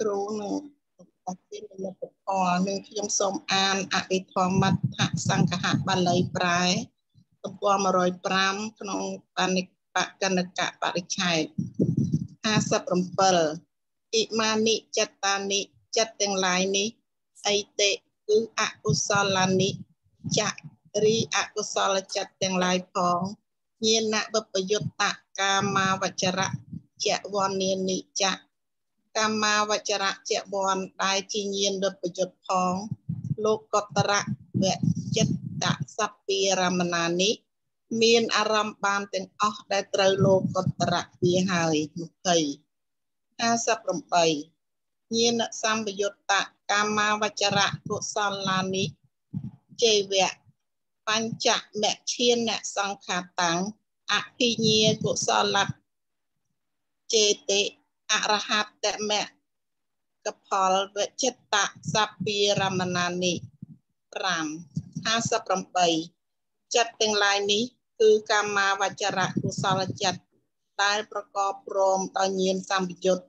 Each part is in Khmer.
គ្រូនឹងអស្ចារ្យលទ្ធផលនឹងខ្ញុំសូមអានអភិធម្មត្ថសង្ឃហបាលីប្រែទំព័រ105ក្នុងបានិកបកណ្ឌកបរិឆេទ57អ៊ីម៉ានិចិត្តតានិចិត្តទាំងឡាយនេះអីតិគឺអកុសលានិចរីអកុសលចិត្តទាំងឡាយផងញាណបពយុត្តកាមាវចរៈចវនានិចៈ កម្មាវចរៈចវ័នដែលជាញាណរពយុត្តផងលោកកតរៈវចិត្តសព្វារមណានិមានអារម្មណ៍បានទាំងអស់ដែលត្រូវលោកកតរៈវាហើយ20 58ញាណសម្បយុត្តកម្មាវចរៈកុសលានិចេវៈបញ្ចមឈានសង្ខាតាំងអភិញាកុសលចេតិ អរហតមៈកផលវចិត្តសពារមណានិ5 58ចិត្តទាំងឡាយនេះ គឺកម្មាវចរៈកុសលចិត្តដែលប្រកបព្រមដោយញាណសម្បយុទ្ធ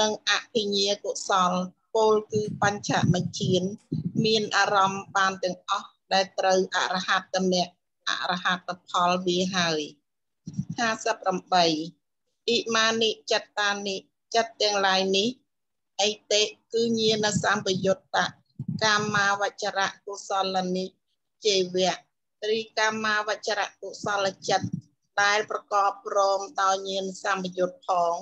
និងអភិញ្ញាកុសលពលគឺបញ្ឆមជ្ឈាន មានអារម្មណ៍បានទាំងអស់ដែលត្រូវអរហត្តមៈអរហត្តផលវាហើយ58 អ៊ីម៉ានិចិត្តតានិចិត្តទាំងឡាយនេះអីតេគឺញាណសម្បយុត្តកាមាវចរៈកុសលនិចេវៈត្រីកាមាវចរៈកុសលចិត្តដែលប្រកបព្រមដោយញាណសម្បយុត្តផង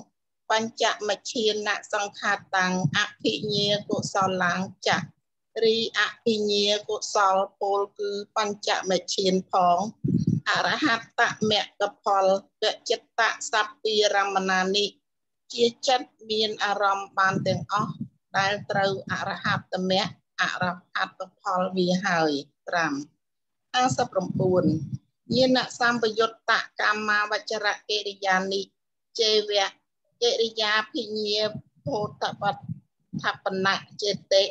បញ្ចមឈានសង្ខាតាំងអភិញាកុសលាងចៈរីអភិញាកុសលពលគឺបញ្ចមឈានផង អរហត្តមគ្គផលវចិត្តសព្វារមណានិជាចិត្តមានអារម្មណ៍បានទាំងអស់ដែលត្រូវអរហត្តមគ្គអរហត្តផលវាហើយ5 59ញាណសម្បយុត្តកម្មាវចរៈកិរិយានិចេវៈកិរិយាភិញាភោតបតថបណៈចេតិ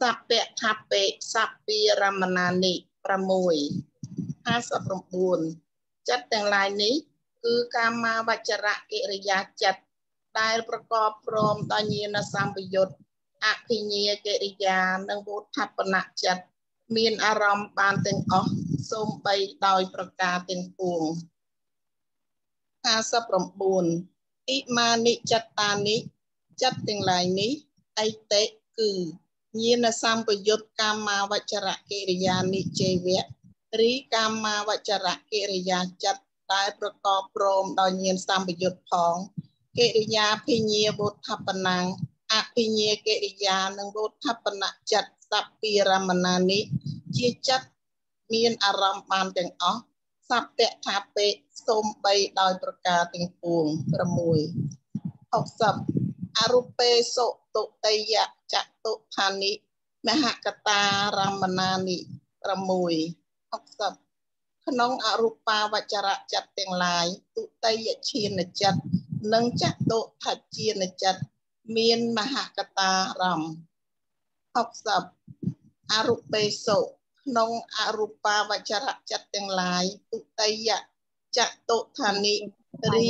សព្ពថបេសព្ពីរមណានិ6 59ចិត្តទាំងឡាយនេះ គឺកាមាវចរៈកិរិយាចិត្តដែលប្រកបព្រមដោយញាណសម្បយុត្តអភិញ្ញាកិរិយានិងវោធបនៈចិត្តមានអារម្មណ៍បានទាំងអស់សូម្បីដោយប្រការទាំងពួង59អ៊ីម៉ានិចតានិចិត្តទាំងឡាយនេះអីតេគឺញាណសម្បយុត្តកម្មាវចរៈកិរិយានិជេវៈ រីកម្មាវចរៈកិរិយាចិត្តដែលប្រកបព្រមដោយញាណសម្បយុត្តផងកិរិយាភិញាវុទ្ធបណាំងអភិញាកិរិយានិងវុទ្ធបនៈចិត្តសព្វារមណានិជាចិត្តមានអារម្មណ៍បានទាំងអស់សព្ទថាពេសូមបីដោយប្រការទាំងពួង6 60អរូបេសុតុតយៈចតុឋានិមហកតារមណានិ6 60ក្នុងអរូបាវចរៈចិត្តទាំងឡាយទុតិយឈានចិត្តនិងចតុថជានចិត្តមានមហកតារម60អរូបេសុក្នុងអរូបាវចរៈចិត្តទាំងឡាយទុតិយចតុឋានិរី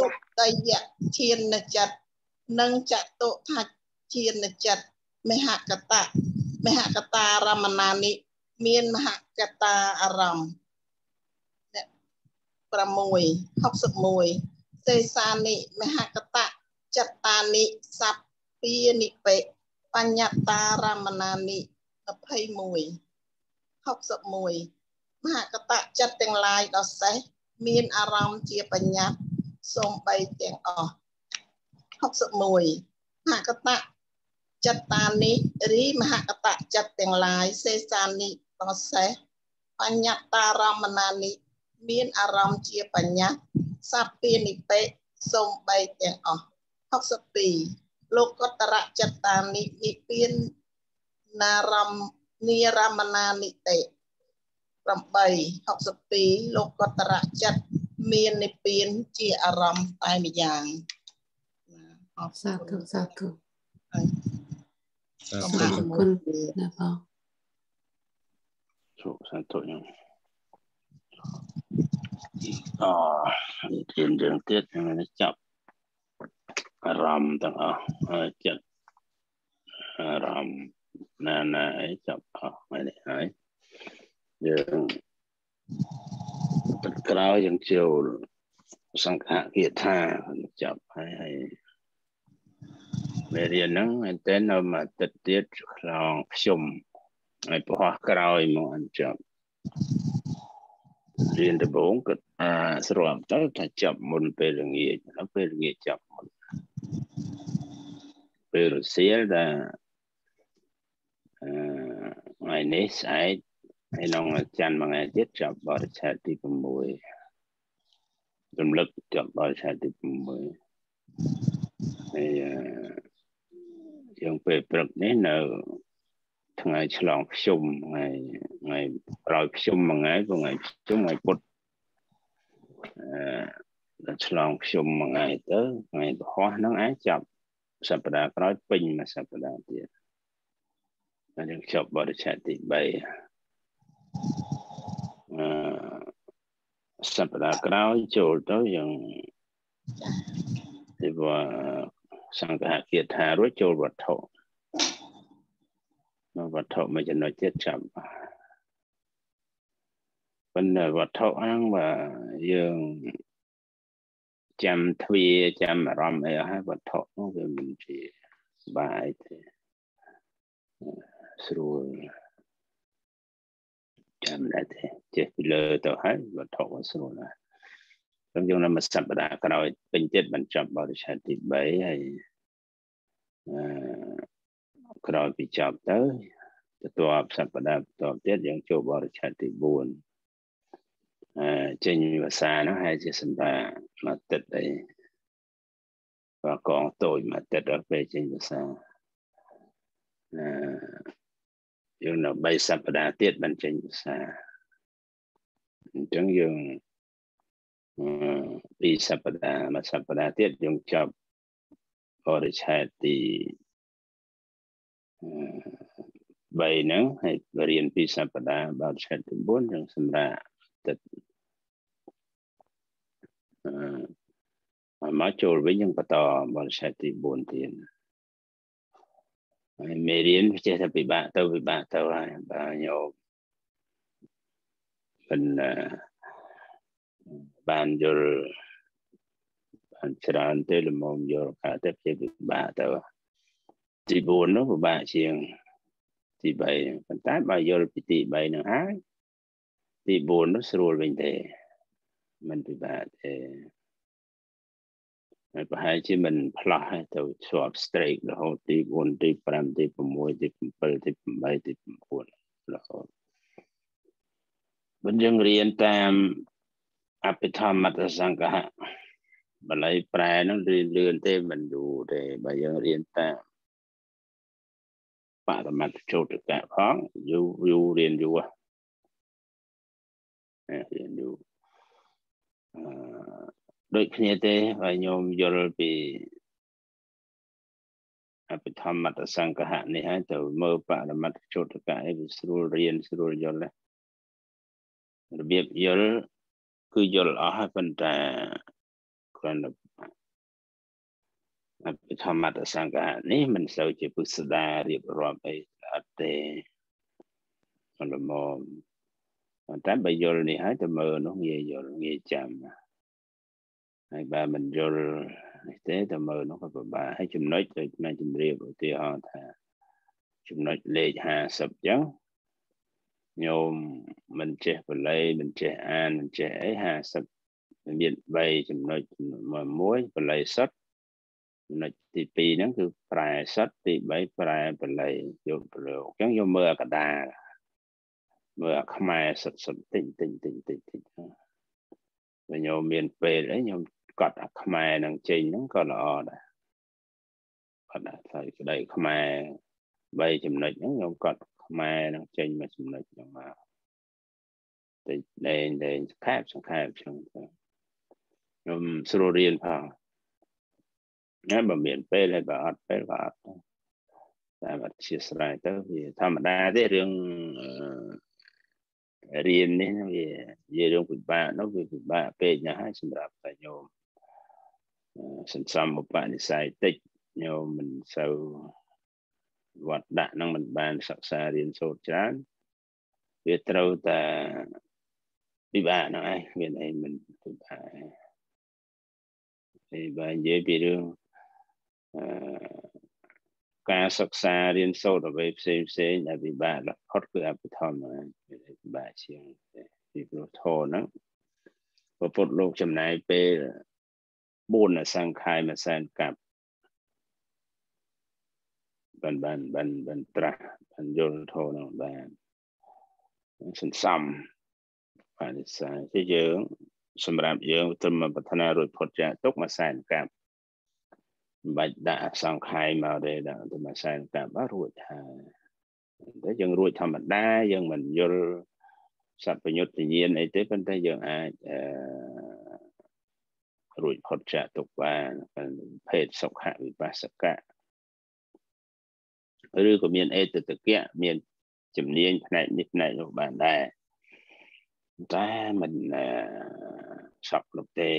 ទុតិយឈានចិត្តនិងចតុថជានចិត្តមហកតៈមហកតារមណានិ មានមហកតាអារម្មណ៍6 61សេសានិមហកតៈចតានិសព្ពានិបេបញ្ញតារមណានិ21 61មហកតៈចិត្តទាំងឡាយដ៏សេះមានអារម្មណ៍ជាបញ្ញត្តិសំបីទាំងអស់61មហកតៈចិត្តតានិរីមហកតៈចិត្តទាំងឡាយសេសានិ ដ៏សេះបញ្ញតារមណានិមានអារម្មណ៍ជាបញ្ញត្តិសព្ពានិបេសំបីទាំងអស់62លោកកតរៈចិត្តតានិនិព្វានណារមនិរមណានិតិ8 62លោកកតរៈចិត្តមាននិព្វានជាអារម្មណ៍តែម្យ៉ាងអរសាធុសាធុសូមអរគុណណាបង សុសាធុញអឺទៀនយើងទៀតខ្ញុំនេះចាប់អារម្មណ៍ទាំងអស់ចិត្តណាណាអីចាប់អស់ហើយនេះហើយយើងទឹកក្រោយយើងចូលសង្ឃគាថាចាប់ហើយហើយមេរៀនហ្នឹងតែនៅមកទឹកទៀតខ្លងខ្ញុំ ហើយប្រហោះក្រោយមកអញ្ចឹងរៀនដំបូងក៏អាស្របទៅថាចាប់មុនពេលល្ងាចដល់ពេលល្ងាចចាប់មុនពេលរសៀលដែលអឺថ្ងៃនេះស្អែកហើយក្នុងច័ន្ទមួយថ្ងៃទៀតចាប់បរិច្ឆេទទី6រំលឹកចាប់បរិច្ឆេទទី6ហើយយើងពេលព្រឹកនេះនៅ ថ្ងៃឆ្លងភ្ជុំថ្ងៃថ្ងៃក្រោយភ្ជុំមួយថ្ងៃព្រោះថ្ងៃភ្ជុំថ្ងៃពុធអឺឆ្លងភ្ជុំមួយថ្ងៃទៅថ្ងៃពហោះហ្នឹងឯងចាប់សប្តាហ៍ក្រោយពេញមួយសប្តាហ៍ទៀតហើយយើងចប់បរិច្ឆេទទី3អឺសប្តាហ៍ក្រោយចូលទៅយើងទីว่าសង្ឃគាថារួចចូលវត្ថុ នៅវត្ថុមួយចំណុចទៀតចាប់ប៉ុន្តែវត្ថុហ្នឹងបើយើងចាំទ្វាចាំអារម្មណ៍អីហើយវត្ថុនោះវាមិនជាបាយទេស្រួលចាំដែរទេចេះពីលើទៅហើយវត្ថុវាស្រួលណាស់ខ្ញុំយើងនៅមួយសប្តាហ៍ក្រោយពេញទៀតបញ្ចប់បរិឆេទទី3ហើយអឺ ក្រោយពីចប់ទៅទទួលសប្តាហ៍បន្ទាប់ទៀតយើងចូលបរិឆេទទី4អឺចេញភាសានោះហើយជាសម្រាប់មកទឹកអីបើកងតូចមកទឹកដល់ពេលចេញភាសាអឺយើងនៅ3សប្តាហ៍ទៀតបានចេញភាសាអញ្ចឹងយើងពីសប្តាហ៍មួយសប្តាហ៍ទៀតយើងចប់បរិឆេទទី 3ហ្នឹងហើយរៀនពីសប្តាហ៍បរិឆេទទី4យើងសម្រាប់ទឹកអឺមកចូលវិញយើងបន្តបរិឆេទទី4ទៀតហើយមេរៀនចេះតែពិបាកទៅពិបាកទៅហើយបាទញោមមិនបានយល់បានច្រើនទេល្មមយល់ថាទៅជាពិបាកទៅ ទី4នោះពិបាកជាងទី3ប៉ុន្តែបើយល់ពីទី3នឹងហើយទី4នោះស្រួលវិញទេមិនពិបាកទេហើយប្រហែលជាមិនផ្លាស់ទៅស្រប straight រហូតទី4ទី5ទី6ទី7ទី8ទី9រហូតបញ្យើងរៀនតាមអភិធម្មតសង្កហៈបល័យប្រែនឹងរៀនលឿនទេមិនយូរទេបើយើងរៀនតាម បរមត្តចូលតកៈផងយូរយូររៀនយូររៀនយូរអឺដូចគ្នាទេបើញោមយល់ពីអភិធម្មតសង្កហៈនេះហើយទៅមើលបរមត្តចូលតកៈឯងវាស្រួលរៀនស្រួលយល់ដែររបៀបយល់គឺយល់អស់ហើយប៉ុន្តែគ្រាន់តែ អភិធម្មតសង្កហៈនេះមិនសូវជាពុស្ដារៀបរាប់អីអត់ទេមិនមកប៉ុន្តែបើយល់នេះហើយទៅមើលនោះងាយយល់ងាយចាំហើយបើមិនយល់នេះទេទៅមើលនោះក៏ពិបាកហើយចំណុចដូចណាជំរាបឧទាហរណ៍ថាចំណុចលេខ50ចឹងញោមមិនចេះបល័យមិនចេះអានមិនចេះអី50មាន3ចំណុចមួយបល័យសុទ្ធ ចំណុចទី2ហ្នឹងគឺប្រែសុទ្ធទី3ប្រែបល័យយកប្រយោគអញ្ចឹងយកមើលអាកដាមើលអាខ្មែរសុទ្ធសុទ្ធតិចតិចតិចតិចតិចបើញោមមានពេលអីញោមកត់អាខ្មែរនឹងចេញហ្នឹងក៏ល្អដែរគាត់ថាក្តីខ្មែរ3ចំណុចហ្នឹងញោមកត់ខ្មែរនឹងចេញមួយចំណុចហ្នឹងមកតិចដែងដែងសង្ខេបសង្ខេបចឹងទៅខ្ញុំស្រួលរៀនផង ណាបើមានពេលហើយបើអត់ពេលក៏អត់តែអធិស្ស្រ័យទៅវាធម្មតាទេរឿងរៀននេះវានិយាយរឿងពិបាកនោះវាពិបាកពេកណាស់ហើយសម្រាប់តែញោមសន្សំឧបនិស្ស័យតិចញោមមិនសូវវត្តដាក់នឹងមិនបានសិក្សារៀនសូត្រច្រើនវាត្រូវតែពិបាកហ្នឹងឯងមានអីមិនពិបាកឯងបើនិយាយពីរឿងអឺ ការសិក្សារៀនសូត្រអ្វីផ្សេងផ្សេងដែលពិបាករហូតគឺអភិធម្មហ្នឹងវាពិបាកជាងពីព្រោះធម៌ហ្នឹងពពុទ្ធលោកចំណាយពេល4សង្ខ័យមួយសែនកាប់បានបានបានបានត្រាស់បានយល់ធម៌ហ្នឹងបានសន្សំបានសាជាយើងសម្រាប់យើងត្រឹមប្រាថ្នារួចផុតចាកទុកមួយសែនកាប់ មិនបាច់ដាក់សង្ខ័យមកទេដាក់ទៅមួយសែនកាប់រួចហើយតែយើងរួចធម្មតាយើងមិនយល់សัพពញុត្តញ្ញាណអីទេប៉ុន្តែយើងអាចអឺរួចផុតចាកទុកបានភេទសុខវិបស្សកៈឬក៏មានអេតតកៈមានជំនាញផ្នែកនេះផ្នែកនោះបានដែរតែមិនសពលោកទេ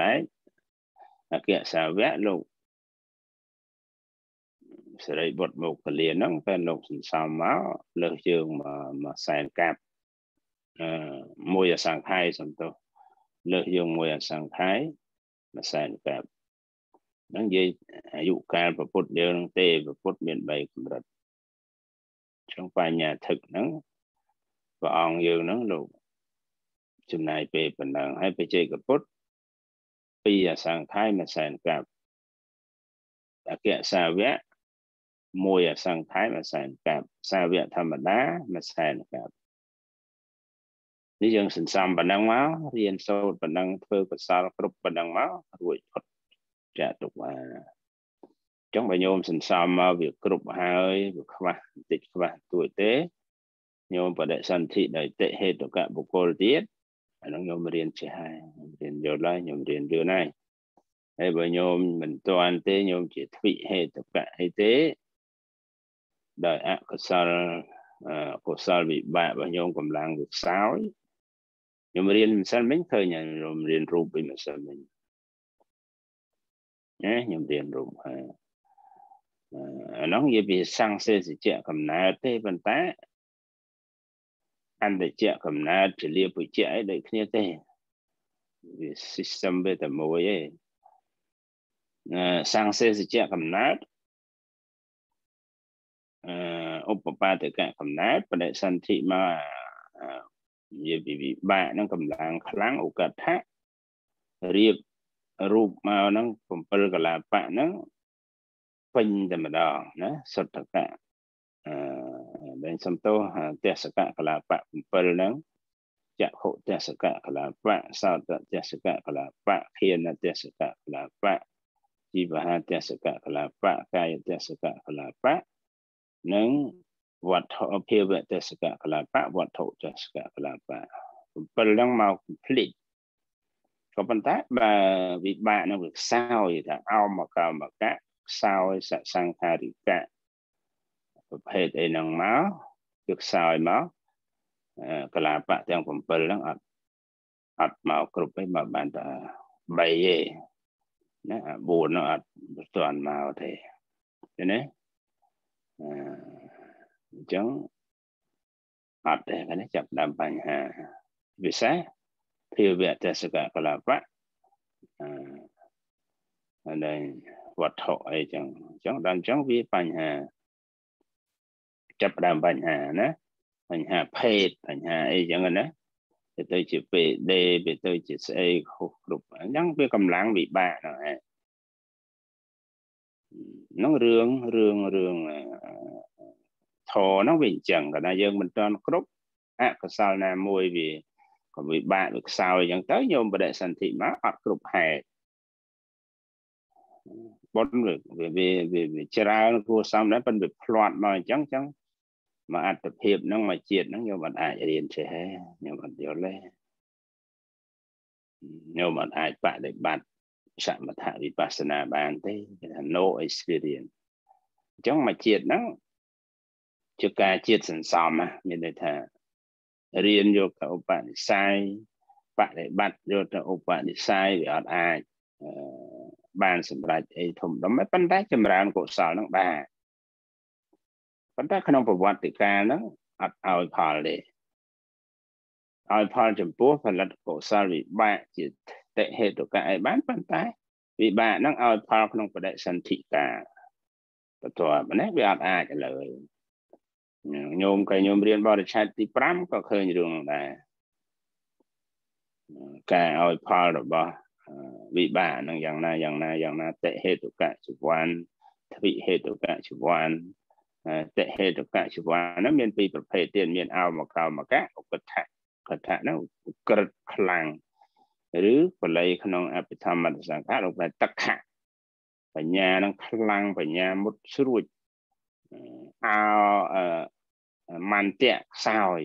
ដែរ អគ្គសាវកលោកសេរីបុត្រមកពលាហ្នឹងពេលលោកសន្សំមកលើសយើងមកមកសែនកាប់អឺមួយអសង្ខ័យសំទោសលើសយើងមួយអសង្ខ័យមួយសែនកាប់ហ្នឹងនិយាយអាយុកាលប្រពុតយើងទេប្រពុតមាន3កម្រិតក្នុងបញ្ញាធឹកហ្នឹងព្រះអង្គយើងហ្នឹងលោកចំណាយពេលប៉ុណ្ណឹងហើយបច្ចេកពុទ្ធ ពីអសង្ខ័យមួយសែនកាប់អគ្គសាវកមួយអសង្ខ័យមួយសែនកាប់សាវកធម្មតាមួយសែនកាប់នេះយើងសន្សំប៉ុណ្ណឹងមករៀនសូត្រប៉ុណ្ណឹងធ្វើកសលគ្រប់ប៉ុណ្ណឹងមករួចផុតចាក់ទុកបានចង់បើញោមសន្សំមកវាគ្រប់ហើយវាខ្វះបន្តិចខ្វះទួយទេញោមបដិសន្ធិដោយតិហេតុកៈបុគ្គលទៀត អានោះញោមរៀនចេះហើយរៀនយល់ហើយញោមរៀនយល់ហើយហើយបើញោមមិនទាន់ទេញោមជាទ្វិហេតុកៈអីទេដោយអកុសលកុសលវិបាករបស់ញោមកម្លាំងវាខ្សោយញោមរៀនម្សិលមិញឃើញញោមរៀនរូបពីម្សិលមិញណាខ្ញុំរៀនរូបហើយអានោះនិយាយពីសង្សេសជៈកំណើតទេប៉ុន្តែ អន្តជៈកំណើតចលាពុជៈអីដូចគ្នាទេវា system វាតែមួយឯងសង្សេសជៈកំណើតអឧបបាទកៈកំណើតបដិសន្ធិមកនិយាយពីវិបាកនឹងកម្លាំងខ្លាំងឧកថៈរៀបរូបមកហ្នឹង7កលាបៈហ្នឹងពេញតែម្ដងណាសុទ្ធកៈអឺ បែងសំទោទេសកៈកលាបៈ7ហ្នឹងចក្ខុទេសកៈកលាបៈសោតទេសកៈកលាបៈខៀនទេសកៈកលាបៈជីវហាទេសកៈកលាបៈកាយទេសកៈកលាបៈនិងវត្ថុភាវៈទេសកៈកលាបៈវត្ថុទេសកៈកលាបៈ7ហ្នឹងមក complete ក៏ប៉ុន្តែបើវិបាកនឹងវាខ្សោយថាអោមកមកៈខ្សោយសសង្ខារិកៈ ប្រភេទអីហ្នឹងមកគឺខ្សោយមកកលាបៈទាំង7ហ្នឹងអត់អត់មកគ្រប់ទេមកបានតែ3ទេណា4ហ្នឹងអត់ស្ទាន់មកទេឃើញទេអញ្ចឹងអត់ទេណាចាប់ដើមបញ្ហាវិសេសភាវៈទេសកកលបៈអឺហើយវត្ថុអីចឹងអញ្ចឹងដល់អញ្ចឹងវាបញ្ហា ចាប់ដើមបញ្ហាណាបញ្ហាភេទបញ្ហាអីចឹងណាទៅទៅជា PD ទៅទៅជាស្អីគ្រប់អញ្ចឹងវាកម្លាំងវិបាកហ្នឹងឯងហ្នឹងរឿងរឿងរឿងធរហ្នឹងវាអញ្ចឹងគាត់ថាយើងមិនទាន់គ្រប់អកុសលណាមួយវាក៏វិបាកវាខ្សោយអញ្ចឹងទៅញោមបដិសន្ធិមកអត់គ្រប់ហេតុបុណ្យវាវាវាច្រើនគួរសមដែរប៉ុន្តែវាផ្្លាត់មកអញ្ចឹងអញ្ចឹង មកអត្តភាពហ្នឹងមកជាតិហ្នឹងញោមអត់អាចរៀនចេះទេញោមអត់យល់ទេញោមអត់អាចបដិបត្តិសមថវិបស្សនាបានទេគេថា no experience អញ្ចឹងមកជាតិហ្នឹងជាការជាតិសន្សំមានន័យថារៀនយកទៅឧបនិស្ស័យបដិបត្តិយកទៅឧបនិស្ស័យវាអត់អាចបានសម្រេចអីធំដុំប៉ុន្តែចម្រើនកុសលនឹងបាន ប៉ុន្តែក្នុងប្រវត្តិកាលហ្នឹងអត់ឲ្យផលទេឲ្យផលចំពោះផលិតកុសលវិបាកជាតិហេតុកៈឲ្យបានប៉ុន្តែវិបាកហ្នឹងឲ្យផលក្នុងបដិសន្ធិកាបន្ទាប់នេះវាអត់អាចឡើយញោមក៏ញោមរៀនបរិច្ឆេទទី5ក៏ឃើញរឿងដែរការឲ្យផលរបស់វិបាកនឹងយ៉ាងណាយ៉ាងណាយ៉ាងណាតិហេតុកៈជីវ័នទ្វិហេតុកៈជីវ័ន តិហេតុកៈជីវ័នហ្នឹងមានពីរប្រភេទទៀតមានអោមកោមកៈឧបថៈកថាហ្នឹងក្រិតខ្លាំងឬបល័យក្នុងអភិធម្មតសង្ខារលោកតែតខៈបញ្ញានឹងខ្លាំងបញ្ញាមុតស្រួចអោមន្តៈខ្សោយ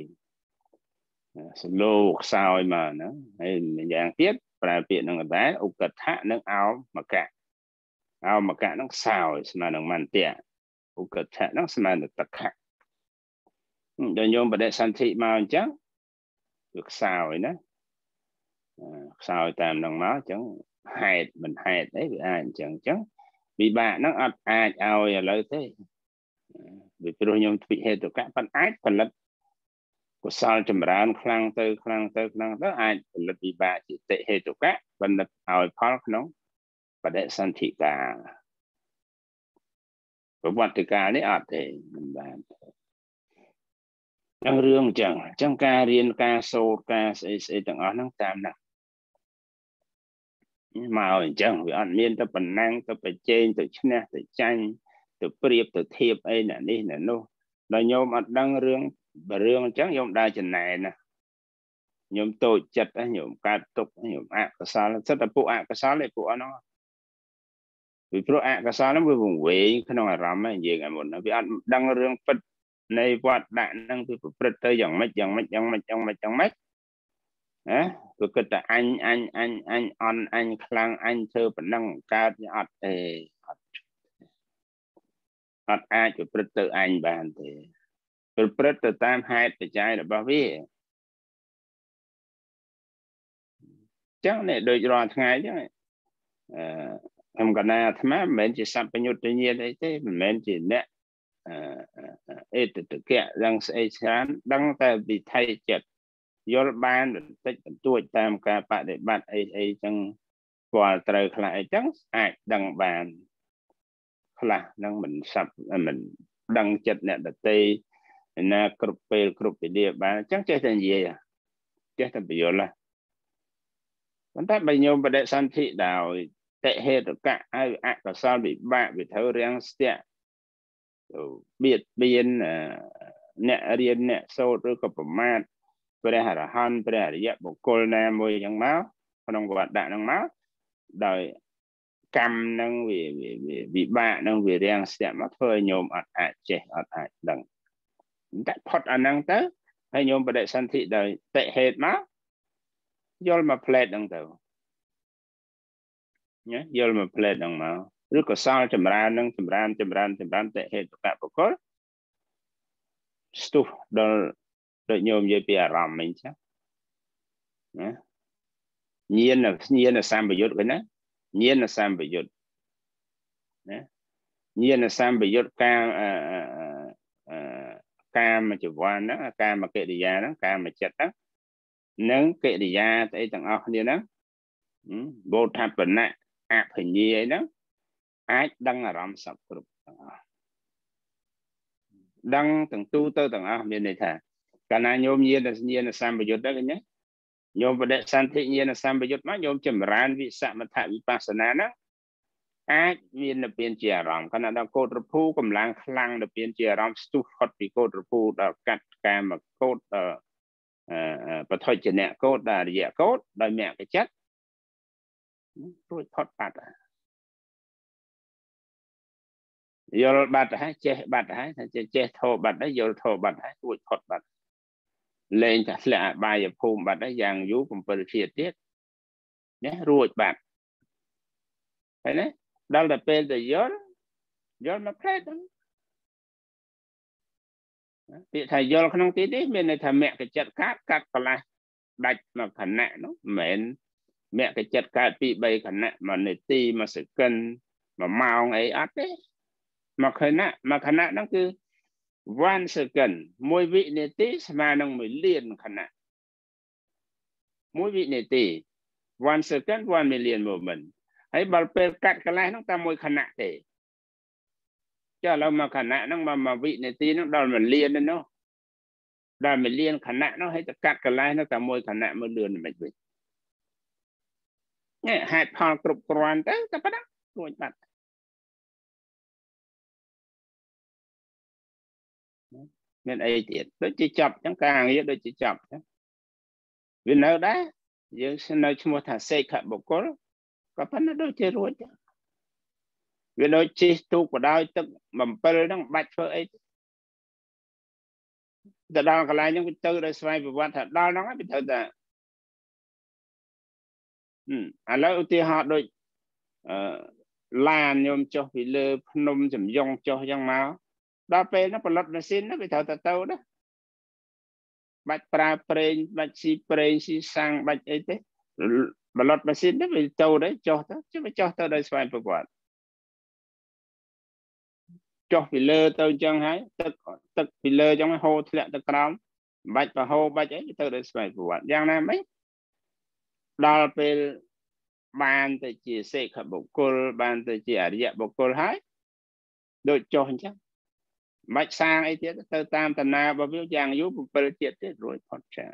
សលោខ្សោយមកណាហើយម្យ៉ាងទៀតប្រើពាក្យនឹងដែរឧកថៈនិងអោមកៈអោមកៈនឹងខ្សោយស្មើនឹងមន្តៈ ឧកថៈនឹងស្មើនឹងតខៈដល់ញោមបដិសន្ធិមកអញ្ចឹងវាខ្សោយណាខ្សោយតាមនឹងមកអញ្ចឹងហេតុមិនហេតុអីវាអាចអញ្ចឹងអញ្ចឹងវិបាកហ្នឹងអត់អាចឲ្យឥឡូវទេវាព្រោះខ្ញុំទ្វិហេតុកៈប៉ុន្តែអាចផលិតកុសលចម្រើនខ្លាំងទៅខ្លាំងទៅខ្លាំងទៅអាចផលិតវិបាកជាតិហេតុកៈបណ្ឌិតឲ្យផលក្នុងបដិសន្ធិកា ប្រវត្តិកាលនេះអត់ទេមិនបានទាំងរឿងអញ្ចឹងអញ្ចឹងការរៀនការសូត្រការស្អីស្អីទាំងអស់ហ្នឹងតាមណាមកអញ្ចឹងវាអត់មានទៅប៉ុណ្ណាំងទៅប្រជែងទៅឈ្នះទៅចាញ់ទៅប្រៀបទៅធៀបអីណានេះណានោះដល់ញោមអត់ដឹងរឿងរឿងអញ្ចឹងញោមដើរចំណែនណាញោមតូចចិត្តញោមកើតទុកញោមអកុសលសិតតែពួកអកុសលឯពួកអស់ហ្នឹង ពីព្រោះអកុសលហ្នឹងវាវង្វេងក្នុងអារម្មណ៍យើងឯមុនវាអត់ដឹងរឿងពិតនៃវត្តដាក់ហ្នឹងវាប្រព្រឹត្តទៅយ៉ាងម៉េចយ៉ាងម៉េចយ៉ាងម៉េចយ៉ាងម៉េចយ៉ាងម៉េចណាគឺគិតតែអញអញអញអញអន់អញខ្លាំងអញធ្វើប៉ុណ្ណឹងកើតអត់ទេអត់អត់អាចប្រព្រឹត្តទៅអញបានទេប្រព្រឹត្តទៅតាមហេតុបច្ច័យរបស់វាចឹងនេះដូចរាល់ថ្ងៃចឹងអឺ ខ្ញុំកណាអាត្មាមិនមែនជាសัพពញុត្តញាណអីទេមិនមែនជាអ្នកអេតតកៈដឹងស្អីច្រើនដឹងតែវិថីចិត្តយល់បានបន្តិចបន្តួចតាមការបដិបត្តិអីអីចឹងស្គាល់ត្រូវខ្លះអីចឹងអាចដឹងបានខ្លះនឹងមិនសាប់មិនដឹងចិត្តអ្នកដតីណាគ្រប់ពេលគ្រប់វេលាបានអញ្ចឹងចេះតែនិយាយចេះតែបញ្យល់ប៉ុន្តែបើញោមបដិសន្ធិដោយ តិហេតុកៈហើយអកុសលវិបាកវាត្រូវរាំងស្ទាក់បៀតបៀនអ្នករៀនអ្នកសូត្រឬក៏ប្រមាថព្រះអរហន្តព្រះអរិយបុគ្គលណាមួយយ៉ាងមកក្នុងវត្តដាក់ហ្នឹងមកដោយកម្មនឹងវាវិបាកនឹងវារាំងស្ទាក់មកធ្វើឲ្យញោមអត់អាចចេះអត់អាចដឹងតែផុតអាហ្នឹងទៅហើយញោមបដិសន្ធិដោយតិហេតុមកយល់មកផ្លែតហ្នឹងទៅ ញ៉េយល់មកផ្លែតហ្នឹងមកឬកសលចម្រើននឹងចម្រើនចម្រើនចម្រើនតិហេតុកៈបកលស្ទុះដល់ដូចញោមនិយាយពីអារម្មណ៍មិញចាណាញៀនញៀនសម្បយុទ្ធវិញណាញៀនសម្បយុទ្ធណាញៀនសម្បយុទ្ធការកាមចវ័នហ្នឹងកាមកិរិយាហ្នឹងកាមចិត្តហ្នឹងនិងកិរិយាស្អីទាំងអស់គ្នាហ្នឹងបោធបណៈ អភិញ្ញាអីហ្នឹងអាចដឹងអារម្មណ៍សពគ្រប់ទាំងអស់ដឹងទាំងទូទៅទាំងអស់មានន័យថាកាលណាញោមញាណញាណសម្បយុទ្ធទៅឃើញទេញោមបដិសន្ធិញាណសម្បយុទ្ធមកញោមចម្រើនវិសមថវិបស្សនាណាអាចមាននិព្វានជាអារម្មណ៍ខណៈដល់កោតរភូកម្លាំងខ្លាំងនិព្វានជាអារម្មណ៍ស្ទុះផុតពីកោតរភូដល់កាត់កាមកោតដល់បថុជនៈកោតដល់រយៈកោតដោយមគ្គចិត្ត រួចផុតបាត់យល់បាត់ហើយចេះបាត់ហើយថាចេះធោបាត់ហើយយល់ធោបាត់ហើយរួចផុតបាត់លែងតែធ្លាក់អបាយភូមិបាត់ហើយយ៉ាងយូរ7ជាតិទៀតណារួចបាត់ហើយណាដល់តែពេលទៅយល់យល់មកផ្លែហ្នឹងពាក្យថាយល់ក្នុងទីនេះមានន័យថាមគ្គចិត្តកាត់កាត់កន្លះដាច់មកខណៈនោះមិនមែន មគ្គចិត្តកើតពី3ខណៈមួយនាទីមួយសេកិនមួយម៉ោងអីអត់ទេមួយខណៈមួយខណៈហ្នឹងគឺ1 second 1វិនាទីស្មើនឹង1លានខណៈ1វិនាទី1 second 1 million moment ហើយបើពេលកាត់កន្លែងហ្នឹងតែមួយខណៈទេចុះឥឡូវមកខណៈហ្នឹងមកមួយវិនាទីហ្នឹងដល់1លានទេនោះដល់1លានខណៈនោះហើយទៅកាត់កន្លែងនោះតែមួយខណៈមើលលឿនមិនវិញនេះ ហេតុផលគ្រប់គ្រាន់ទៅតែប៉ុណ្ណារួចបាត់មានអីទៀតដូចជាចប់អញ្ចឹងការងារដូចជាចប់អញ្ចឹងវានៅដែរយើងនៅឈ្មោះថាសេខបុគ្គលក៏ប៉ុន្តែដូចជារួចវាដូចជិះទូកបដោយទឹក7ហ្នឹងបាច់ធ្វើអីទៅដល់កន្លែងហ្នឹងវាទៅដោយស្វ័យប្រវត្តិថាដល់ហ្នឹងវាត្រូវតែ ឥឡូវឧទាហរណ៍ដូចអឺឡានខ្ញុំចុះពីលើភ្នំចំយងចុះយ៉ាងមកដល់ពេលហ្នឹងផលិតម៉ាស៊ីនហ្នឹងវាត្រូវតែទៅណាបាច់ប្រើប្រេងបាច់ស៊ីប្រេងស៊ីសាំងបាច់អីទេផលិតម៉ាស៊ីនហ្នឹងវាទៅដែរចុះទៅជិះវាចុះទៅដោយស្វ័យប្រវត្តិចុះពីលើទៅអញ្ចឹងហើយទឹកទឹកពីលើអញ្ចឹងហូរធ្លាក់ទៅក្រោមបាច់ប្រហូរបាច់អីទៅដោយស្វ័យប្រវត្តិយ៉ាងណាមិញ ដល់ពេលបានទៅជាសេខបុគ្គលបានទៅជាអរិយបុគ្គលហើយដូចចុះអញ្ចឹងមិនសាងអីទៀតទៅតាមតាណារបស់វាយ៉ាងយូរ7ជាតិទៀតរួចផុតចា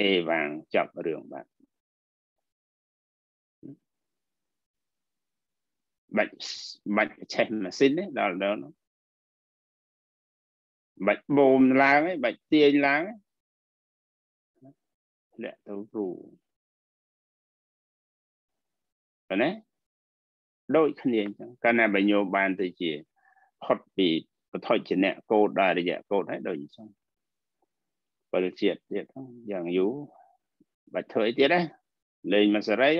អេវ៉ាងចប់រឿងបាទបាច់បាច់ឆេះម៉ាស៊ីនទេដល់ដល់នោះបាច់បូមឡើងឯងបាច់ទាញឡើង ធ្លាក់ទៅគ្រូឃើញទេដូចគ្នាអញ្ចឹងកាលណាបញ្ញោបានទៅជាផុតពីបថុជនៈកោដដល់រយៈកោដហើយដូចអញ្ចឹងពលជាតិទៀតយ៉ាងយូរបាច់ធ្វើអីទៀតទេលេងមួយសេរី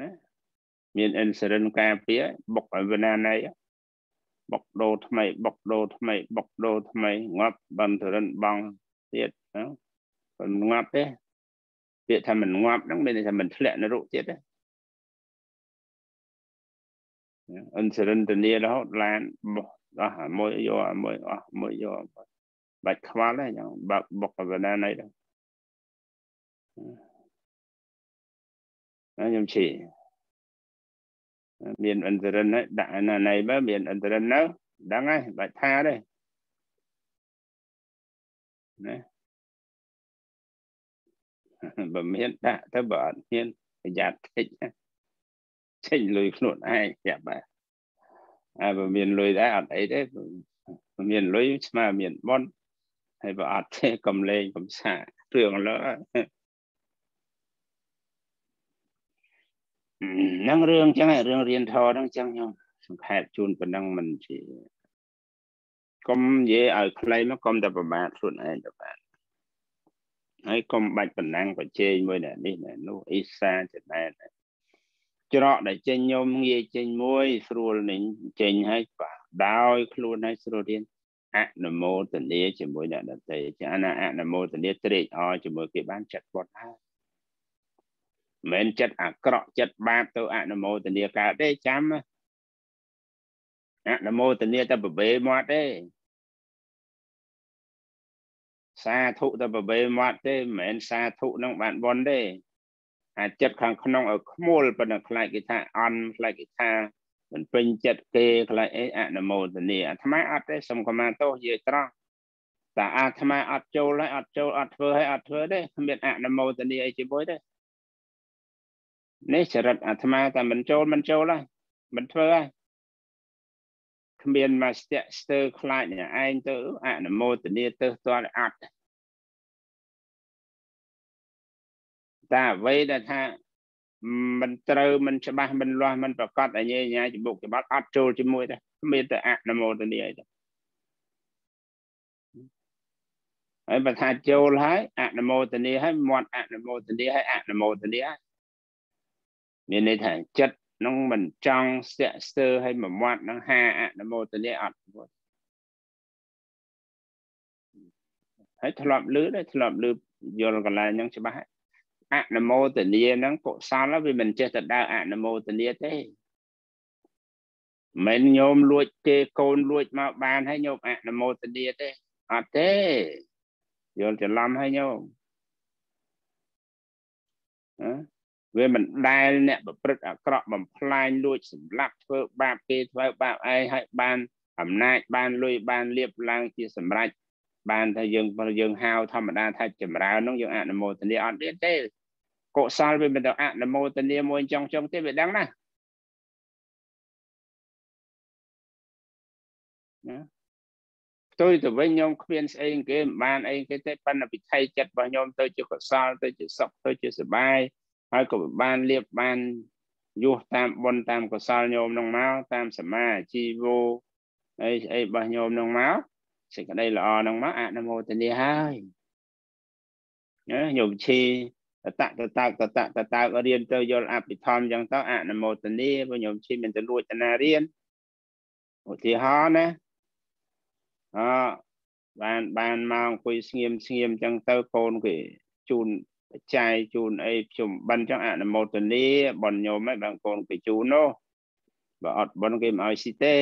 ណាមានអិនសរិនការពារបុកឲ្យវណាណៃបុកដូរថ្មីបុកដូរថ្មីបុកដូរថ្មីងាប់បន្តរិនបង ទៀតណាមិនងាប់ទេពាក្យថាមិនងាប់ហ្នឹងមានន័យថាមិនធ្លាក់នរកទៀតទេអិនសរិនតនីរហូតឡានបោះអស់មួយយកមួយអស់មួយយកបាច់ខ្វល់ទេចឹងបាក់បុកវណាណៃទៅខ្ញុំឈីមានអន្តរិនដាក់ណាណៃបើមានអន្តរិននៅដឹងហើយបាច់ថាទេ ណាបើមានដាក់ទៅបើអត់មានប្រយ័ត្នតិចចេញលុយខ្លួនឯងយ៉ាប់បាទហើយបើមានលុយដែរអត់អីទេបើមានលុយស្មើមានបនហើយបើអត់ទេកំលេងកំសារឿងលើហ្នឹងរឿងចឹងរឿងរៀនធរហ្នឹងចឹងខ្ញុំសង្ខេបជូនប៉ុណ្ណឹងមិនជា កុំនិយាយឲ្យខ្លីមកកុំតែប្រមាថខ្លួនឯងទៅបានហើយកុំបាច់បណ្ណាំងប្រជែងមួយអ្នកនេះអ្នកនោះអ៊ីសាចំណែនច្រកដែលចេញញោមងាយចេញមួយ ស្រួលនឹងចេញឲ្យបាទដោយខ្លួនឲ្យស្រួលរៀនអនុមោទនាជាមួយអ្នកដទៃចាណាអនុមោទនាត្រេកអរជាមួយគេបានចិត្តគាត់ហើយមិនចិត្តអាក្រក់ចិត្តបាបទៅអនុមោទនាកើតទេចាំអនុមោទនាតែប្រវេមាត់ទេ សាធុតែប្រវេមាត់ទេមិនមែនសាធុនឹងបានបនទេអាចិត្តខាងក្នុងឲ្យខ្មុលប៉ុន្តែខ្លាចគេថាអន់ខ្លាចគេថាមិនពេញចិត្តគេខ្លាចអីអនុមោទនាអាត្មាអត់ទេសុំខមាទោសនិយាយត្រង់តែអាត្មាអត់ចូលហើយអត់ចូលអត់ធ្វើហើយអត់ធ្វើទេគ្មានអនុមោទនាអីជាមួយទេនេះចរិតអាត្មាតែមិនចូលមិនចូលហើយមិនធ្វើហើយ គ្មានមកស្ទាក់ស្ទើរខ្លាចអ្នកឯងទៅអនុមោទនាទៅស្ទាល់អត់តែអ្វីដែលថាមិនត្រូវមិនច្បាស់មិនលាស់មិនប្រកាសអញ្ញាញ្ញាច្បុកច្បល់អត់ចូលជាមួយទេគ្មានតែអនុមោទនាអីទេហើយបើថាចូលហើយអនុមោទនាហើយមាត់អនុមោទនាហើយអនុមោទនាហើយមានន័យថាចិត្ត នឹងមិនចង់ស្ទាក់ស្ទើរឲ្យមួយមាត់នឹងហាអនុមោទនាអត់ហើយធ្លាប់លឺដែរធ្លាប់លឺយល់កន្លែងហ្នឹងច្បាស់អនុមោទនាហ្នឹងកុសលវាមិនចេះទៅដើរអនុមោទនាទេមិនញោមលួចគេកូនលួចមកបានហើយញោមអនុមោទនាទេអត់ទេយល់ច្រឡំហើយញោមណា វាមិនដែលអ្នកប្រព្រឹត្តអាក្រក់បំផ្លាញលួចសម្លាប់ធ្វើបាបគេធ្វើបាបឯងហើយបានអំណាចបានលុយបានលៀបឡើងជាសម្រេចបានថាយើងយើងហៅធម្មតាថាចម្រើននោះយើងអនុមោទនាអត់ទៀតទេកុសលវាមិនទៅអនុមោទនាមួយចង់ចង់ទេវាដឹងណាណាផ្ទុយទៅវិញខ្ញុំគ្មានស្អីគេមិនបានអីគេទេប៉ុន្តែវិថីចិត្តរបស់ខ្ញុំទៅជាកុសលទៅជាសុខទៅជាសុបាយ ហើយក៏បានលៀបបានយោតាមបុណ្យតាមកុសលញោមនឹងមកតាមសមាជីវោអីអីរបស់ញោមនឹងមកសេចក្តីល្អនឹងមកអនុមោទនាហើយណាញោមឈីតតតតតតតរៀនទៅយល់អភិធម្មអញ្ចឹងទៅអនុមោទនាព្រោះញោមឈីមានទៅលួចតាណារៀនឧទាហរណ៍ណាអបានបានមកអង្គុយស្ងៀមស្ងៀមអញ្ចឹងទៅកូនគេជូន បច្ច័យជូនអីខ្ញុំបិណ្ឌអញ្ចឹងអនុមោទនាបនញោមឯងបងកូនគេជូននោះបើអត់បនគេមិនឲ្យស៊ីទេ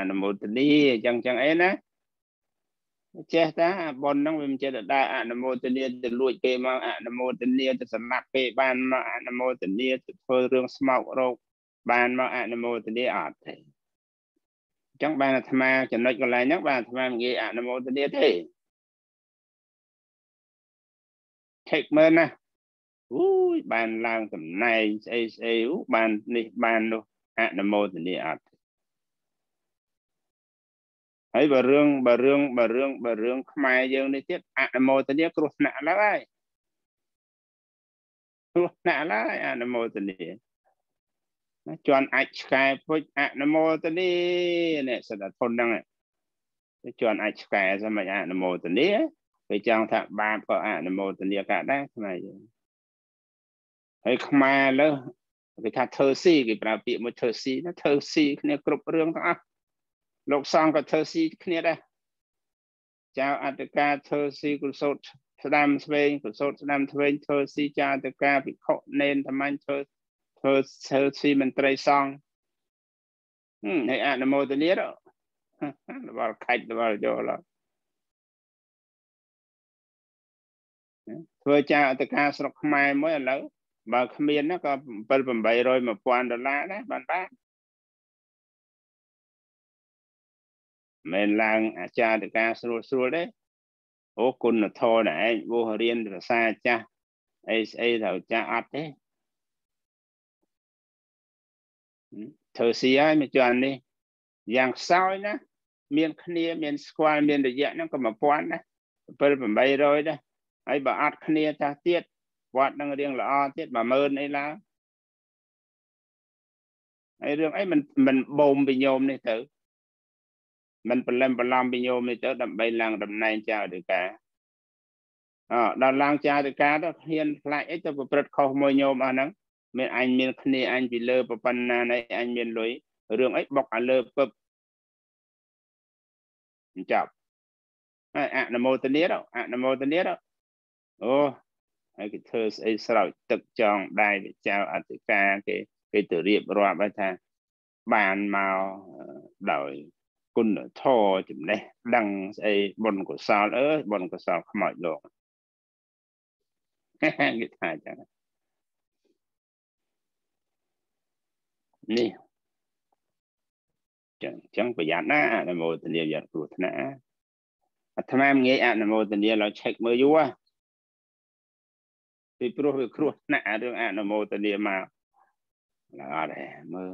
អនុមោទនីអញ្ចឹងអញ្ចឹងអីណាចេះតាបនហ្នឹងវាមិនចេះតែដើរអនុមោទនីទៅលួចគេមកអនុមោទនីទៅសម្លាប់គេបានមកអនុមោទនីទៅធ្វើរឿងស្មោករោគបានមកអនុមោទនីអត់ទេអញ្ចឹងបានអាត្មាចំណុចកន្លែងហ្នឹងបានអាត្មាមិនងាយអនុមោទនីទេ ឆែកមើលណាអូយបានឡើងតំណែងស្អីស្អីបាននេះបាននោះអនុមោទនីអត់ហើយបើរឿងបើរឿងបើរឿងបើរឿងខ្មែរយើងនេះទៀតអនុមោទនាគ្រោះថ្នាក់ឡើយគ្រោះថ្នាក់ឡើយអនុមោទនាណាជន់អាចឆ្កែពុជអនុមោទនានេះសិតធនហ្នឹងជន់អាចឆ្កែសមអនុមោទនា គេចង់ថាបាបក៏អនុមោទនាកាដែរខ្មែរយើងហើយខ្មែរលើគេថាធ្វើស៊ីគេប្រើពាក្យមួយធ្វើស៊ីណាធ្វើស៊ីគ្នាគ្រប់រឿងទាំងអស់លោកសង្ឃក៏ធ្វើស៊ីគ្នាដែរចៅអត្តការធ្វើស៊ីគុសោតស្ដាំស្វែងគុសោតស្ដាំស្វែងធ្វើស៊ីចៅអត្តការភិក្ខុនេនតាមញ្ញធ្វើធ្វើធ្វើស៊ីមន្ត្រីសង្ឃហឹមហើយអនុមោទនារបស់ខាច់របស់យកឡើយ ធ្វើចៅអត្តការស្រុកខ្មែរមួយឥឡូវបើគ្មានក៏7 800 1000ដុល្លារដែរបានបានមិនឡើងអាចារ្យតកាស្រួលស្រួលទេអូគុណធម៌ណែឯងវោរៀនភាសាចាស់អីស្អីត្រូវចាស់អត់ទេធ្វើស៊ីហើយមកជាន់នេះយ៉ាងខ្សោយណាមានគ្នាមានស្គាល់មានរយៈហ្នឹងក៏1000ណា7 800ដែរ ហើយបើអត់គ្នាចាស់ទៀតវត្តនឹងរៀងល្អទៀត10000អីឡើងហើយរឿងអីមិនមិនបូមពីញោមនេះទៅមិនប្រឡំប្រឡំពីញោមនេះទៅដើម្បីឡើងតំណែងចៅអធិការអដល់ឡើងចៅអធិការទៅហ៊ានខ្លាចអីទៅប្រព្រឹត្តខុសមួយញោមអស់ហ្នឹងមានអញមានគ្នាអញពីលើប៉ុណ្ណាណៃអញមានលុយរឿងអីបុកឲ្យលើពឹបចាប់ហើយអនុមោទនាទៅអនុមោទនាទៅ អូហើយគេធ្វើស្អីស្រោចទឹកចងដៃវិចៅអធិការគេគេទៅរៀបរាប់ឲ្យថាបានមកដោយគុណធម៌ចំណេះដឹងស្អីបុណ្យកុសលអើយបុណ្យកុសលខ្មោចលោកគេថាចឹងនេះចឹងចឹងប្រយ័ត្នណាអនុមោទនាយត់គ្រោះថ្នាក់អាត្មាងាយអនុមោទនាឡើយឆែកមើលយូរ ពីព្រោះវាគ្រោះថ្នាក់រឿងអនុមោទនាមកឡើយអត់ទេមើល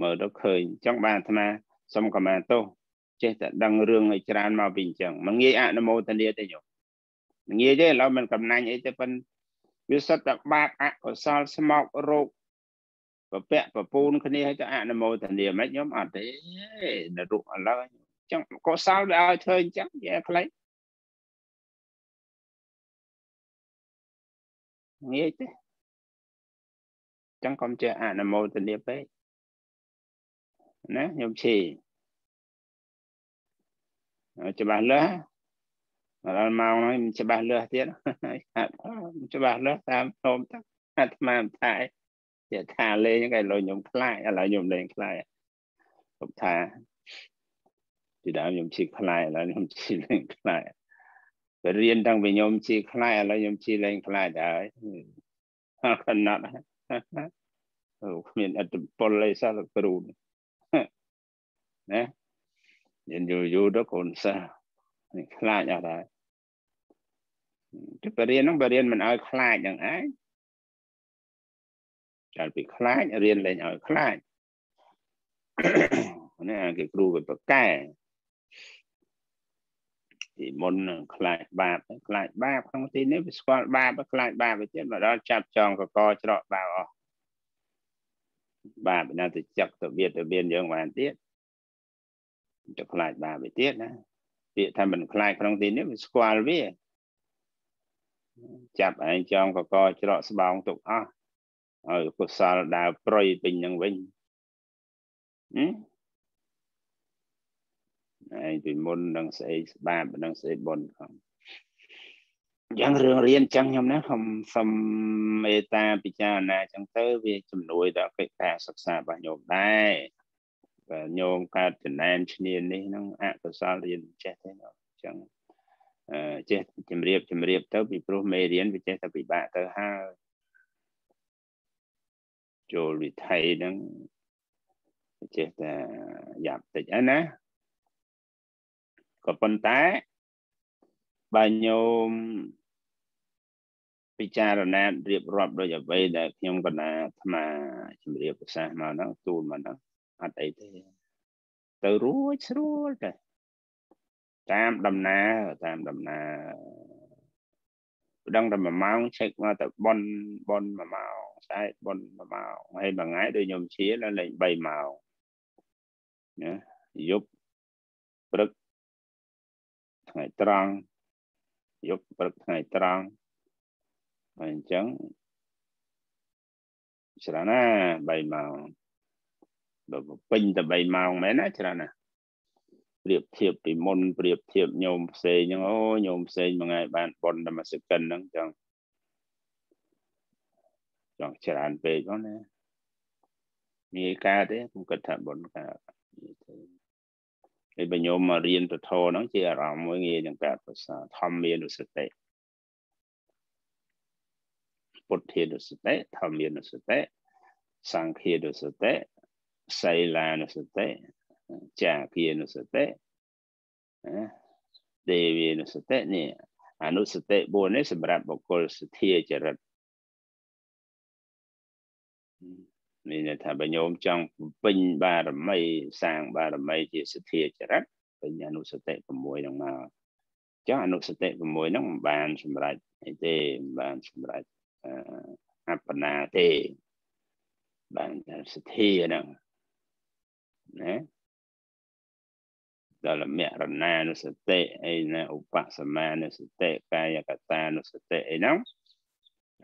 មើលទៅឃើញចឹងបានអាត្មាសុំកម្មាទោសចេះតែដឹងរឿងឲ្យច្រើនមកពីអញ្ចឹងមិនងាយអនុមោទនាទេញោមមិនងាយទេឥឡូវមិនកំណាញ់អីទេប៉ុន្តែវាសិតតែបាបអកុសលស្មោករោគប្រពាក់ប្រពូនគ្នាឲ្យទៅអនុមោទនាមិនញោមអត់ទេនៅរុកឥឡូវអញ្ចឹងកុសលវាឲ្យធ្វើអញ្ចឹងយេខ្លី ងាយទេចឹងកុំចេះអនុមោទនាពេកណាខ្ញុំឈីច្បាស់លាស់ដល់ម៉ោងហ្នឹងមិនច្បាស់លាស់ទៀតច្បាស់លាស់តាមខ្ញុំទៅអាត្មាតែជាថាលេងគេលោកខ្ញុំខ្លាចឥឡូវខ្ញុំលេងខ្លាចខ្ញុំថាពីដើមខ្ញុំជិះខ្លាចឥឡូវខ្ញុំជិះលេងខ្លាច ទៅរៀនតាំងពីខ្ញុំជិះខ្លាចឥឡូវខ្ញុំជិះលេងខ្លាចហើយខណៈអូគ្មានអត្តពលអីសោះគ្រូណាយើងយូរយូរទៅកូនសិស្សខ្លាចអត់ហើយទៅបរៀនហ្នឹងបរៀនមិនឲ្យខ្លាចហ្នឹងឯងកាលពីខ្លាចរៀនលេងឲ្យខ្លាចនេះគេគ្រូគេប្រកែ ពីមុនខ្លាចបាបខ្លាចបាបក្នុងទីនេះវាស្គាល់បាបខ្លាចបាបទៅទៀតមកដល់ចាប់ចងកកច្រកបាបអស់បាបណាទៅចឹកទៅវាទៅមានយើងបានទៀតទៅខ្លាចបាបទៅទៀតណាពាក្យថាមិនខ្លាចក្នុងទីនេះវាស្គាល់វាចាប់ឯងចងកកច្រកស្បោងទុកអស់ឲ្យកុសលដើរប្រុយពេញនឹងវិញហឹម ឯងពីមុននឹងស្អីស្បាបនឹងស្អីបុណ្យផងយ៉ាងរឿងរៀនចឹងខ្ញុំណាខ្ញុំសុំមេត្តាពិចារណាចឹងទៅវាជំនួយដល់កិច្ចការសិក្សារបស់ញោមដែរបើញោមកើតចំណែនឈ្នាននេះហ្នឹងអកុសលរៀនចេះទេអញ្ចឹងអឺចេះជំរាបជំរាបទៅពីព្រោះមេរៀនវាចេះតែពិបាកទៅហើយចូលវិថីហ្នឹងចេះតែយ៉ាប់តិចហើយណា ក៏ប៉ុន្តែបើញោមពិចារណារៀបរាប់ដោយអ្វីដែលខ្ញុំកណាអាត្មាជំរាបប្រសាសន៍មកហ្នឹងទូលមកហ្នឹងអត់អីទេទៅរួចស្រួលតែតាមដំណើរតាមដំណើរប្តឹងតែ1ម៉ោងឆែកមកទៅប៉ុនប៉ុន1ម៉ោងស្អែកប៉ុន1ម៉ោងហើយមួយថ្ងៃដូចខ្ញុំជាដល់លេង3ម៉ោងណាយប់ព្រឹក ថ្ងៃត្រង់យប់ព្រឹកថ្ងៃត្រង់ហើយអញ្ចឹងច្រើនណា3ម៉ោងបើពេញតែ3ម៉ោងមែនណាច្រើនណាប្រៀបធៀបពីមុនប្រៀបធៀបញោមផ្សេងហ្នឹងអូញោមផ្សេងមួយថ្ងៃបានប៉ុនតែមួយសេកិនហ្នឹងចឹងចង់ច្រើនពេកហ្នឹងណាងាយកើតទេខ្ញុំគិតថាប៉ុនកើតហើយ បើញោមមករៀនពធហ្នឹងជាអារម្មណ៍មួយងាយនឹងកើតប្រសាធម្មមានុសតិពុទ្ធានុសតិធម្មានុសតិសង្ឃានុសតិសីលានុសតិចាគានុសតិទេវីនុសតិនេះអនុសតិ4នេះសម្រាប់បុគ្គលសទ្ធាចរិត មានន័យថាបើញោមចង់ពេញបារមីសាងបារមីជាសទ្ធាចរិតពេញអនុសតិ6ហ្នឹងមកចុះអនុសតិ6ហ្នឹងមិនបានសម្រេចអីទេមិនបានសម្រេចអបណាទេបានតែសទ្ធាហ្នឹងណាដល់មរណានុសតិអីណាឧបសមានុសតិកាយកតានុសតិអីហ្នឹង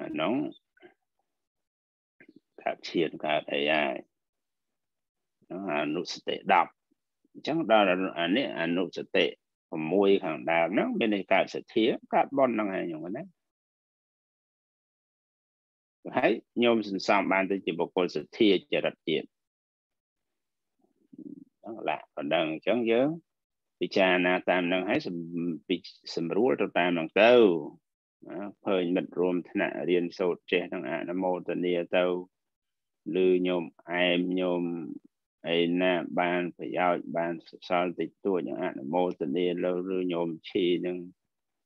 អាហ្នឹង កើតឈានកើតអីហើយអនុសតិ10អញ្ចឹងដល់អានេះអនុសតិ6ខាងដើមហ្នឹងមានន័យកើតសទ្ធាកើតបនហ្នឹងហើយខ្ញុំណាហើយញោមសន្សំបានទៅជាបុគ្គលសទ្ធាចរិតទៀតហ្នឹងឡាប៉ុណ្ណឹងអញ្ចឹងយើងពិចារណាតាមនឹងហើយសម្រួលទៅតាមនឹងទៅឃើញមិត្តរួមថ្នាក់រៀនសូត្រចេះទាំងអនុមោទនាទៅ ឬញោមអែមញោមអីណាបានប្រយោជន៍បានសល់តិចតួចអនុមោទនាលើឬញោមឈីនឹង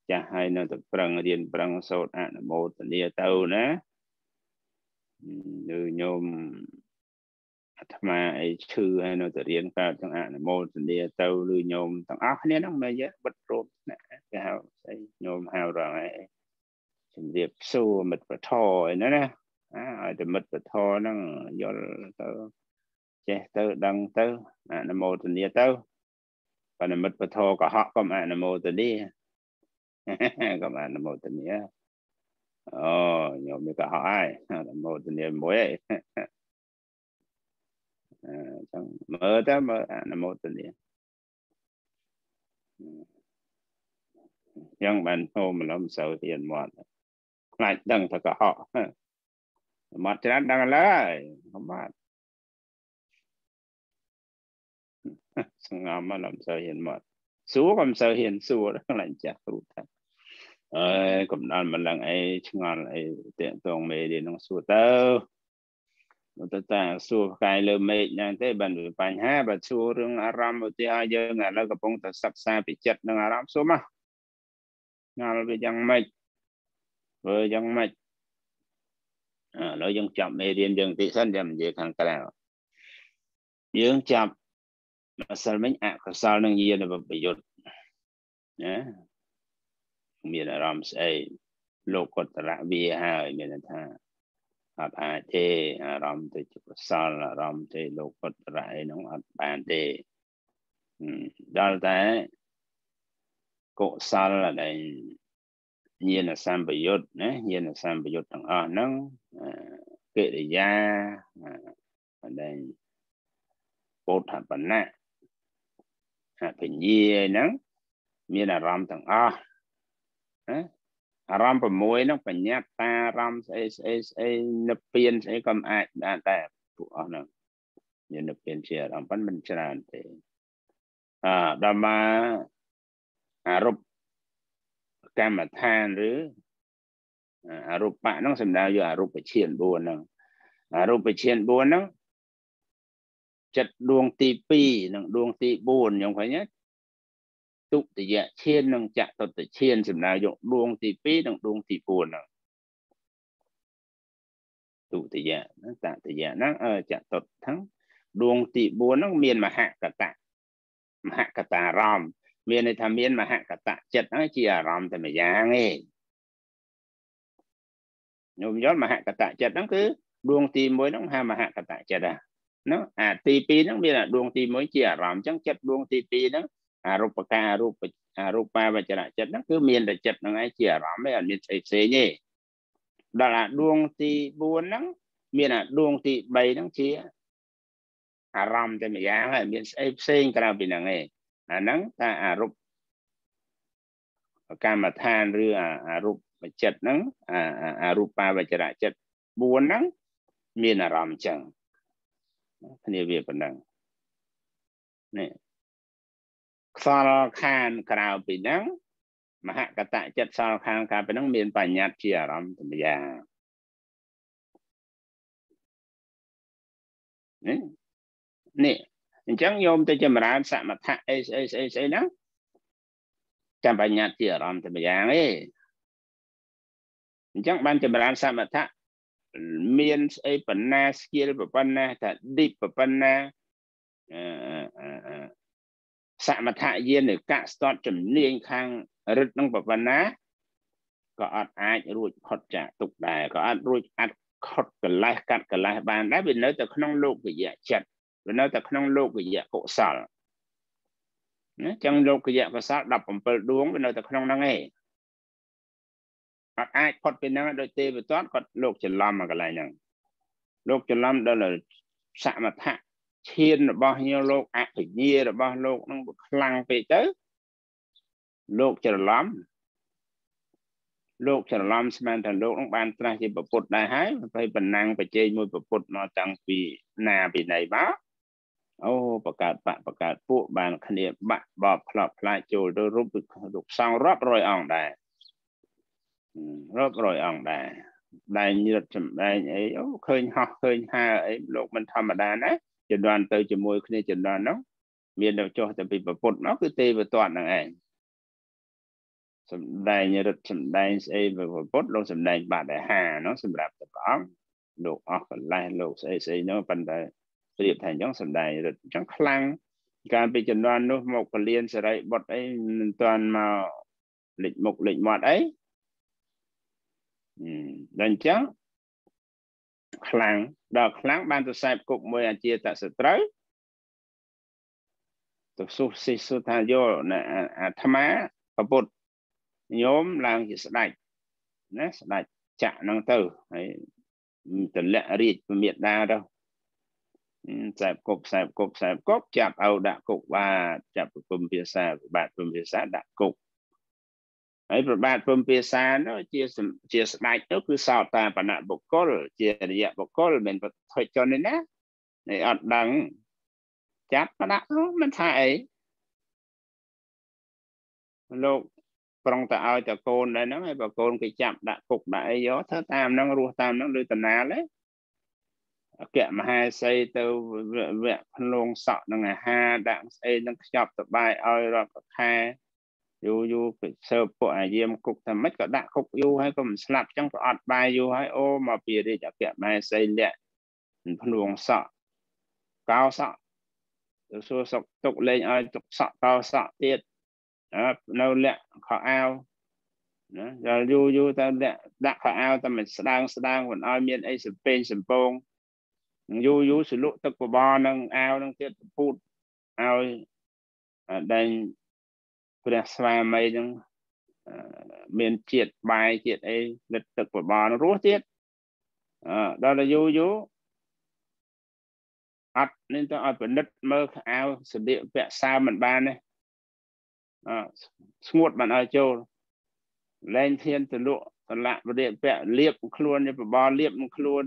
ចាស់ហើយនៅតែប្រឹងរៀនប្រឹងសូត្រអនុមោទនាទៅណាឬញោមអាត្មាអីឈឺហើយនៅតែរៀនកើតទាំងអនុមោទនាទៅឬញោមទាំងអស់គ្នាហ្នឹងមិនយកបិទរួមណាគេហៅស្អីញោមហៅរងឯងជំរាបសួរមិត្តពធឯណាណា ឲ្យតែមិត្តពធហ្នឹងយល់ទៅចេះទៅដឹងទៅអនុមោទនាទៅបើនិមិត្តពធកុហកកុំអនុមោទនាកុំអនុមោទនាអូញោមនេះកុហកហើយអនុមោទនាមួយឯងអញ្ចឹងមើលទៅមើលអនុមោទនាយ៉ាងបានហូមលំសូវទៀនមាត់ខ្លាចដឹងថាកុហក មាត់ច្រើនដឹងឡើយ không បាទស្ងំមកមិនសូវហ៊ានមកសួរក៏មិនសូវហ៊ានសួរខ្លាញ់ចាស់គ្រូថាអើយកំដៅមិនឡើងអីឆ្ងល់អីតាក់តងមេរៀននឹងសួរទៅទៅតាសួរផ្កាយលើមេឃហ្នឹងទេបានវាបញ្ហាបើសួររឿងអារម្មណ៍ឧទាហរណ៍យើងឥឡូវកំពុងតែសិក្សាពីចិត្តនឹងអារម្មណ៍សួរមកឆ្ងល់វាយ៉ាងម៉េចធ្វើយ៉ាងម៉េច ឥឡូវយើងចាប់មេរៀនយើងតិចសិនចាំនិយាយខាងក្រៅយើងចាប់ម្សិលមិញអកុសលនឹងយានប្រយុទ្ធណាមានអារម្មណ៍ស្អីលោកកតរៈវាហើយមានថាអត់អាចទេអារម្មណ៍ទៅជាកុសលអារម្មណ៍ទៅលោកកតរៈអីនោះអត់បានទេដល់តែកុសលដែល ញាណសម្បយុទ្ធណាញាណសម្បយុទ្ធទាំងអស់ហ្នឹងកិរិយាដែលពោធបណ្ណៈអភិញ្ញាហ្នឹងមានអារម្មណ៍ទាំងអស់ណាអារម្មណ៍6ហ្នឹងបញ្ញាតាអារម្មណ៍ស្អីស្អីស្អីនិព្វានស្អីក៏អាចបានដែរពួកអស់ហ្នឹងមាននិព្វានជាអារម្មណ៍ប៉ុន្តែមិនច្រើនទេអដល់មកអរូប កម្មដ្ឋានឬអរូបៈហ្នឹងសំដៅយកអរូបឈាន4ហ្នឹងអរូបឈាន4ហ្នឹងចិត្តដួងទី2និងដួងទី4ខ្ញុំឃើញទេទុតិយឈាននិងចតុតឈានសំដៅយកដួងទី2និងដួងទី4ហ្នឹងទុតិយហ្នឹងតតិយហ្នឹងអចតុតហ្នឹងដួងទី4ហ្នឹងមានមហកតៈមហកតារម្មណ៍ មានន័យថាមានមហកតៈចិត្តហ្នឹងជាអារម្មណ៍តែម្យ៉ាងឯងញោមយល់មហកតៈចិត្តហ្នឹងគឺដួងទី1ហ្នឹងហៅមហកតៈចិត្តហ្នឹងណាអាទី2ហ្នឹងមានដួងទី1ជាអារម្មណ៍អញ្ចឹងចិត្តដួងទី2ហ្នឹងអរូបកាអរូបអរូបាវចរៈចិត្តហ្នឹងគឺមានតែចិត្តហ្នឹងឯងជាអារម្មណ៍ឯងអត់មានផ្សេងផ្សេងទេដល់អាដួងទី4ហ្នឹងមានអាដួងទី3ហ្នឹងជាអារម្មណ៍តែម្យ៉ាងហើយមានស្អីផ្សេងក្រៅពីហ្នឹងឯង អាហ្នឹងថាអារូបកម្មដ្ឋានឬអារូបចិត្តហ្នឹងអារូបាវចរៈចិត្ត4ហ្នឹងមានអារម្មណ៍ចឹងគ្នាវាប៉ុណ្ណឹងនេះខ្សលខានក្រៅពីហ្នឹងមហកតៈចិត្តសល់ខាងក្រៅពីហ្នឹងមានបញ្ញត្តិជាអារម្មណ៍ធម្មតានេះនេះ អញ្ចឹងយោមទៅចម្រើនសមថៈអីស្អីស្អីស្អីហ្នឹងចាំបញ្ញត្តិជាអារម្មណ៍តែម្យ៉ាងទេអញ្ចឹងបានចម្រើនសមថៈមានស្អីបណ្ណាស្គៀលប៉ុណ្ណាថា deep ប៉ុណ្ណាសមថៈយានិកៈស្ទាត់ជំនាញខាងរិទ្ធនឹងប៉ុណ្ណាក៏អត់អាចរួចផុតចាកទុកដែរក៏អត់រួចអត់ខុតកលេសកាត់កលេសបានដែរវានៅតែក្នុងលោកវិយៈចិត្ត វានៅតែក្នុងលោកវិយៈកុសលណាចឹងលោកវិយៈកុសល17ដួងវានៅតែក្នុងហ្នឹងឯងអត់អាចផុតពីហ្នឹងដោយទេវទត្តគាត់លោកច្រឡំមកកន្លែងហ្នឹងលោកច្រឡំដល់សមថៈឈានរបស់ញោលោកអភិញ្ញារបស់លោកនឹងខ្លាំងពេកទៅលោកច្រឡំលោកច្រឡំស្មានថាលោកនឹងបានត្រាស់ជាពុទ្ធដែរហើយហើយបណ្ណាំងបច្ចេកមួយពុទ្ធមកតាំងពីណាពីណីមក អូបកកើតបកបកើតពួកបានគ្នាបាក់បបផ្លប់ផ្លាច់ចូលទៅរូបរូបសង្ឃរាប់រយអង្គដែររាប់រយអង្គដែរដែលញឹកចម្ដែងអីអូឃើញហោះឃើញហើអីលោកមិនធម្មតាណាចំនួនទៅជាមួយគ្នាចំនួននោះមានទៅចុះទៅពីប្រពុតមកគឺទេវទត្តហ្នឹងឯងសំដែងរត់សំដែងស្អីប្រពុតលោកសំដែងបដិហានោះសម្រាប់ព្រះអង្គលោកអស់កលេសលោកស្អីស្អីនោះប៉ុន្តែ ប្រៀបថាអញ្ចឹងសំដែងរត់អញ្ចឹងខ្លាំងកាលពីចំនួននោះមកពលានសេរីបុត្រអីមិនទាន់មកលេចមុខលេចមាត់អីដល់អញ្ចឹងខ្លាំងដល់ខ្លាំងបានទៅសែបគុកមួយអាជាតសត្រូវទៅសុខសិសុថាយោអាត្មាប្រពុតញោមឡើងជាស្ដេចណាស្ដេចចាក់ហ្នឹងទៅហើយតម្លាក់រាជពមេដាទៅ សែបគប់សែបគប់សែបគប់ចាប់ឲ្យដាក់គុកបាទចាប់ប្រគំភាសាបាទប្រគំភាសាដាក់គុកហើយប្របាទពំភាសានោះជាជាស្ដេចនោះគឺសោតាបណៈបុគ្គល ជារយៈបុគ្គលមិនបថុជននេះណានេះអត់ដឹងចាប់បដាក់នោះមិនថាអីលោកប្រុងតែឲ្យតកូនដែរហ្នឹងហើយបើកូនគេចាប់ដាក់គុកដាក់អីយកធ្វើតាមហ្នឹងរស់តាមហ្នឹងដូចតណាលឯង អគ្គមហាសីទៅវគ្គភ្នងសក់នឹងអាហារដាក់ស្អីនឹងខ្ចប់តបាយឲ្យរាប់ខែយូរយូរគេសើពួកអាយាមគុកតែមិនក៏ដាក់គុកយូរហើយក៏មិនស្លាប់ចឹងក៏អត់បាយយូរហើយអូមកពីរាជអគ្គមហាសីលាក់ភ្នងសក់កោសក់ទៅសួរសុកទុកលេងឲ្យទុកសក់កោសក់ទៀតនៅលាក់ខោអាវណាដល់យូរយូរទៅលាក់ដាក់ខោអាវតែមិនស្ដាងស្ដាងមិនឲ្យមានអីសំពេងសំពង យូរយូរសលក់ទឹកបបរនឹងអាវនឹងទៀតពូតឲ្យដែងព្រះស្វាមីនឹងមានជាតិបាយជាតិអីលិតទឹកបបររស់ទៀតដល់ទៅយូរយូរអត់នេះទៅឲ្យពិនិត្យមើលខោអាវសម្លៀកពាក់សើមិនបានទេស្ងួតបានឲ្យចូលលែងធានទលក់តលាក់វិរិយពាក់លៀបខ្លួនបបលៀបនឹងខ្លួន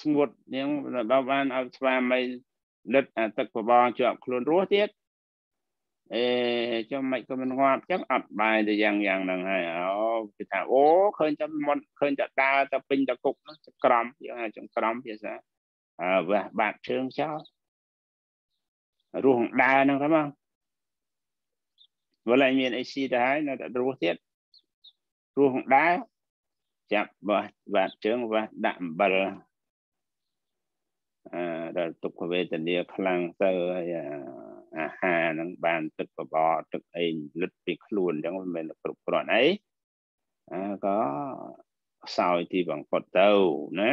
ស្ងួតនាងដល់បានឲ្យស្វាមីលិតទឹកបបជាប់ខ្លួនរស់ទៀតអេចាំមិនក៏មិនងាប់ចឹងអត់បាយទៅយ៉ាងយ៉ាងហ្នឹងហើយអូគេថាអូឃើញតែមុនឃើញតែដើរតែពេញតែគុកហ្នឹងក្រំយើងហៅចង្ក្រំភាសាអើវះបាត់ជើងចោលរស់ដើរហ្នឹងទៅមកវល់ឯងមានអីស៊ីទៅហើយនៅតែរស់ទៀតរស់ដែរចាប់បោះបាត់ជើងបោះដាក់អំបិលអឺ ដល់ទុក្ខវេទនាខ្លាំងទៅហើយអាហារនឹងបានទឹកបបរទឹកអីលិតពីខ្លួនអញ្ចឹងមិនមែនគ្រប់គ្រាន់អីអើក៏សោយទីបង្កត់ទៅណា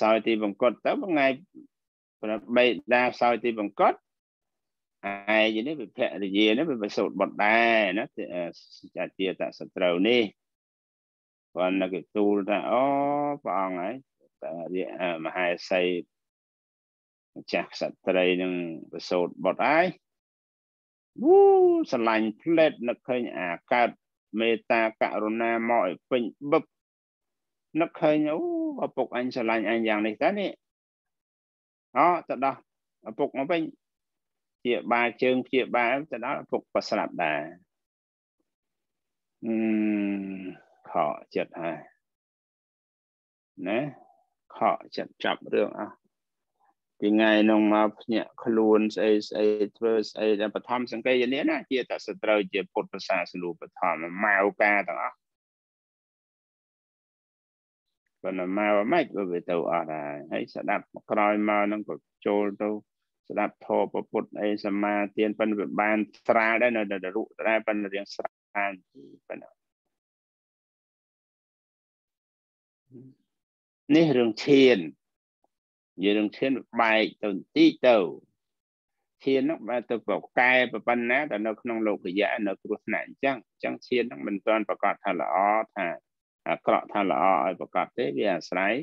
សោយទីបង្កត់ទៅថ្ងៃប្របីដាសោយទីបង្កត់ឯងនេះវិភរិយានេះវាបសូតបត់ដែរណាចាជាតសត្រូវនេះគាត់នៅគេទូលថាអូព្រះអង្គហើយ មហាសីម្ចាស់ក្សត្រីនឹងបសូតបត់ហើយវូស្រឡាញ់ផ្លេតនឹកឃើញអាកើតមេត្តាករុណាមកឲ្យពេញបឹបនឹកឃើញអូឪពុកអញស្រឡាញ់អញយ៉ាងនេះតើនេះអូទៅដោះឪពុកមកវិញជាបាលជើងជាបាលទៅដល់ឪពុកក៏ស្លាប់ដែរអឺខកចិត្តហើយណា ខកចិត្តចាប់រឿងអស់ពីថ្ងៃនោះមកភ្ញាក់ខ្លួនស្អីស្អីធ្វើស្អីដែលបឋមសង្កេយនេះណាជាតសត្រូវជាពុទ្ធសាសនូបឋមម៉ៅការទាំងអស់ប៉ុន្តែមកមិនវាទៅអស់ដែរហើយស្ដាប់ក្រោយមកនឹងក៏ចូលទៅស្ដាប់ធម៌ពុទ្ធអីសមាទានប៉ុន្តែវាបានស្រាលដែរនៅតែរុដែរប៉ុន្តែរៀងស្រាលប៉ុណ្ណឹង នេះរឿងឈាននិយាយរឿងឈានបែកទៅបន្តិចទៅឈានហ្នឹងបើទៅប្រកែប៉ុណ្ណាតែនៅក្នុងលោកយៈនៅគ្រោះថ្នាក់អញ្ចឹងអញ្ចឹងឈានហ្នឹងមិនទាន់ប្រកាសថាល្អថាអាក្រក់ថាល្អឲ្យប្រកាសទេវាអាស្រ័យ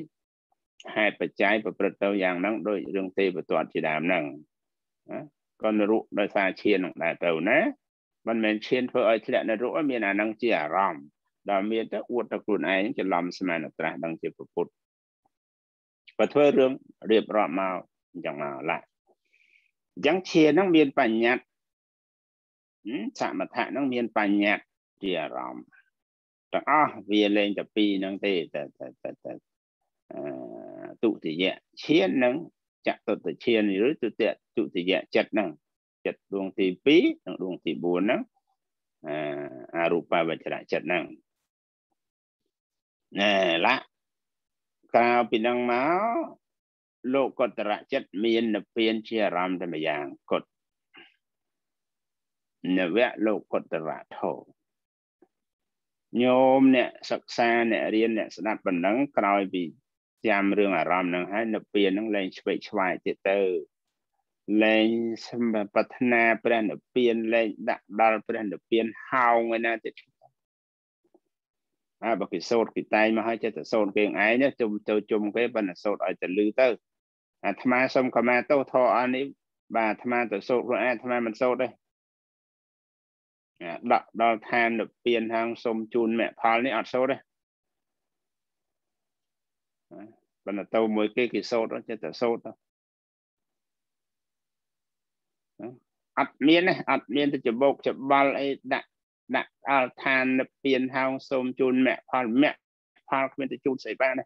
ហេតុបច្ច័យប្រព្រឹត្តទៅយ៉ាងហ្នឹងដោយរឿងទេវទត្តជាដើមហ្នឹងណាក៏នរុដោយសារឈានហ្នឹងដែរទៅណាមិនមែនឈានធ្វើឲ្យធ្លាក់នរុឲ្យមានអាហ្នឹងជាអារម្មណ៍ដល់មានទៅអួតទៅខ្លួនឯងច្រឡំស្មានត្រាស់ដឹងជាពុទ្ធ បើធ្វើរឿងរៀបរាប់មកអញ្ចឹងមកឡាអញ្ចឹងឈានហ្នឹងមានបញ្ញត្តិសមថៈហ្នឹងមានបញ្ញត្តិជាអារម្មណ៍ទាំងអស់វាលែងតែពីរហ្នឹងទេតែតែទុតិយឈាននិងចតុតឈានឬទុតិយទុតិយចិត្តហ្នឹងចិត្តដួងទី2និងដួងទី4ហ្នឹងអរូបវចរៈចិត្តហ្នឹងណែឡា ក្រៅពីហ្នឹងមកលោកកតរៈចិត្តមាននិព្វានជាអារម្មណ៍តែម្យ៉ាងកតនវៈលោកកតរៈធោញោមអ្នកសិក្សាអ្នករៀនអ្នកស្ដាប់ប៉ុណ្ណឹងក្រោយពីចាំរឿងអារម្មណ៍ហ្នឹងហើយនៅពេលហ្នឹងលែងឆ្វេងឆ្វាយទៀតទៅលែងសម្បប្រាថ្នាព្រះនិព្វានលែងដាក់ដល់ព្រះនិព្វានហោងឯណាទៀត ហើយបើគេសោតគេតែងមកឲ្យចិត្តសោតគេឯងជុំទៅជុំគេបើសោតឲ្យទៅលឺទៅអាត្មាសុំខមាទោសធរអស់នេះបាទអាត្មាទៅសោតខ្លួនឯងអាត្មាមិនសោតទេដាក់ដល់ឋាននិព្វានហាងសុំជូនមគ្គផលនេះអត់សូត្រទេបណ្ឌទៅមួយគេគេសូត្រចេះតែសូត្រអត់មានទេអត់មានទៅច្បោកច្បល់អីដាក់ ដាក់អល់ឋាននិព្វានហាងសុំជូនមគ្គផលមគ្គផលគ្មានទៅជូនស្អីបានទេ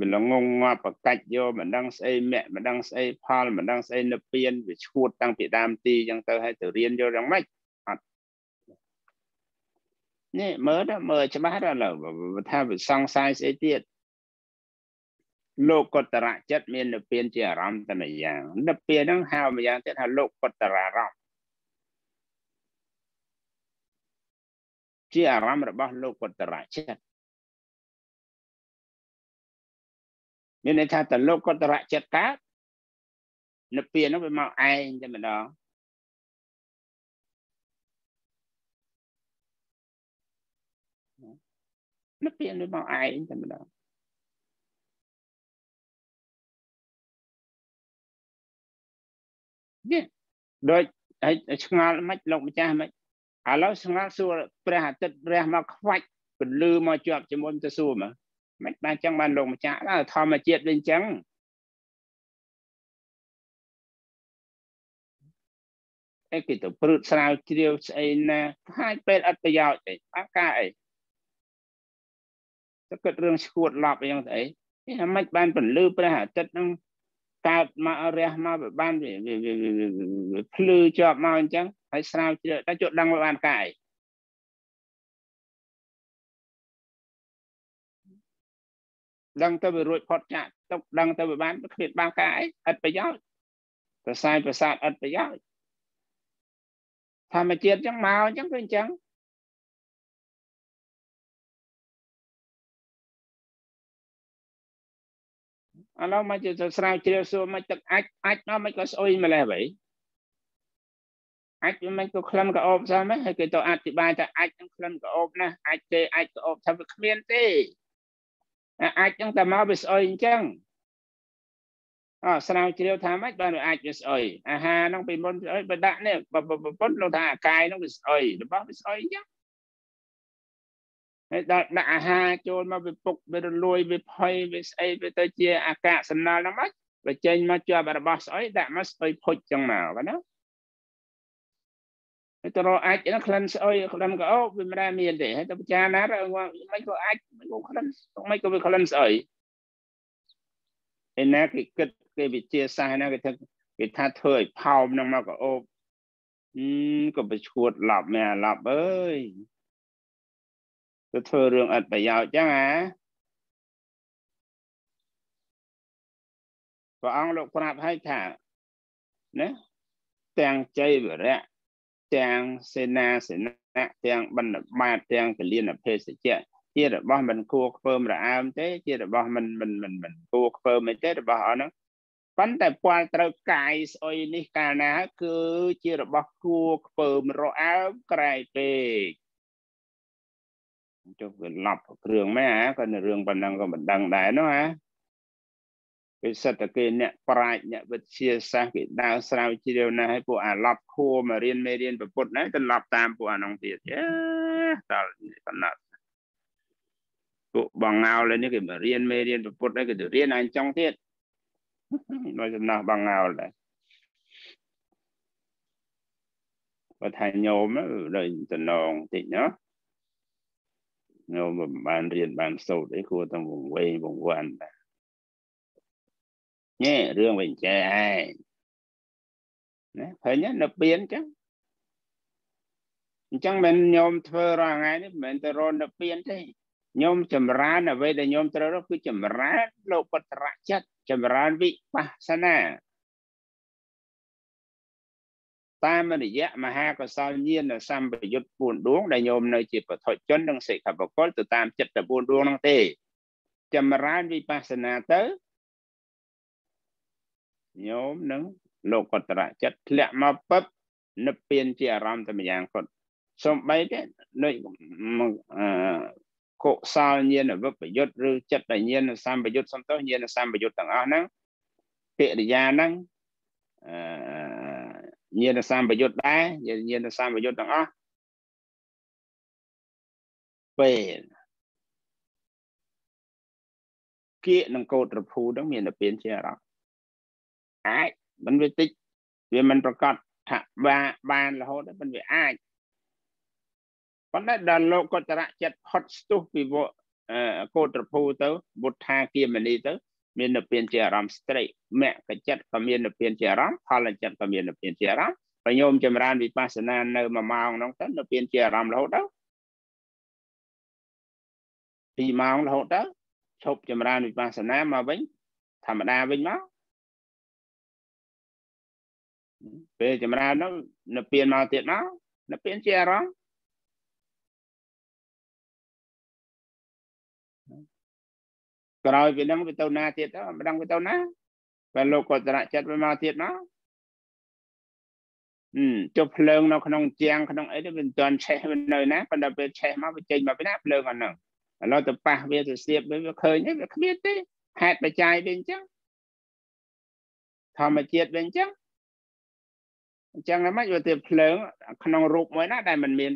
វាលងងងាប់ប្រកាច់យកមិនដឹងស្អីមគ្គមិនដឹងស្អីផលមិនដឹងស្អីនិព្វានវាឈួតតាំងពីដើមទីអញ្ចឹងទៅឲ្យទៅរៀនយកយ៉ាងម៉េចអត់នេះមើលទៅមើលច្បាស់ដល់ឥឡូវថាវាសង្ស័យស្អីទៀតលោកកតរៈចិត្តមាននិព្វានជាអារម្មណ៍តែម្យ៉ាងនិព្វានហ្នឹងហៅម្យ៉ាងទៀតថាលោកកតរៈអារម្មណ៍ ជាអារម្មណ៍របស់លោកកតរៈចិត្តមានន័យថាតលោកកតរៈចិត្តកើតនិព្វាននោះវាមកឯងតែម្ដងនិព្វានវាមកឯងតែម្ដងនេះដូចឲ្យឆ្ងល់មិនលោកម្ចាស់មិន ឥឡូវឆ្ងល់សួរព្រះអាទិត្យរះមកខ្វាច់ពន្លឺមកជាប់ជាមួយទៅសួរមកមិនបានចឹងបានលោកម្ចាស់ធម្មជាតិវិញចឹងអីគេទៅព្រឹតស្រាវជ្រាវស្អីណាខាយពេលអត់ប្រយោជន៍ទេបានការអីទៅគិតរឿងឈួតឡប់អីយ៉ាងស្អីនេះមិនបានពន្លឺព្រះអាទិត្យហ្នឹង កើតមករះមកវាបានវាភ្លឺជាប់មកអញ្ចឹងហើយស្រាវជ្រាវតែជក់ដឹងវាបានកាយដឹងទៅវារួចផុតចាក់ទុកដឹងទៅវាបានគ្មានបានកាយឥតប្រយោជន៍ប្រសាយប្រសាទឥតប្រយោជន៍ធម្មជាតិអញ្ចឹងមកអញ្ចឹងគឺអញ្ចឹង ឥឡូវមកទៅស្រាវជ្រាវសួរមកទឹកអាចអាចមកមិនក៏ស្អុយម្លេះ vậy អាចមិនក៏ក្លិនក៏អូបសោះមែនហើយគេទៅអធិប្បាយថាអាចនឹងក្លិនក៏អូបណាអាចទេអាចក៏អូបថាវាគ្មានទេអាចនឹងតែមកវាស្អុយអញ្ចឹងអស្រាវជ្រាវថាម៉េចបានវាអាចវាស្អុយអាហារហ្នឹងពីមុនស្អុយបើដាក់នេះប្រពន្ធលោកថាអាកាយហ្នឹងវាស្អុយរបស់វាស្អុយអញ្ចឹង ហើយដល់ដាក់អាហារចូលមកវាពុកវារលួយវាផុយវាស្អីវាទៅជាអាកាសសំណល់ហ្នឹងមកវាចេញមកជាប់របស់ស្អុយដាក់មកស្អុយផុចចឹងមកបាទណាហើយទៅរកអាចហ្នឹងក្លិនស្អុយក្លិនក៏អូវាមិនដែលមានទេហើយទៅពិចារណាទៅមិនក៏អាចមិនក៏ក្លិនមិនក៏វាក្លិនស្អុយឯណាគេគិតគេវិទ្យាសាស្ត្រណាគេថាគេថាធ្វើឲ្យផោមហ្នឹងមកក៏អូបក៏ไปឈួតឡប់មែនឡប់អើយ ទៅធ្វើរឿងអត់ប្រយោជន៍ចឹងអាព្រះអង្គលោកប្រាប់ឲ្យថាណាទាំងចៃវរៈទាំងសេនាសេណៈទាំងបណ្ឌបាតទាំងកលៀនភេសជ្ជៈជារបស់មិនគួរខ្ពើមរអើមទេជារបស់មិនមិនមិនមិនគួរខ្ពើមទេរបស់អស់ហ្នឹងប៉ុន្តែពាល់ត្រូវកាយស្អុយនេះកាលណា គឺជារបស់គួរខ្ពើមរអើមក្រៃពេក ចុះវាឡប់គ្រឿងមែនអាក៏រឿងប៉ុណ្ណឹងក៏មិនដឹងដែរនោះអាគេសិតតែគេអ្នកប្រាជ្ញអ្នកវិទ្យាសាស្ត្រគេដើរស្រាវជ្រាវណាស់ឲ្យពួកអាឡប់ខួរមករៀនមេរៀនប្រពុតណាទៅឡប់តាមពួកអានោះទៀតយេដល់ប៉ុណ្ណាពួកបងងោលនេះគេមករៀនមេរៀនប្រពុតហើយគេទៅរៀនអញចង់ទៀតមកចំណាស់បងងោលដែរបើថាញោមដល់តំណងតិចណា ញោមមិនបានរៀនបានសូត្រអីគួរតែវង្វេងវង្វាន់ដែរញ៉ែរឿងវិញចែឯងណាឃើញនៅពៀនចឹងអញ្ចឹងមិនញោមធ្វើរាល់ថ្ងៃនេះមិនមែនទៅរននៅពៀនទេញោមចម្រើនអ្វីដែលញោមត្រូវគឺចម្រើនលោកបត្រចិត្តចម្រើនវិបស្សនា តាមរយៈមហាកុសលញាណសម្បយុទ្ធ4ដួងដែលញោមនៅជាពុទ្ធជននិងសិក្ខាបកលទៅតាមចិត្ត4ដួងនោះទេ ចម្រើនវិបស្សនាទៅញោមនឹងលោកតរៈចិត្តធ្លាក់មកពឹបនិព្វានជាអារម្មណ៍តែម្យ៉ាងគាត់សំបីទេដូចអឺកុសលញាណវិបយុទ្ធឬចិត្តញាណសម្បយុទ្ធសំទោសញាណសម្បយុទ្ធទាំងអស់ហ្នឹងកិរិយាហ្នឹងអឺ ញាណសម្បយុទ្ធដែរញាណសម្បយុទ្ធទាំងអស់ពេលគៀកនឹងកោតរភូហ្នឹងមានតែពៀនជាអារម្មណ៍អាចមិនវាតិចវាមិនប្រកាសថាបានបានរហូតទេប៉ុន្តែវាអាចប៉ុន្តែដល់លោកកតរៈចិត្តផុតស្ទុះពីវកោតរភូទៅបុទ្ធាគាមនីទៅ មាននិព្វានជាអារម្មណ៍ស្ត្រីមគ្គចិត្តក៏មាននិព្វានជាអារម្មណ៍ផលចិត្តក៏មាននិព្វានជាអារម្មណ៍បើញោមចម្រើនវិបស្សនានៅ1ម៉ោងហ្នឹងទៅនិព្វានជាអារម្មណ៍រហូតទៅ2ម៉ោងរហូតទៅឈប់ចម្រើនវិបស្សនាមកវិញធម្មតាវិញមកពេលចម្រើននោះនិព្វានមកទៀតមកនិព្វានជាអារម្មណ៍ ក្រោយពីហ្នឹងវាទៅណាទៀតទៅម្ដងវាទៅណាពេលលោកក៏តរចិត្តវាមកទៀតមកអឺចុះភ្លើងនៅក្នុងជាងក្នុងអីទៅវាមិនទាន់ឆេះវានៅណាប៉ុន្តែពេលឆេះមកវាចេញមកពីណាភ្លើងអាហ្នឹងឥឡូវទៅប៉ះវាទៅស្ទាបវាឃើញវាគ្មានទេហេតុបច្ច័យវាអញ្ចឹងធម្មជាតិវាអញ្ចឹងអញ្ចឹងហ្មងវាទៅភ្លើងក្នុងរូបមួយណាដែលมันមាន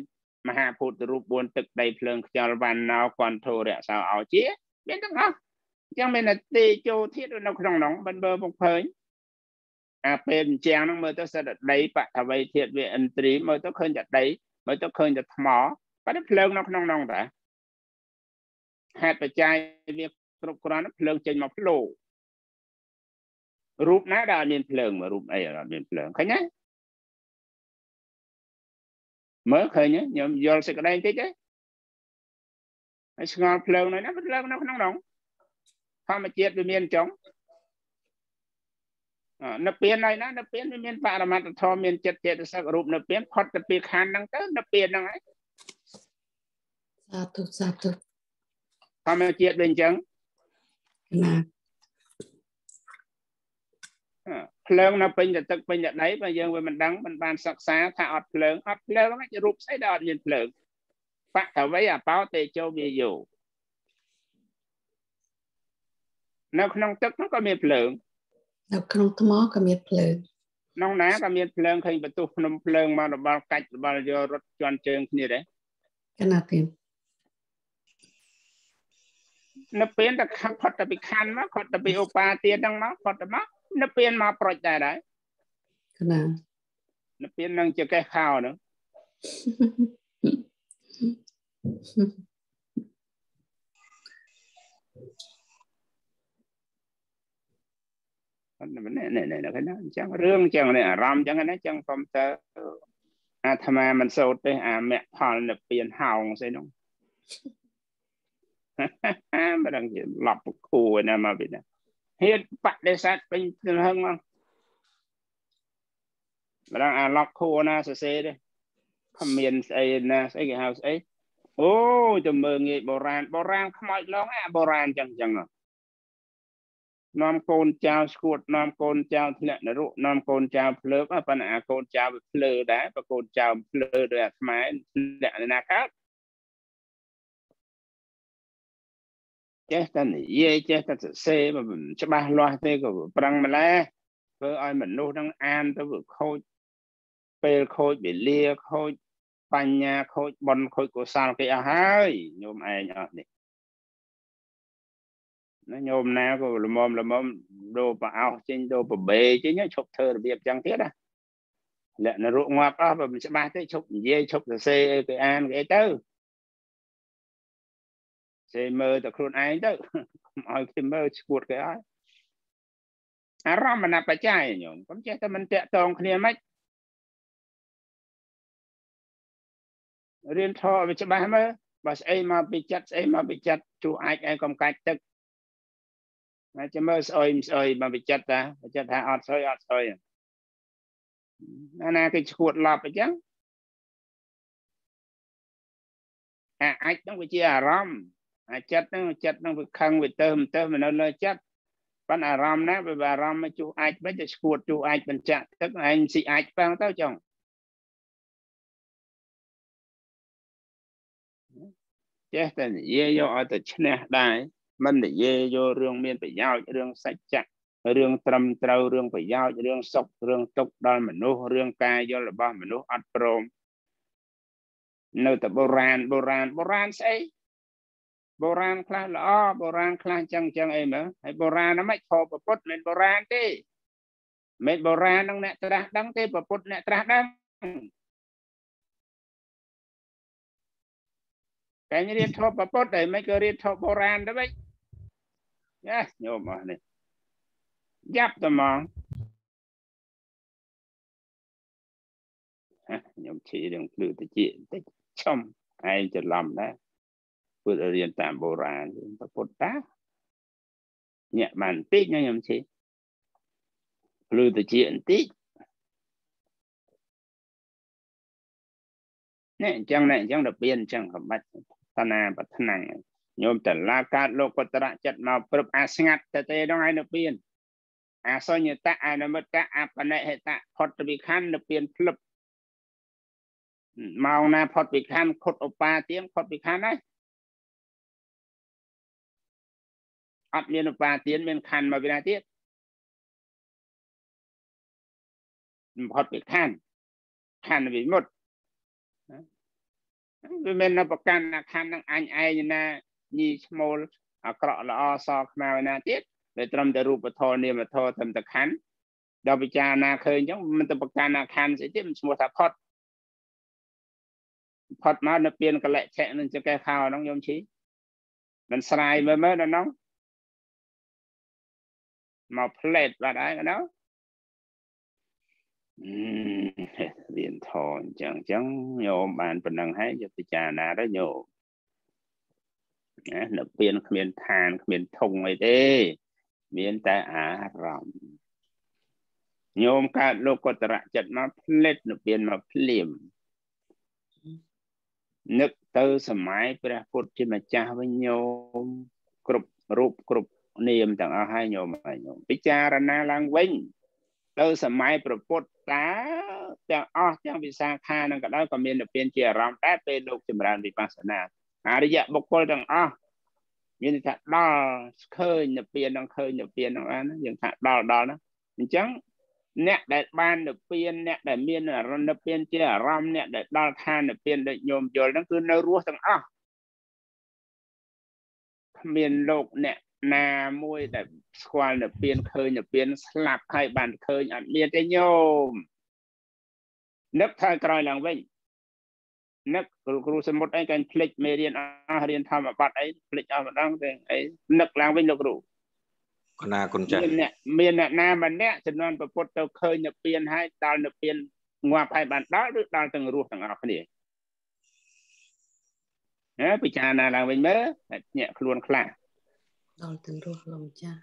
មហាភូតរូប4ទឹកដីភ្លើងខ្យល់វណ្ណោកន្ធោរៈសោអោជាមានទាំងអស់អញ្ចឹងមានទេជោធាតនៅក្នុងនោះមិនបើពុកភើញអាពេលអញ្ចឹងហ្នឹងមើលទៅសិតដីបតវ័យធាតវាឥន្ទ្រីមើលទៅឃើញតែដីមើលទៅឃើញតែថ្មប៉ុន្តែភ្លើងនៅក្នុងនោះតាហេតុបច្ច័យវាគ្រប់គ្រាន់ភ្លើងចេញមកផ្លោរូបណាដែលអត់មានភ្លើងរូបអីអត់មានភ្លើងឃើញទេមើលឃើញខ្ញុំយល់សេចក្តីបន្តិចទេហើយស្ងល់ភ្លើងនៅណាភ្លើងនៅក្នុងនោះ ធម្មជាតិវាមានចុងនៅពៀនហើយណានៅពៀនវាមានបរមត្តធម៌មានចិត្តចេតសិករូបនៅពៀនផុតទៅពីខណ្ឌហ្នឹងទៅនៅពៀនហ្នឹងហើយសាធុសាធុធម្មជាតិដូចអញ្ចឹងណាភ្លើងនៅពេញតែទឹកពេញតែដីបើយើងវាមិនដឹងមិនបានសិក្សាថាអត់ភ្លើងអត់ភ្លើងហ្នឹងជារូបស្អីដែលអត់មានភ្លើងបកតវ័យអបោតេជោវាយោ នៅក្នុងទឹកហ្នឹងក៏មានភ្លើងនៅក្នុងថ្មក៏មានភ្លើងក្នុងណាក៏មានភ្លើងឃើញបន្ទុះភ្នំភ្លើងមករបស់កាច់របស់យករត់ជន់ជើងគ្នាដែរកណាទេនៅពេលតែខំផុតទៅពីខណ្ឌមកផុតទៅពីឧបាទានហ្នឹងមកផុតទៅមកនៅពេលមកប្រុចដែរដែរកណានៅពេលនឹងជាកេះខោហ្នឹង នេះនេះនេះនេះអញ្ចឹងរឿងអញ្ចឹងនេះអារម្មណ៍អញ្ចឹងណាអញ្ចឹងកុំទៅអាត្មាមិនសូត្រទេអាមគ្គផលនិព្វានហោងស្អីនោះមិនដឹងជាឡប់គូណាមកពីណាហ៊ានបដិសេធពេញទៅហឹងមកមិនដឹងអាឡប់គូណាសរសេរទេគ្មានស្អីណាស្អីគេហៅស្អីអូទៅមើលងាយបុរាណបុរាណខ្មោចឡងអាបុរាណចឹងចឹងនាំ កូនចៅស្គួតនាំកូនចៅធ្លាក់នរកនាំកូនចៅភ្លើកប៉ុន្តែអាកូនចៅវាភ្លើដែរបើកូនចៅភ្លើដោយអាខ្មែរធ្លាក់ណាកើតចេះតែនិយាយចេះតែសរសេរមិនច្បាស់លាស់ទេក៏ប្រឹងម្ល៉េះធ្វើឲ្យមនុស្សនឹងអានទៅវាខូចពេលខូចវេលាខូចបញ្ញាខូចបនខូចកុសលគេអស់ហើយញោមឯងអស់នេះ ណាញោមណាក៏ល្មមល្មមដូរប្រអោសចេញដូរប្របេចេញឈប់ធ្វើរបៀបចឹងទៀតណាលក្ខណៈរក់ងាប់អស់បើមិនច្បាស់ទេឈប់និយាយឈប់សរសេរអីគេអានគេអីទៅសេមើលតែខ្លួនឯងទៅកុំឲ្យគេមើលឈួតគេអស់អារម្មណ៍បច្ច័យញោមកុំចេះតែមិនតាក់តងគ្នាមិនរៀនធម៌វាច្បាស់មើលបើស្អីមកពីចិត្តស្អីមកពីចិត្តជួអាចឯងកុំកាច់ទឹកណា ចាំមើលស្អុយស្អុយមកពីចិត្តតាចិត្តថាអត់ស្អុយអត់ស្អុយណាណាគេឈួតឡប់អញ្ចឹងអាអាចនឹងវាជាអារម្មណ៍អាចិត្តហ្នឹងចិត្តហ្នឹងវាខឹងវាទៅទៅនៅលើចិត្តប៉ុន្តែអារម្មណ៍ណាវាអារម្មណ៍មកជួអាចវិញទៅឈួតជួអាចបញ្ចាក់ទឹកឯងស៊ីអាចប៉ាំងទៅចុងចេះតែនិយាយយកឲ្យតែឈ្នះដែរ មិននិយាយយករឿងមានប្រយោជន៍រឿងសច្ចៈរឿងត្រឹមត្រូវរឿងប្រយោជន៍រឿងសុខរឿងទុក្ខដល់មនុស្សរឿងការយល់របស់មនុស្សអត់ព្រមនៅតែបុរាណបុរាណបុរាណស្អីបុរាណខ្លះល្អបុរាណខ្លះចឹងចឹងអីមើលហើយបុរាណហ្នឹងមិនខុសពុទ្ធមិនបុរាណទេមិនបុរាណនឹងអ្នកត្រាស់ដឹងទេពុទ្ធអ្នកត្រាស់ដឹងតែរៀនធម៌ពុទ្ធតែមិនក៏រៀនធម៌បុរាណទៅវិញ យ៉ាញោមអស់នេះយ៉ាប់តែហ្មងខ្ញុំឈីរឿងភ្លឺតិចតិចឆុំឯងច្រឡំដែរពុទ្ធរៀនតាមបុរាណពុទ្ធតាញាក់បានបន្តិចណាខ្ញុំឈីភ្លឺតិចបន្តិចនេះអញ្ចឹងនេះអញ្ចឹងដល់ពៀនអញ្ចឹងកំបាច់តណាប្រាថ្នា ញោមតឡាកើតលោកតរៈចិត្តមកព្រឹបអាស្ងាត់ទៅទេដល់ឯនៅពៀនអាសញ្ញតៈអនុមិតៈអបនិហេតៈផុតវិខណ្ឌនៅពៀនភ្លឹបម៉ោងណាផុតវិខណ្ឌខុតឧបាទៀងផុតវិខណ្ឌហើយអត់មានឧបាទានមានខណ្ឌមកវិណាទៀតផុតវិខណ្ឌខណ្ឌវិមុតវាមាននៅប្រកាន់ខណ្ឌនឹងអញឯងណា ញីឈ្មោលអាក្រក់ល្អសខ្មៅណាទៀតដែលត្រឹមតែរូបធម៌នាមធម៌ត្រឹមតែខណ្ឌដល់ពិចារណាឃើញអញ្ចឹងមិនទៅប្រកាន់ខណ្ឌស្អីទៀតមិនឈ្មោះថាផុតផុតមកនៅពៀនកលៈឆៈនឹងចកេខោហ្នឹងយំឈីមិនស្រាយមើលមើលដល់ហ្នឹងមកផ្លេតបាត់ហើយណារៀនធនអញ្ចឹងអញ្ចឹងញោមបានប៉ុណ្ណឹងហើយយកពិចារណាទៅញោម ណានៅពៀនគ្មានឋានគ្មានធុងអីទេមានតែអារម្មណ៍ញោមកើតលោកតរៈចិត្តមកផ្លេតនៅពៀនមកភ្លាមនឹកទៅសម័យព្រះពុទ្ធជាម្ចាស់វិញញោមគ្រប់រូបគ្រប់នាមទាំងអស់ហើយញោមហើយញោមពិចារណាឡើងវិញទៅសម័យប្រពុតតាទាំងអស់ទាំងវិសាខានឹងក៏ដោយក៏មាននិព្វានជាអារម្មណ៍ដែរពេលលោកចម្រើនវិបស្សនា អរិយបុគ្គលទាំងអស់មានថាដល់ឃើញនិព្វាននឹងឃើញនិព្វាននឹងអានយើងថាដល់ដល់ណាអញ្ចឹងអ្នកដែលបាននិព្វានអ្នកដែលមាននិព្វានជាអារម្មណ៍អ្នកដែលដល់ឋាននិព្វានដូចញោមយល់ហ្នឹងគឺនៅរស់ទាំងអស់គ្មានលោកអ្នកណាមួយដែលស្គាល់នៅពៀនឃើញនៅពៀនស្លាប់ហើយបានឃើញអត់មានទេញោមនឹកថយក្រោយឡើងវិញ នឹកគ្រូគ្រូសមុទ្រអីកាញ់ភ្លេចមេរៀនអស់រៀនធម្មបត្តិអីភ្លេចអស់ម្ដងទេអីនឹកឡើងវិញលោកគ្រូគណាគុណចាស់មានអ្នកមានអ្នកណាម្នាក់ចំនួនប្រពុតទៅឃើញនៅពៀនហើយដល់នៅពៀនងាប់ហើយបានដល់ឬដល់ទាំងរស់ទាំងអស់គ្នាណាពិចារណាឡើងវិញមើលញាក់ខ្លួនខ្លះដល់ទាំងរស់លោកម្ចាស់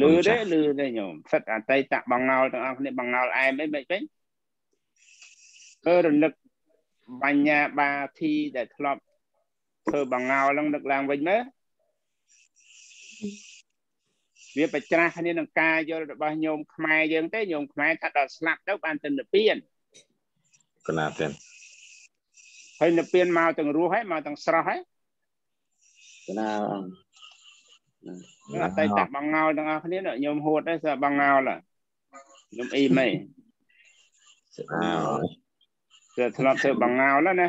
លឺទេលឺទេញោមសិតអតីតបងងោលទាំងអស់គ្នាបងងោលអែមអីមិនវិញគឺរលឹក បញ្ញាបាធីដែលធ្លាប់ធ្វើបងងោលនឹងនឹកឡើងវិញមើលវាប្រច្រាស់គ្នានឹងការយល់របស់ញោមខ្មែរយើងទេញោមខ្មែរថាដល់ស្លាប់ទៅបានទៅនិព្វានកណាទេហើយនិព្វានមកទាំងរស់ហើយមកទាំងស្រស់ហើយកណាអតីតបងងោលទាំងអស់គ្នាខ្ញុំហួតដែរសើបងងោលខ្ញុំអ៊ីមហី គឺធ្លាប់ធ្វើបងងោលណា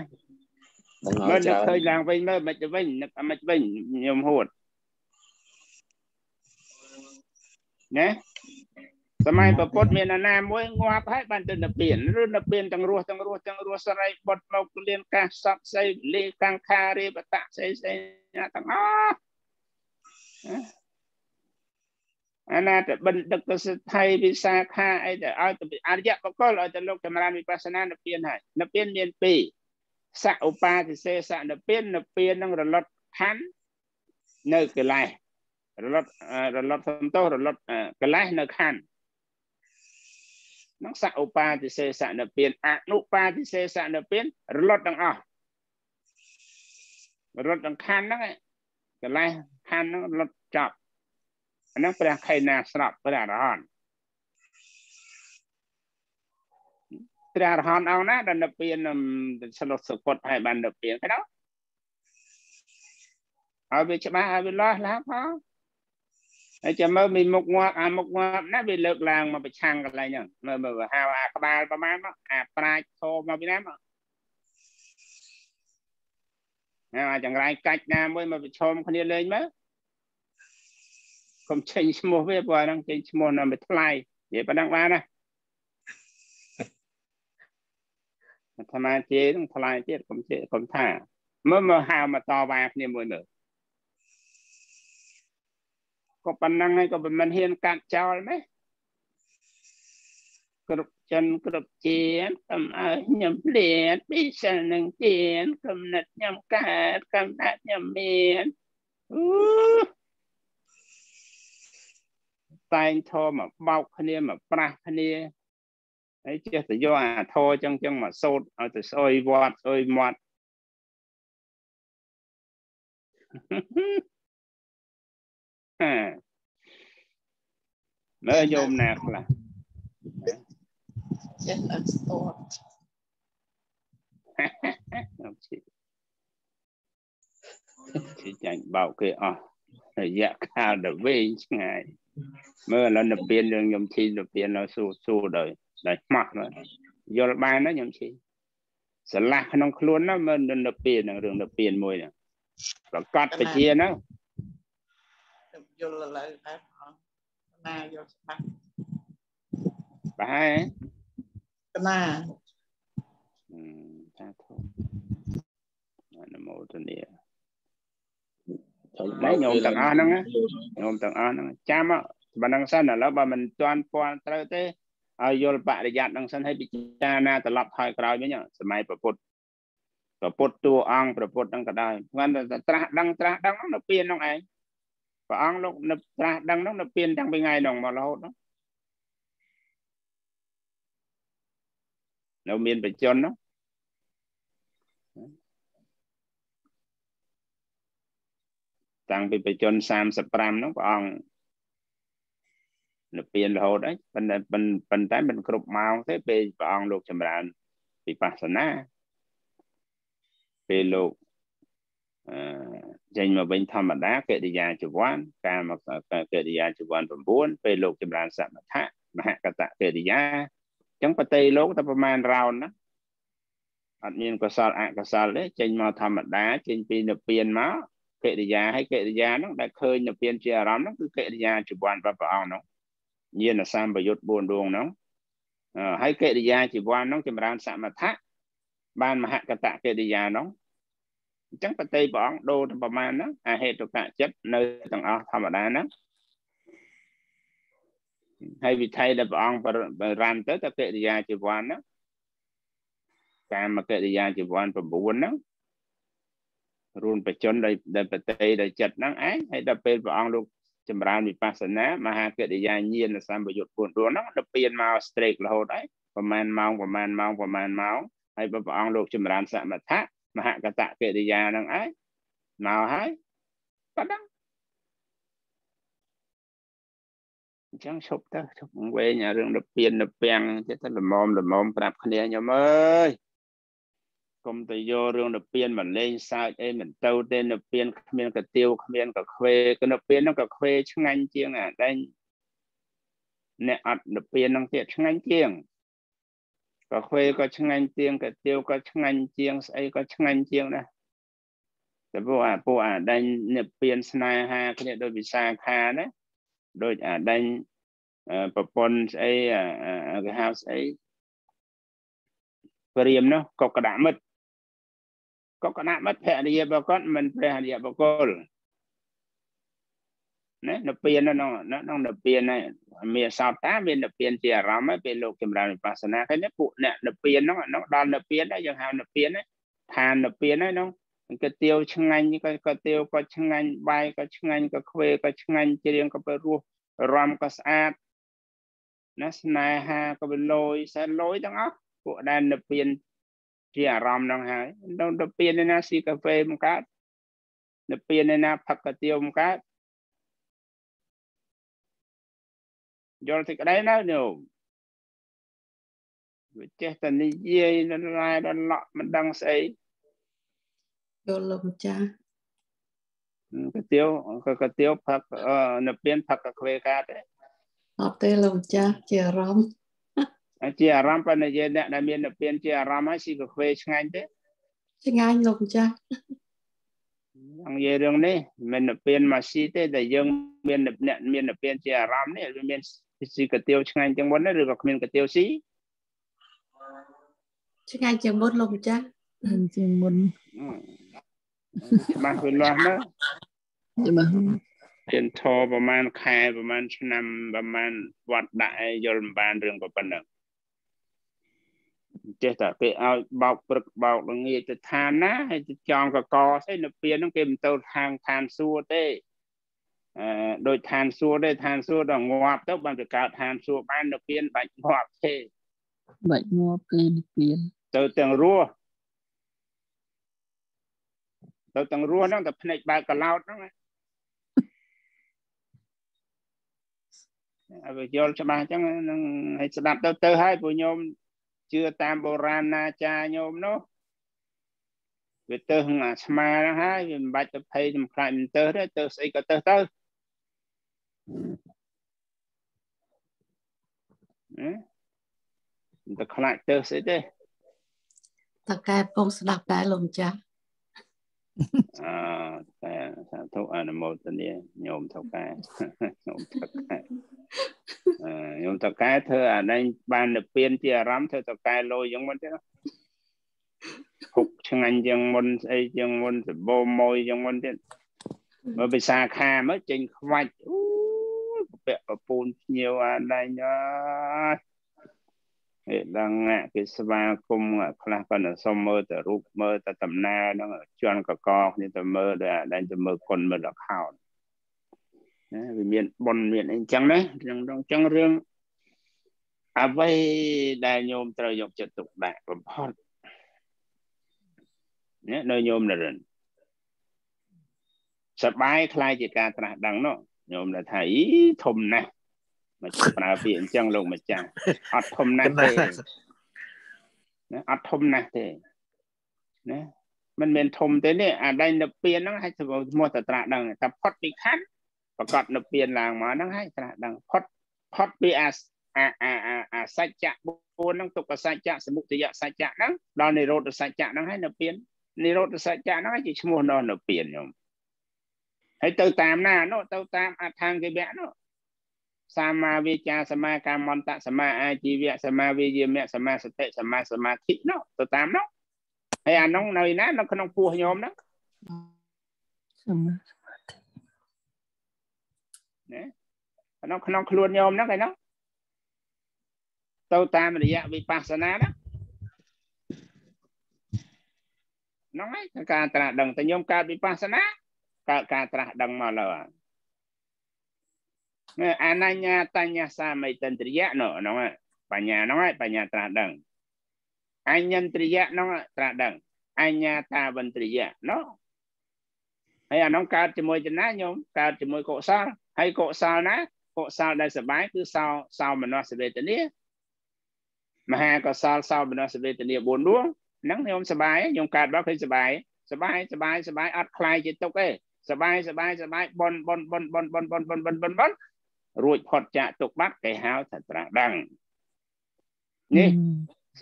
មើលនឹកឃើញឡើងវិញមើលមិនទៅវិញនឹកមិនវិញខ្ញុំហួតណាសម័យប្រពុតមានអាណាមួយងាប់ហើយបានទៅនិព្វានឬនិព្វានទាំងរស់ទាំងរស់ទាំងរស់សរិបុតមកលៀនកាសសពស្អីលីកាំងខារេបតៈស្អីស្អីទាំងអស់ អាណាតបិណ្ឌិកសិទ្ធិវិសាខាអីទៅឲ្យទៅអរិយបកលឲ្យទៅលោកចម្រើនវិបស្សនានិព្វានហើយនិព្វានមានពីរសឧបាតិសេសនិព្វាននិព្វាននឹងរលត់ខណ្ឌនៅកិលេសរលត់រលត់សំទោសរលត់កិលេសនៅខណ្ឌនឹងសឧបាតិសេសនិព្វានអនុបាតិសេសនិព្វានរលត់ទាំងអស់រលត់ទាំងខណ្ឌហ្នឹងកិលេសខណ្ឌហ្នឹងលុតចប់អា ហ្នឹងព្រះខេណាស្រាប់ព្រះអរហន្តព្រះអរហន្តអង្គណាដែលនិព្វានឆ្លុះសុគតហើយបាននិព្វានគេដល់ហើយវាច្បាស់ហើយវាលាស់ឡើងផងហើយចាំមើលមានមុខងាប់អាមុខងាប់ណាវាលើកឡើងមកប្រឆាំងកន្លែងហ្នឹងមើលមើលហៅអាក្បាលប្រមាណមកអាប្រាច់ធោមកពីណាមកណាអាចង្រៃកាច់ណាមួយមកប្រឈមគ្នាលេងមើល កុំចេញឈ្មោះវាព្រោះអាហ្នឹងចេញឈ្មោះនៅមិនថ្លៃនិយាយប៉ុណ្ណឹងបានណាអាត្មាជេនឹងថ្លៃទៀតកុំជេកុំថាមើលមកហៅមកតវ៉ាគ្នាមួយមើលក៏ប៉ុណ្ណឹងហើយក៏មិនហ៊ានកាត់ចោលទេគ្រប់ចិនគ្រប់ជាតិកុំឲ្យខ្ញុំភ្លៀតពីសិលនឹងទៀនគំនិតខ្ញុំកើតកំណត់ខ្ញុំមានអូ តែងធម៌មកបោកគ្នាមកប្រាស់គ្នាហើយចេះតែយកអាធរចឹងចឹងមកសូត្រឲ្យទៅស្អុយវត្តស្អុយមាត់មើលញោមណាខ្លះចេះតែស្ទាត់ជាចាញ់បោកគេអស់រយៈកាលទៅវែងឆ្ងាយ មើលឥឡូវនិព្វានរឿងខ្ញុំឈីនិព្វាននៅសួរសួរដោយដោយខ្មាស់យល់បានណាខ្ញុំឈីស្រឡះក្នុងខ្លួនណាមើលនិព្វាននឹងរឿងនិព្វានមួយហ្នឹងប្រកាសពជាហ្នឹងយល់ឥឡូវដែរផងណាយល់ច្បាស់ប្រហែលណាថាធំអនុមោទនា តែញោមទាំងអស់ហ្នឹងញោមទាំងអស់ហ្នឹងចាំបើនឹងសិនឥឡូវបើមិនទាន់ពាល់ត្រូវទេឲ្យយល់បរិយ័តនឹងសិនឲ្យពិចារណាត្រឡប់ថយក្រោយវិញសម័យប្រពុតប្រពុតតួអង្គប្រពុតនឹងក៏ដោយគាត់តែត្រាស់ដឹងត្រាស់ដឹងនោះនៅពៀននោះឯងព្រះអង្គលោកនៅត្រាស់ដឹងនោះនៅពៀនតាំងពីថ្ងៃនោះមករហូតនោះនៅមានបច្ចុប្បន្ននោះ តាំងពីបច្ចុប្បន្ន35នោះព្រះអង្គនិព្វានរហូតហើយប៉ុន្តែប៉ុន្តែមិនគ្រប់ម៉ោងទេពេលព្រះអង្គលោកចម្រើនវិបស្សនាពេលលោកអឺចេញមកវិញធម្មតាកិរិយាចវ័នការមកកិរិយាចវ័ន9ពេលលោកចម្រើនសមថៈមហកតកិរិយាអញ្ចឹងបតីលោកតែប្រមាណរោនណាអត់មានកុសលអកុសលទេចេញមកធម្មតាចេញពីនិព្វានមក កិរិយាហើយកិរិយាហ្នឹងដែលឃើញនិព្វានជាអារម្មណ៍ហ្នឹងគឺកិរិយាចវ័នរបស់ព្រះអង្គហ្នឹងញាណសម្បយុទ្ធ4ដួងហ្នឹងហើយកិរិយាជីវ័នហ្នឹងចម្រើនសមថៈបានមហកតកិរិយាហ្នឹងអញ្ចឹងបតីព្រះអង្គដូរទៅប្រមាណហ្នឹងអាហេតុកៈចិត្តនៅទាំងអស់ធម្មតាហ្នឹងហើយវិថីដែលព្រះអង្គបរានទៅតកិរិយាជីវ័នហ្នឹងកាមកិរិយាជីវ័ន9ហ្នឹង រួនបច្ចុប្បន្នដោយបតីដោយចិត្តហ្នឹងឯងហើយដល់ពេលព្រះអង្គលោកចម្រើនវិបស្សនាមហាកិរិយាញាណសម្បយុទ្ធ4ដួងហ្នឹងទៅពៀនមកស្ត្រេករហូតហើយប្រហែលម៉ោងប្រហែលម៉ោងប្រហែលម៉ោងហើយព្រះអង្គលោកចម្រើនសមថៈមហកតកិរិយាហ្នឹងឯងមកហើយប៉ុណ្ណឹងអញ្ចឹងឈប់ទៅឈប់វែងអារឿងទៅពៀនទៅពាំងចិត្តទៅល្មមល្មមប្រាប់គ្នាខ្ញុំអើយកុំ ទៅយករឿងនិព្វានមកលេងសើចអីមិនទៅទេនិព្វានគ្មានកទៀវគ្មានកខ្វេគឺនិព្វានហ្នឹងក៏ខ្វេឆ្ងាញ់ជាងអាដែងអ្នកអត់និព្វានហ្នឹងទៀតឆ្ងាញ់ជាងកខ្វេក៏ឆ្ងាញ់ជាងកទៀវក៏ឆ្ងាញ់ជាងស្អីក៏ឆ្ងាញ់ជាងដែរតែពួកអាពួកអាដែងនិព្វានស្នេហាគ្នាដោយវិសាខាណាដូចអាដែងប្រពន្ធស្អីគេហៅស្អីព្រាមនោះក៏ក្តាមិត្ត ក៏គណៈមិត្តភរិយារបស់គាត់មិនព្រះអរិយបុគ្គលណានៅពៀននៅក្នុងនៅពៀនហ្នឹងមានសោតតាមាននៅពៀនជាអារម្មណ៍ពេលលោកចម្រើនវិបស្សនាឃើញពួកអ្នកនៅពៀនហ្នឹងហ្នឹងដល់នៅពៀនហើយយើងហៅនៅពៀនឋាននៅពៀនហើយហ្នឹងក៏ទៀវឆ្ងាញ់ក៏ក៏ទៀវក៏ឆ្ងាញ់បាយក៏ឆ្ងាញ់ក៏ខ្វេក៏ឆ្ងាញ់ច្រៀងក៏ទៅរស់រំក៏ស្អាតណាស្នេហាក៏វាលយសែនលយទាំងអស់ពួកដែលនៅពៀន ជាអារម្មណ៍ហ្នឹងហើយនៅទៅពៀនណាស៊ីកាហ្វេមិនកើតនៅពៀនណាផឹកកាទៀវមិនកើតយល់ទីក្តីណាញោមវាចេះតែនិយាយដល់រ៉ែដល់ឡក់មិនដឹងស្អីយល់លោកម្ចាស់កាទៀវក៏កាទៀវផឹកនៅពៀនផឹកកាខ្វេកាតទេអត់ទេលោកម្ចាស់ជាអារម្មណ៍ ជាអារម្មណ៍ប៉ុន្តែយើងអ្នកដែលមាននៅពៀនជាអារម្មណ៍ហើយស៊ីកាខ្វេឆ្ងាញ់ទេឆ្ងាញ់លោកម្ចាស់អង្គនិយាយរឿងនេះមិននៅពៀនមកស៊ីទេតែយើងមានអ្នកមាននៅពៀនជាអារម្មណ៍នេះវាមានស៊ីកាទៀវឆ្ងាញ់ជាងមុនឬក៏គ្មានកាទៀវស៊ីឆ្ងាញ់ជាងមុនលោកម្ចាស់ជាងមុនច្បាស់វាលាស់ណាច្បាស់រៀនធរប្រហែលខែប្រហែលឆ្នាំប្រហែលវត្តដាក់ឲ្យយល់មិនបានរឿងប៉ុណ្ណឹង ចេះតែគេឲ្យបោកព្រឹកបោកល្ងាចទៅឋានណាហើយទៅចំកកស្អីនៅពេលហ្នឹងគេមិនទៅខាងឋានសួគ៌ទេអឺដូចឋានសួគ៌ទេឋានសួគ៌ដល់ងាប់ទៅបានទៅកើតឋានសួគ៌បាននៅពេលបាច់ងាប់ទេបាច់ងាប់គេនៅពេលទៅទាំងរស់ទៅទាំងរស់ហ្នឹងតែភ្នែកបើកកឡោតហ្នឹងអើយល់ច្បាស់អញ្ចឹងនឹងឲ្យស្ដាប់ទៅទៅហើយពួកខ្ញុំ ជឿតាមបុរាណណាចារញោមនោះវាទៅអាស្មាហ្នឹងហើយវាមិនបាច់ទៅភ័យសំខ្លាចមិនទៅទេទៅស្អីក៏ទៅទៅអឺទៅខ្លាចទៅស្អីទេតកែពងស្ដាប់ដែរលោកម្ចាស់ អឺតែសាធុអនុមោទនាញោមថៅកែញោមថៅកែអឺញោមថៅកែធ្វើអានេះបាននិព្វានជាអារម្មណ៍ធ្វើថៅកែលយយ៉ាងមុនទេហុកឆ្ងាញ់យ៉ាងមុនស្អីយ៉ាងមុនសបោមួយយ៉ាងមុនទៀតមើលភាសាខាមកចេញខ្វាច់អូពាក់ប្រពូនភ្ញៀវអាដៃអើយ គេដឹងគេស្វាគមន៍ខ្លះគាត់សុំមើលតែរូបមើលតែដំណើរហ្នឹងជន់កកគ្នាទៅមើលដែលដែលទៅមើលគុណមើលដល់ខោនណាវាមានប៉ុនមានអីចឹងណាចឹងចឹងរឿងអ្វីដែលញោមត្រូវយកចិត្តទុកដាក់បំផុតណានៅញោមនរិនសបាយខ្លាយជាការត្រាស់ដឹងនោះញោមនៅថាអីធំណាស់ មកប្រើពាក្យអញ្ចឹងលោកម្ចាស់អត់ធំណាស់ទេណាអត់ធំណាស់ទេណាមិនមែនធំទេនេះអាដៃនៅពៀនហ្នឹងឲ្យឈ្មោះតត្រាដឹងតែផុតពីខណ្ឌប្រកាសនៅពៀនឡើងមកហ្នឹងឲ្យត្រាដឹងផុតផុតពីអាអាអាអាសច្ចៈ4ហ្នឹងទុក្ខសច្ចៈសមុទយសច្ចៈហ្នឹងដល់និរោធសច្ចៈហ្នឹងឲ្យនៅពៀននិរោធសច្ចៈហ្នឹងឲ្យជាឈ្មោះនៅនៅពៀនខ្ញុំហើយទៅតាមណានោះទៅតាមអថាង្គិវៈនោះ សម្មាវាចាសម្មាកម្មន្តៈសម្មាអាជីវៈសម្មាវិយាមៈសម្មាសតិសម្មាសមាធិនោះទៅតាមនោះហើយអានោះនៅណានៅក្នុងពោះញោមហ្នឹងសម្មាសមាធិណាអានោះក្នុងខ្លួនញោមហ្នឹងឯនោះទៅតាមរយៈវិបស្សនាណានោះឯងការត្រាស់ដឹងតែញោមកើតវិបស្សនាកើតការត្រាស់ដឹងមកលើ អនញ្ញា តញ្ញាសាមិតិន្ទ្រិយៈនោះហ្នឹងបញ្ញាហ្នឹងហើយបញ្ញាត្រាស់ដឹងអញ្ញន្ទ្រិយៈហ្នឹងត្រាស់ដឹងអញ្ញាតាវន្ទ្រិយៈនោះហើយអានោះកើតជាមួយចំណាញោមកើតជាមួយកុសលហើយកុសលណាកុសលដែលសបាយគឺសោសោមនស្សវេទនាមហាកុសលសោមនស្សវេទនា4ដួងហ្នឹងខ្ញុំសបាយខ្ញុំកើតមកឃើញសបាយសបាយសបាយសបាយអត់ខ្លាយជាទុកទេសបាយសបាយសបាយប៉ុនប៉ុនប៉ុនប៉ុនប៉ុនប៉ុនប៉ុនប៉ុនប៉ុន រួចផុតចាកទុកបាត់គេហៅថាត្រាស់ដឹងនេះ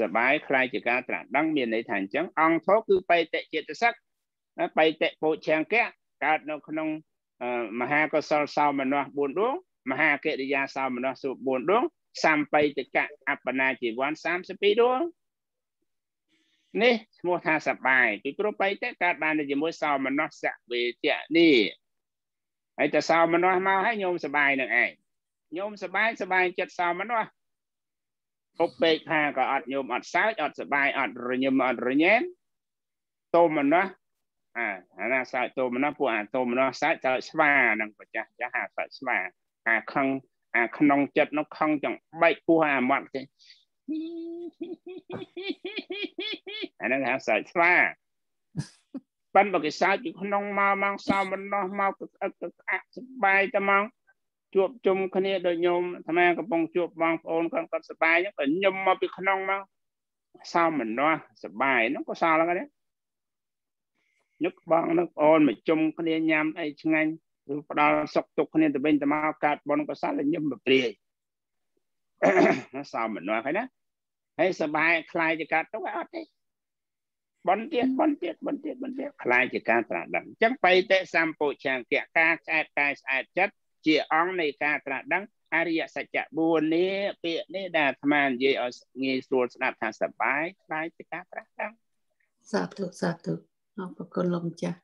សបាយខ្លាយជាការត្រាស់ដឹងមានន័យថាអញ្ចឹងអង្គធោគឺបេតិចិត្តសឹកបេតិពោឆង្គៈកើតនៅក្នុងមហាកុសលសោមនស្ស4ដួងមហាកិរិយាសោមនស្ស4ដួងសម្បៃតកៈអបណាជីវ័ន32ដួងនេះឈ្មោះថាសបាយគឺគ្រូបៃតកើតបានជាមួយសោមនស្សវេទៈនេះហើយតសោមនស្សមកហើយញោមសបាយនឹងឯង ញោមសបាយសបាយចិត្តសោមនស្សអុបពេកថាក៏អត់ញោមអត់សើចអត់សបាយអត់រញឹមអត់រញែនតោមនស្សអាអាណាសើចតោមនស្សពួកអាតោមនស្សសើចសើចស្វានឹងប្រចាស់ចាស់ហាសើចស្វាអាខឹងអាក្នុងចិត្តនោះខឹងចង់បែកពោះអាមាត់ទេអាហ្នឹងហៅសើចស្វាប៉ិនបើគេសើចពីក្នុងមកមកសោមនស្សមកក្អឹកក្អាក់សបាយតែមក ជួបជុំគ្នាដូចញោមអាត្មាកំពុងជួបបងប្អូនគាត់គាត់សប្បាយហ្នឹងក៏ញឹមមកពីក្នុងមកសោមនស្សសប្បាយហ្នឹងក៏សល់ហ្នឹងដែរញឹកបងនឹកអូនមកជុំគ្នាញ៉ាំអីឆ្ងាញ់ឬផ្ដល់សុខទុក្ខគ្នាទៅវិញទៅមកកើតបនកសលញឹមបព្រាយសមមនុស្សហើយណាហើយសបាយខ្លាយជាកើតទុកអត់ទេបនទៀតបនទៀតបនទៀតបនទៀតខ្លាយជាការត្រាស់ដឹងអញ្ចឹងបៃតេសម្ពោឆង្គៈការស្អែតកាយស្អែតចិត្ត ជាអង្គនៃការត្រាស់ដឹងអរិយសច្ចៈ4នេះពាក្យនេះដែលអាត្មានិយាយឲ្យងាយស្រួលស្ដាប់ថាសបាយខ្លាយជាការត្រាស់ដឹងសាធុសាធុអរគុណលោកម្ចាស់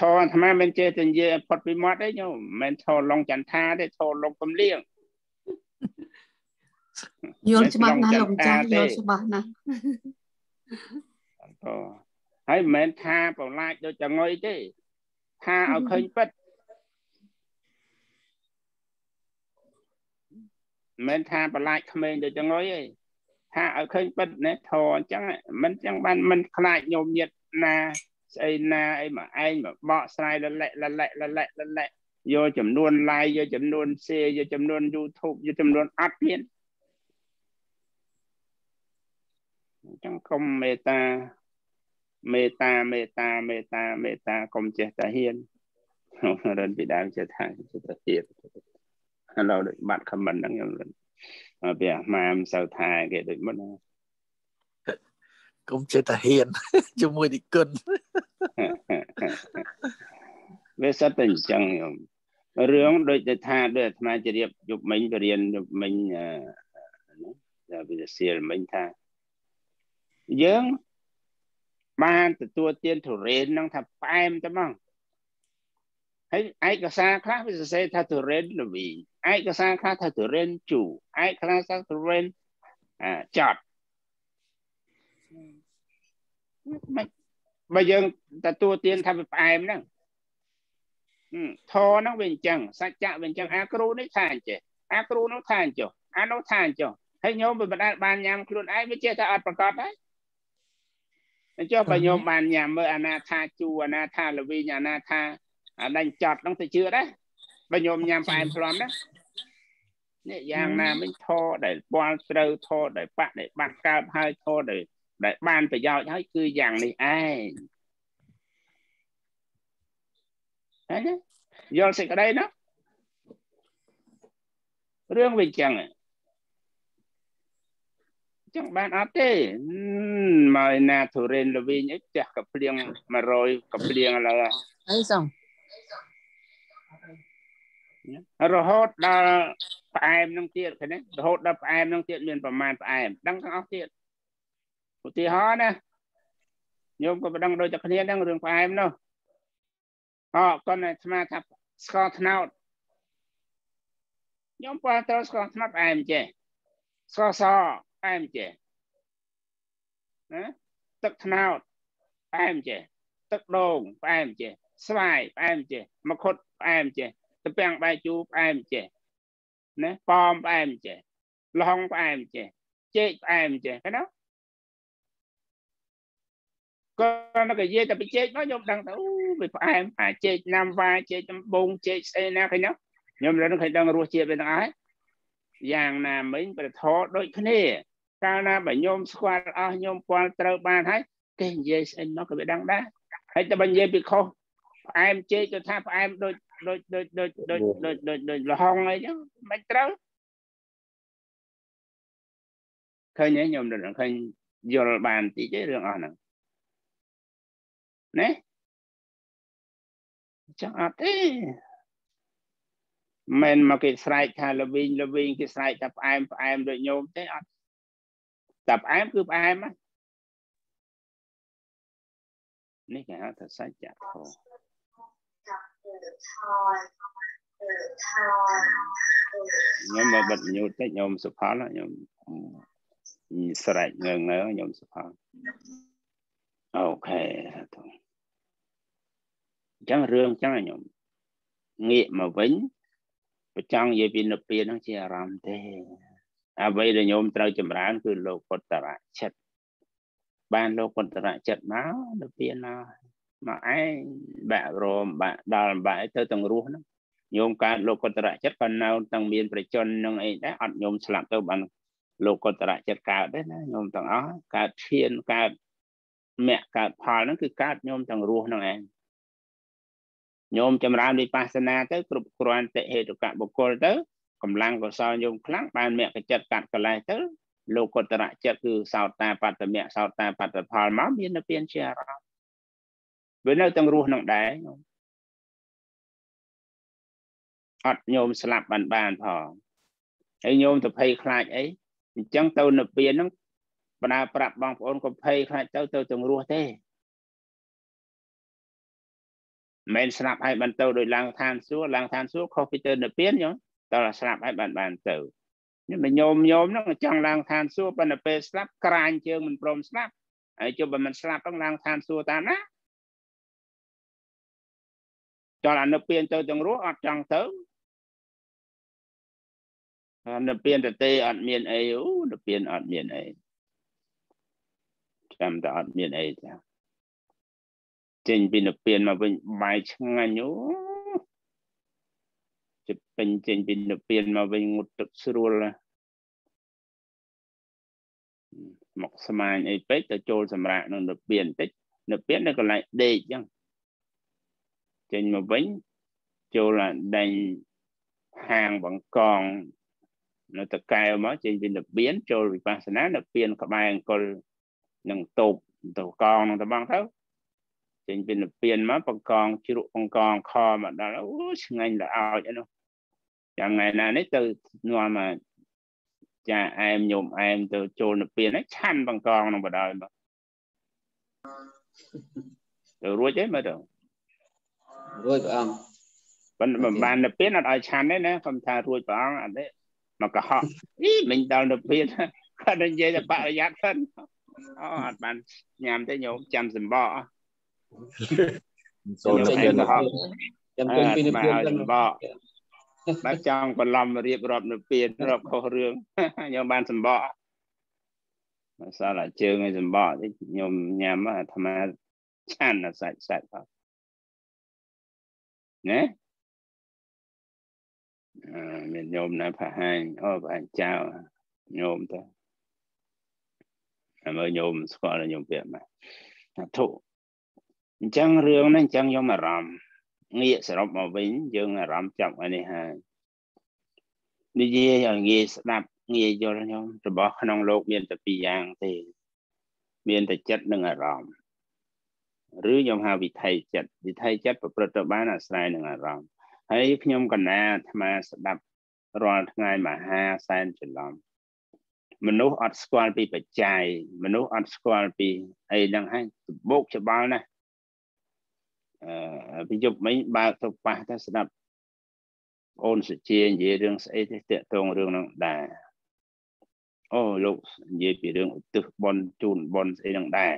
ធរអាត្មាមិនចេះតែនិយាយផុតពីមាត់ទេញោមមិនមែនធរឡងចន្ទថាទេធរឡងកំលៀងយល់ច្បាស់ណាស់លោកម្ចាស់យល់ច្បាស់ណាស់អូហើយមិនមែនថាប្រឡាចដូចចងុយទេថាឲ្យឃើញពិត មិនមែនថាប្រឡាចក្មេងដូចចងុយទេថាឲ្យឃើញពិតណាធរអញ្ចឹងមិនអញ្ចឹងបានមិនខ្លាចញោមញាតណាស្អីណាអីមកឯងមកបកស្រាយលលែកលលែកលលែកលលែកយកចំនួន like យកចំនួន share យកចំនួន YouTube យកចំនួនអត់ទៀតអញ្ចឹងកុំមេត្តាមេត្តាមេត្តាមេត្តាមេត្តាកុំចេះតែហ៊ានរិនពីដើមចេះថាចេះតែហ៊ាន ឥឡូវដូចបាត់ខមមិនហ្នឹងខ្ញុំពីអាម៉ាមសូវថាគេដូចមុនហ្នឹងកុំចេះតែហ៊ានជាមួយនិគុណវាសិតតែអញ្ចឹងខ្ញុំរឿងដូចតែថាដូចអាត្មាជរៀបយប់មិញបរៀនយប់មិញអឺវិទ្យាសៀលមិញថាយើងបានទទួលទានទុរេននឹងថាផ្អែមតែមកហើយឯកសារខ្លះវាសរសេរថាទុរេនល្វី ឯកសារខ្លះថាទុរេនជូឯកសារថាទុរេនចត់មិនបើយើងទទួលទានថាវាផ្អែមហ្នឹងធរហ្នឹងវាអញ្ចឹងសច្ចៈវាអញ្ចឹងអាគ្រូនេះថាអញ្ចេះអាគ្រូនោះថាអញ្ចុះអានោះថាអញ្ចុះហើយញោមមិនបានបានញ៉ាំខ្លួនឯងវាចេះតែអត់ប្រកបហើយអញ្ចឹងបើញោមបានញ៉ាំមើលអាណាថាជូអាណាថាលវីងអាណាថាអាដាញ់ចត់ហ្នឹងទៅជឿដែរ បើញោមញ៉ាំផ្អែមព្រមណានេះយ៉ាងណាមិញធរដែលពាល់ត្រូវធរដែលបាក់ដែលបាត់កើតហើយធរដែលដែលបានប្រយោជន៍ហើយគឺយ៉ាងនេះឯងហើយយល់សេចក្តីណារឿងវាចឹងចឹងបានអត់ទេមកណាទុរេនលវិញអីផ្ទះកភ្លៀង100កភ្លៀងឥឡូវអីសង រហូតដល់ផ្អែមនឹងទៀតឃើញទេរហូតដល់ផ្អែមនឹងទៀតមានប្រមាណផ្អែមដឹងទាំងអស់ទៀតឧទាហរណ៍ណាញោមក៏មិនដឹងដូចតែគ្នាហ្នឹងរឿងផ្អែមនោះអគាត់តែស្មាថាស្ករត្នោតញោមបើត្រូវស្ករត្នោតផ្អែមចេះស្ករសផ្អែមចេះណាទឹកត្នោតផ្អែមចេះទឹកដូងផ្អែមចេះស្វាយផ្អែមចេះមង្ឃុតផ្អែមចេះ ទំពាំងបាយជូរផ្អែមចេះណាប៉មផ្អែមចេះលហុងផ្អែមចេះចេកផ្អែមចេះឃើញទេគាត់មកនិយាយតែពីចេកមកខ្ញុំដឹងទៅវាផ្អែមអាចេកណាំវ៉ាចេកដំបងចេកស្អីណាឃើញទេខ្ញុំលើនឹងឃើញដឹងរសជាតិវាទាំងអស់យ៉ាងណាមិញប្រធរដូចគ្នា កាលណាបើខ្ញុំស្គាល់អស់ខ្ញុំពាល់ត្រូវបានហើយគេនិយាយស្អីមកក៏វាដឹងដែរហើយតែបើនិយាយពីខុសផ្អែមចេកទៅថាផ្អែមដូច ដូចដូចដូចដូចដូចដូចដូចលហុងអីចឹងមិនត្រូវឃើញទេខ្ញុំនឹងឃើញយល់បានតិចទេរឿងអស់ហ្នឹងណាចឹងអត់ទេមិនមកគេស្រែកថាលវិញលវិញគេស្រែកថាផ្អែមផ្អែមដូចញោមទេអត់តែផ្អែមគឺផ្អែមនេះគេហៅថាសច្ចៈធម៌ ខ្ញុំមកបិទញូតតិចខ្ញុំសុផលខ្ញុំស្រែកងើងើខ្ញុំសុផលអូខេទៅអញ្ចឹងរឿងអញ្ចឹងខ្ញុំងាកមកវិញប្រចង់និយាយពីនិព្វានហ្នឹងជាអារម្មណ៍ទេអ្វីដែលញោមត្រូវចម្រើនគឺលោកពុទ្ធរចិត្តបានលោកពុទ្ធរចិត្តមកនិព្វានមក មកឯងបាក់រមបាក់ដល់បាក់ទៅទាំងរស់ហ្នឹងញោមកើតលោកកតរចិត្តក៏នៅទាំងមានប្រជជននឹងអីដែរអត់ញោមស្លាប់ទៅបានលោកកតរចិត្តកើតដែរណាញោមទាំងអស់កើតឈានកើតមគ្គកើតផលហ្នឹងគឺកើតញោមទាំងរស់ហ្នឹងឯងញោមចម្រើនវិបស្សនាទៅគ្រប់គ្រាន់តិហេតុកៈបុគ្គលទៅកម្លាំងកុសលញោមខ្លាំងបានមគ្គចិត្តកាត់កលេសទៅលោកុត្តរចិត្តគឺសោតាបត្តមៈសោតាបត្តផលមកមាននៅពៀនជាអារម្មណ៍ វានៅទាំងរស់នឹងដែរញោមអត់ញោមស្លាប់បានបានផងហើយញោមទៅភ័យខ្លាចអីអញ្ចឹងទៅនៅពៀនហ្នឹងបដាប្រាប់បងប្អូនកុំភ័យខ្លាចទៅទៅទាំងរស់ទេមិនស្លាប់ហើយបានទៅដោយឡើងឋានសួគ៌ឡើងឋានសួគ៌ខុសពីទៅនៅពៀនញោមតើស្លាប់ហើយបានបានទៅនេះមញោមញោមហ្នឹងចង់ឡើងឋានសួគ៌ប៉ុន្តែពេលស្លាប់ក្រាញជើងមិនព្រមស្លាប់ហើយជុំបើមិនស្លាប់ហ្នឹងឡើងឋានសួគ៌តាមណា ចង់អានៅពៀនទៅទាំងរស់អត់ចង់ទៅនៅពៀនទៅទេអត់មានអីអូនៅពៀនអត់មានអីចាំតែអត់មានអីចាចេញពីនៅពៀនមកវិញបាយឆ្ងាញ់អូចិត្តពេញចេញពីនៅពៀនមកវិញងុតទឹកស្រួលមកស្មាញអីពេកទៅចូលសម្រាប់នៅនៅពៀនបន្តិចនៅពៀននៅកន្លែងដេកអញ្ចឹង ចេញមកវិញចូលដេញហាងបង្កងនៅតកែវមកចេញពីនិព្វានចូលវិបស្សនានិព្វានក្បែរអង្គលនឹងតូបទៅកងនឹងតបងទៅចេញពីនិព្វានមកបង្កងជ្រក់បង្កងខមកដល់អូឆ្ងាញ់ល្អោចនោះចាំថ្ងៃណានេះទៅនាំមកចាអែមញោមអែមទៅចូលនិព្វានហ្នឹងឆាន់បង្កងនឹងបដ ாய் មកទៅរួចទេមើលទៅ រួចព្រះអង្គប៉ុន្តែមិនបាននិព្វានអត់ឲ្យឆាន់ទេណាខ្ញុំថារួចព្រះអង្គអត់ទេមកកុហកអីមិញដល់និព្វានគាត់និយាយតែបរិយ័តសិនអូអត់បានញ៉ាំទេញោមចាំសម្បកសូមចេញទៅចាំពេញពីនិព្វានទៅសម្បកបើចង់បន្លំរៀបរាប់នៅពៀនរាប់ខុសរឿងខ្ញុំបានសម្បកមកសល់ជើងឲ្យសម្បកខ្ញុំញ៉ាំអាត្មាឆានសាច់សាច់ផង ណាអឺមានញោមណាផហាញអូផហាញចៅញោមទៅហើយមើលញោមស្គាល់ញោមពាក្យមកធុអញ្ចឹងរឿងហ្នឹងអញ្ចឹងខ្ញុំអារម្មណ៍ងាកសរុបមកវិញយើងអារម្មណ៍ចាប់អានេះហើយនិយាយឲ្យងាយស្ដាប់ងាយយល់ខ្ញុំរបស់ក្នុងលោកមានតែពីរយ៉ាងទេ មានតែចិត្តនិងអារម្មណ៍ ឬខ្ញុំហៅវិថីចិត្តវិថីចិត្តប្រព្រឹត្តទៅបានអាស្រ័យនឹងអារម្មណ៍ហើយខ្ញុំកណាអាត្មាស្ដាប់រាល់ថ្ងៃមហាសែនច្រឡំមនុស្សអត់ស្គាល់ពីបច្ច័យមនុស្សអត់ស្គាល់ពីអីហ្នឹងហើយបោកច្បល់ណាស់អឺពីយប់មិញបើកទៅប៉ះទៅស្ដាប់អូនសុជានិយាយរឿងស្អីទេតាក់ទងរឿងហ្នឹងដែរអូលោកនិយាយពីរឿងឧទ្ទិសបនជូនបនស្អីហ្នឹងដែរ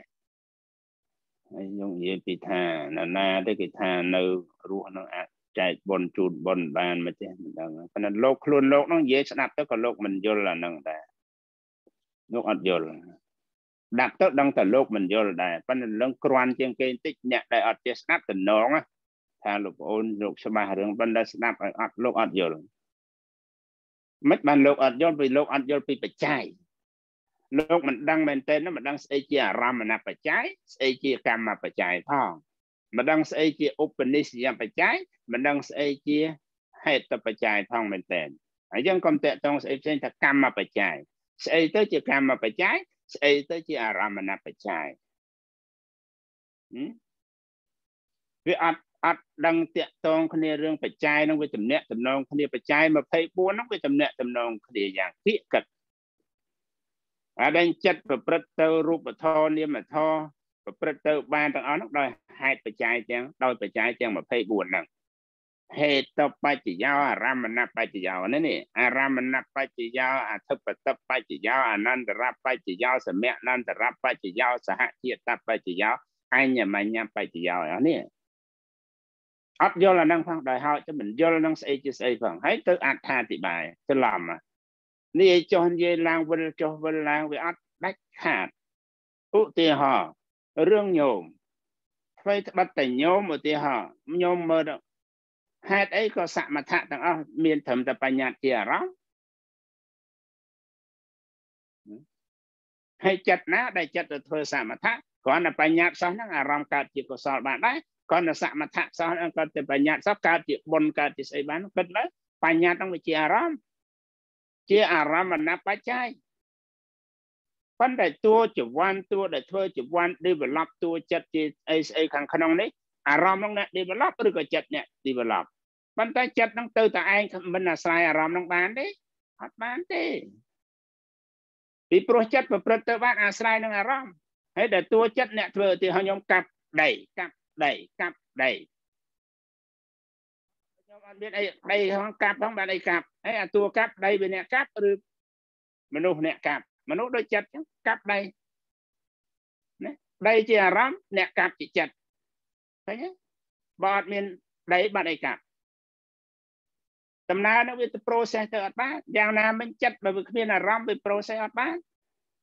ហើយខ្ញុំនិយាយពីថាណានាទៅគេថានៅរស់នឹងអាចចែកបនជូនបនបានមិនទេមិនដឹងប៉ុន្តែលោកខ្លួនលោកហ្នឹងនិយាយស្ដាប់ទៅក៏លោកមិនយល់អាហ្នឹងដែរលោកអត់យល់ដាក់ទៅដឹងតែលោកមិនយល់ដែរប៉ុន្តែលឹងក្រាន់ជាងគេបន្តិចអ្នកដែលអត់ចេះស្ដាប់តំណងថាលោកប្អូនលោកច្បាស់រឿងបណ្ដាស្ដាប់ឲ្យអត់លោកអត់យល់មិនបានលោកអត់យល់ពីលោកអត់យល់ពីបច្ច័យ លោកមិនដឹងមែនទេមិនដឹងស្អីជាអារម្មណបច្ច័យស្អីជាកម្មបច្ច័យផងមិនដឹងស្អីជាឧបនិស្សយបច្ច័យមិនដឹងស្អីជាហេតុបច្ច័យផងមែនទេហើយយើងកុំតាក់ទងស្អីផ្សេងថាកម្មបច្ច័យស្អីទៅជាកម្មបច្ច័យស្អីទៅជាអារម្មណបច្ច័យវាអត់អត់ដឹងតាក់ទងគ្នារឿងបច្ច័យនឹងវាតំណាក់តំណងគ្នាបច្ច័យ24ហ្នឹងវាតំណាក់តំណងគ្នាយ៉ាងគៀកកិត អាដែងចិត្តប្រព្រឹត្តទៅរូបធម៌នាមធម៌ប្រព្រឹត្តទៅបានទាំងអស់ហ្នឹងដោយហេតុបច្ច័យទាំងដោយបច្ច័យទាំង24ហ្នឹងហេតុបច្ចយោអារមណបច្ចយោនេះនេះអារមណបច្ចយោអធិបតបច្ចយោអនន្តរបច្ចយោសមៈនន្តរបច្ចយោសហជាតិបច្ចយោអញ្ញមញ្ញបច្ចយោនេះអត់យល់អានឹងផងដោយហោចទៅមិនយល់នឹងស្អីជាស្អីផងហើយទៅអត្ថាធិប្បាយច្រឡំ នេះឲ្យចុះនិយាយឡើងវិលចុះវិលឡើងវាអត់ដាច់ខាតឧទាហរណ៍រឿងញោមអ្វីត្បិតតែញោមឧទាហរណ៍ញោមមើលហេតុអីក៏សមថៈទាំងអស់មានត្រឹមតែបញ្ញត្តិជាអារម្មណ៍ហើយចិត្តណាដែលចិត្តទៅធ្វើសមថៈគ្រាន់តែបញ្ញត្តិសោះហ្នឹងអារម្មណ៍កើតជាកុសលបានដែរគ្រាន់តែសមថៈសោះហ្នឹងក៏តែបញ្ញត្តិសោះកើតជាបុណ្យកើតជាស្អីបានគិតទៅបញ្ញត្តិហ្នឹងវាជាអារម្មណ៍ ជាអារម្មណ៍បច្ច័យប៉ុន្តែតួចវ័នតួដែលធ្វើចវ័ន develop តួចិត្តជាអីស្អីខាងក្នុងនេះអារម្មណ៍ហ្នឹងអ្នក develop ឬក៏ចិត្តអ្នក develop ប៉ុន្តែចិត្តហ្នឹងទៅតែឯងមិនអាស្រ័យអារម្មណ៍ហ្នឹងបានទេអត់បានទេពីព្រោះចិត្តប្រព្រឹត្តទៅបានអាស្រ័យនឹងអារម្មណ៍ហើយដែលតួចិត្តអ្នកធ្វើទីឲ្យខ្ញុំកាប់ដីកាប់ដីកាប់ដីខ្ញុំអត់មានអីដីផងកាប់ផងបានអីកាប់ ហើយអាតួកាប់ដីវាអ្នកកាប់ឬមនុស្សអ្នកកាប់មនុស្សដូចចិត្តចឹងកាប់ដីណាដីជាអារម្មណ៍អ្នកកាប់ជាចិត្តឃើញទេបើអត់មានដីបាត់អីកាប់ដំណើរនោះវាទៅ process ទៅអត់បានយ៉ាងណាមិញចិត្តបើវាគ្មានអារម្មណ៍វា process អត់បាន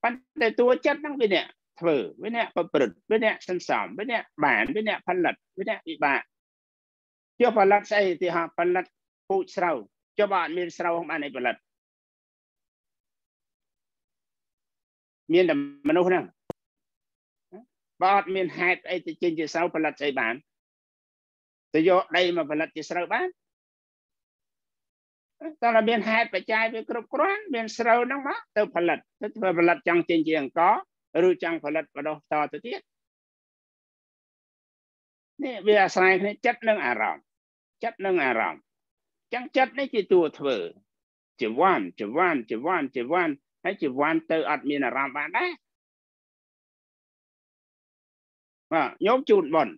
ប៉ុន្តែតួចិត្តហ្នឹងវាអ្នកធ្វើវាអ្នកប្រព្រឹត្តវាអ្នកសន្សំវាអ្នកបានវាអ្នកផលិតវាអ្នកវិបាកយកផលិតស្អីទីហោផលិតពូជស្រូវ ចុះបើអត់មានស្រូវបានអីផលិតមានតែមនុស្សហ្នឹងបើអត់មានហេតុអីទៅចេញជាស្រូវផលិតស្អីបានទៅយកដីមកផលិតជាស្រូវបានតើមានហេតុបច្ច័យវាគ្រប់គ្រាន់មានស្រូវហ្នឹងមកទៅផលិតទៅធ្វើផលិតចង់ចេញជាអង្ករឬចង់ផលិតបដោះតទៅទៀតនេះវាអាស្រ័យគ្នាចិត្តនិងអារម្មណ៍ចិត្តនិងអារម្មណ៍ ចឹងចិត្តនេះជាតួធ្វើជាវ៉ាន់ជាវ៉ាន់ជាវ៉ាន់ជាវ៉ាន់ហើយជាវ៉ាន់ទៅអត់មានអារម្មណ៍បានដែរបាទញោមជូនប៉ុន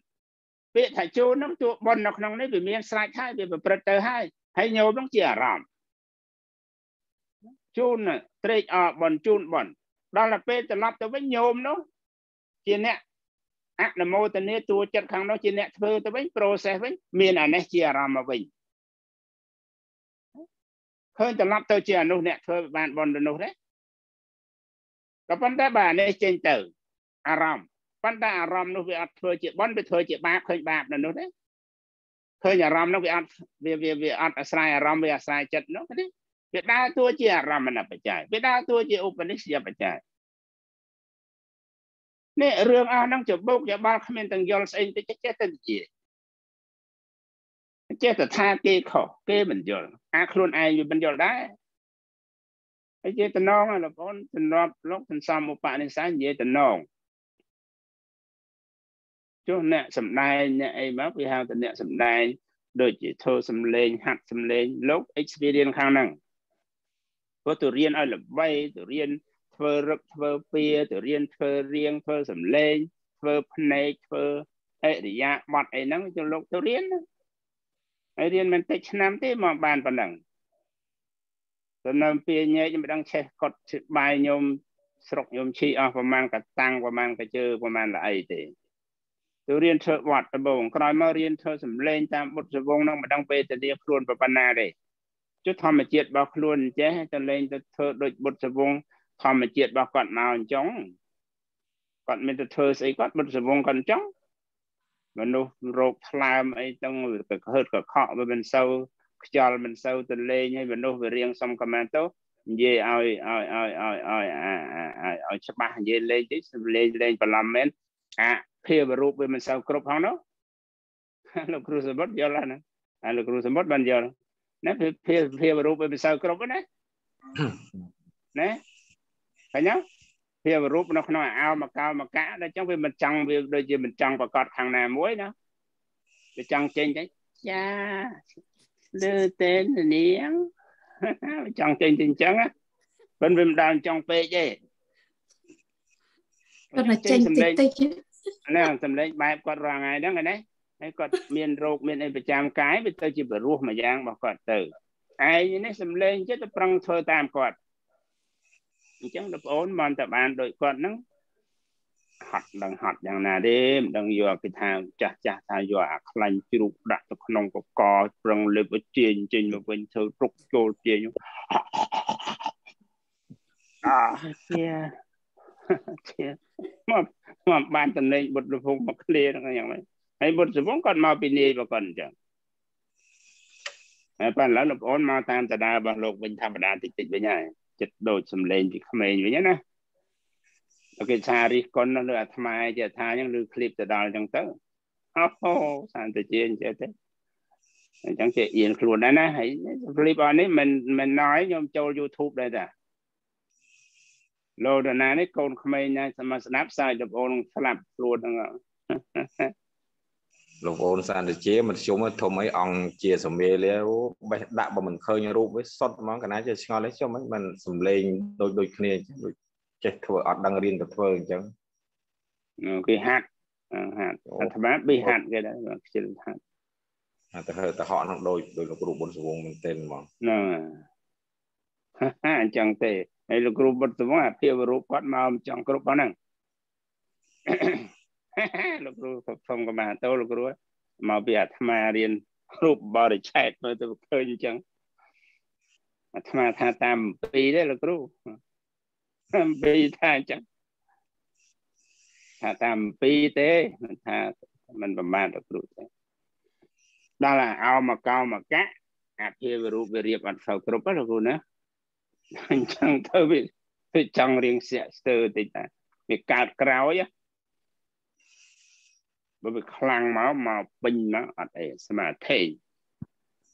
ពាក្យថាជូនហ្នឹងតួប៉ុននៅក្នុងនេះវាមានស្រេចហើយវាប្រព្រឹត្តទៅហើយហើយញោមហ្នឹងជាអារម្មណ៍ជូនត្រេកអរប៉ុនជូនប៉ុនដល់ទៅពេលត្រឡប់ទៅវិញញោមនោះជាអ្នកអនុមោទនាតួចិត្តខាងនោះជាអ្នកធ្វើទៅវិញ process វិញមានអានេះជាអារម្មណ៍មកវិញ ឃើញត្រឡប់ទៅជាអនុអ្នកធ្វើបានបនទៅនោះទេក៏ប៉ុន្តែបើអានេះចេញទៅអារម្មណ៍ប៉ុន្តែអារម្មណ៍នោះវាអត់ធ្វើជាបនវាធ្វើជាបាបឃើញបាបនៅនោះទេឃើញអារម្មណ៍នោះវាអត់វាវាវាអត់អាស្រ័យអារម្មណ៍វាអាស្រ័យចិត្តនោះទេវាដើរតួជាអារម្មណ៍បច្ច័យវាដើរតួជាឧបនិស្សយបច្ច័យនេះរឿងអស់ហ្នឹងច្បុកច្បល់គ្មានទាំងយល់ស្អីតិចចេះតែជា ចេះតែថាគេខុសគេមិនយល់អាខ្លួនឯងវាមិនយល់ដែរហើយជាតំណងលោកបងតំណប់លោកសន្សំឧបនិស្ស័យនិយាយតំណងចុះអ្នកសំដែងអ្នកអីមកវាហៅតែអ្នកសំដែងដូចជាធ្វើសំលេងហាត់សំលេងលោក experience ខាងហ្នឹងព្រោះទៅរៀនឲ្យល្បីទៅរៀនធ្វើរឹកធ្វើពៀទៅរៀនធ្វើរៀងធ្វើសំឡេងធ្វើភ្នែកធ្វើអរិយាប័តអីហ្នឹងចូលលោកទៅរៀន ហើយរៀនមិនតិចឆ្នាំទេមកបានប៉ុណ្ណឹងទៅនៅពៀញែកមិនដឹងឆេះកត់បាយញោមស្រុកញោមឈីអស់ប្រមាណកតាំងប្រមាណកជើប្រមាណល្អីទេទៅរៀនធ្វើវត្តដំបងក្រោយមករៀនធ្វើសំឡេងតាមបុត្រសវងនឹងមិនដឹងពេលទៅលាខ្លួនប៉ុណ្ណាទេចុះធម្មជាតិរបស់ខ្លួនអញ្ចេះទៅលេងទៅធ្វើដូចបុត្រសវងធម្មជាតិរបស់គាត់មកអញ្ចឹងគាត់មានទៅធ្វើស្អីគាត់បុត្រសវងគាត់អញ្ចឹង មនុស្សរោគថ្លើមអីទាំងទៅហឺតកខកវាមិនសូវខ្យល់មិនសូវទៅលេងហើយមនុស្សវារៀងសុំកមែនទៅនិយាយឲ្យឲ្យឲ្យឲ្យឲ្យឲ្យច្បាស់និយាយលេងតិចលេងលេងបន្លំមែនអាភាពរូបវាមិនសូវគ្រប់ផងនោះលោកគ្រូសមុទ្រយល់ហ្នឹងហើយលោកគ្រូសមុទ្របានយល់ណាភាពភាពរូបវាមិនសូវគ្រប់ណាណាឃើញទេ ភាពរូបនៅក្នុងអោមកោមកៈដល់ចឹងវាមិនចង់វាដូចជាមិនចង់ប្រកាសខាងណាមួយណាវាចង់ចេញទៅចាលើទេនាងចង់ចេញទៅអញ្ចឹងប៉ុន្តែវាមិនដល់ចង់ពេកទេគាត់មកចេញតិចតិចហ្នឹងសម្លេងបែបគាត់រាល់ថ្ងៃហ្នឹងណាហើយគាត់មានរោគមានអីប្រចាំកាយវាទៅជាបរោះមួយយ៉ាងរបស់គាត់ទៅឯងនេះសម្លេងចិត្តទៅប្រឹងធ្វើតាមគាត់ អញ្ចឹងបងប្អូនមិនតែបានដូចគាត់ហ្នឹងហត់ដឹងហត់យ៉ាងណាទេមិនដឹងយកគេថាចាស់ចាស់ថាយកអាខ្លាញ់ជ្រូកដាក់ទៅក្នុងកកប្រឹងលើបជាញចេញមកវិញធ្វើរុកចូលជាញអាជាជាមកមកបានតំណែងបុត្រភូមិមកឃ្លាហ្នឹងយ៉ាងម៉េចហើយបុត្រសវងគាត់មកពីនាយបកនអញ្ចឹងហើយប៉ាឡូវលោកប្អូនមកតាមតដារបស់លោកវិញធម្មតាតិចតិចវិញហើយ ចិត្តដូចសំឡេងពីក្មេងវិញណាគេថារិះគន់លើអាត្មាជាថាអញ្ចឹងឬឃ្លីបទៅដល់អញ្ចឹងទៅអូសន្តិជាអញ្ចឹងទេអញ្ចឹងជាអៀនខ្លួនដែរណាហើយឃ្លីបអស់នេះមិនមិនណយខ្ញុំចូល YouTube ដែរតាលោកតាណានេះកូនក្មេងណាសមស្ដាប់សាយលោកអូនស្លាប់ខ្លួនហ្នឹង លោកអូនសន្តិជាមធ្យមធំអីអង្គជាសមេលាបេះដាក់បើមិនឃើញរូបវិញសុតហ្មងកណាជាឆ្ងល់ឯងចុះមិនមិនសំលេងដូចដូចគ្នាដូចចេះធ្វើអត់ដឹងរៀនទៅធ្វើអញ្ចឹងគេហាត់ហាត់អាត្មាប៊ីហាត់គេដែរខ្ជិលហាត់អាទៅទៅហក់នឹងដូចដូចលោកគ្រូបុនសវងមែនទែនហ្មងហ្នឹងអញ្ចឹងទេហើយលោកគ្រូបុនសវងអាភិវរូបគាត់មកចង់គ្រប់ហ្នឹង លោកគ្រូសុំកម្មាតោលោកគ្រូមកពីអាត្មារៀនរូបបរិឆេទមើលទៅឃើញអញ្ចឹងអាត្មាថាតាមពីទេលោកគ្រូតាមពីថាអញ្ចឹងថាតាមពីទេមិនថាមិនប្រមាណលោកគ្រូទេដល់អោមកកោមកកៈអាភិវរូបវារៀបអត់សូវគ្រប់ទេលោកគ្រូណាអញ្ចឹងទៅវាចង់រៀងស្ទាក់ស្ទើរតិចតាវាកើតក្រោយណា បើវាខ្លាំងមកមកពេញមកអត់អីស្មាធិ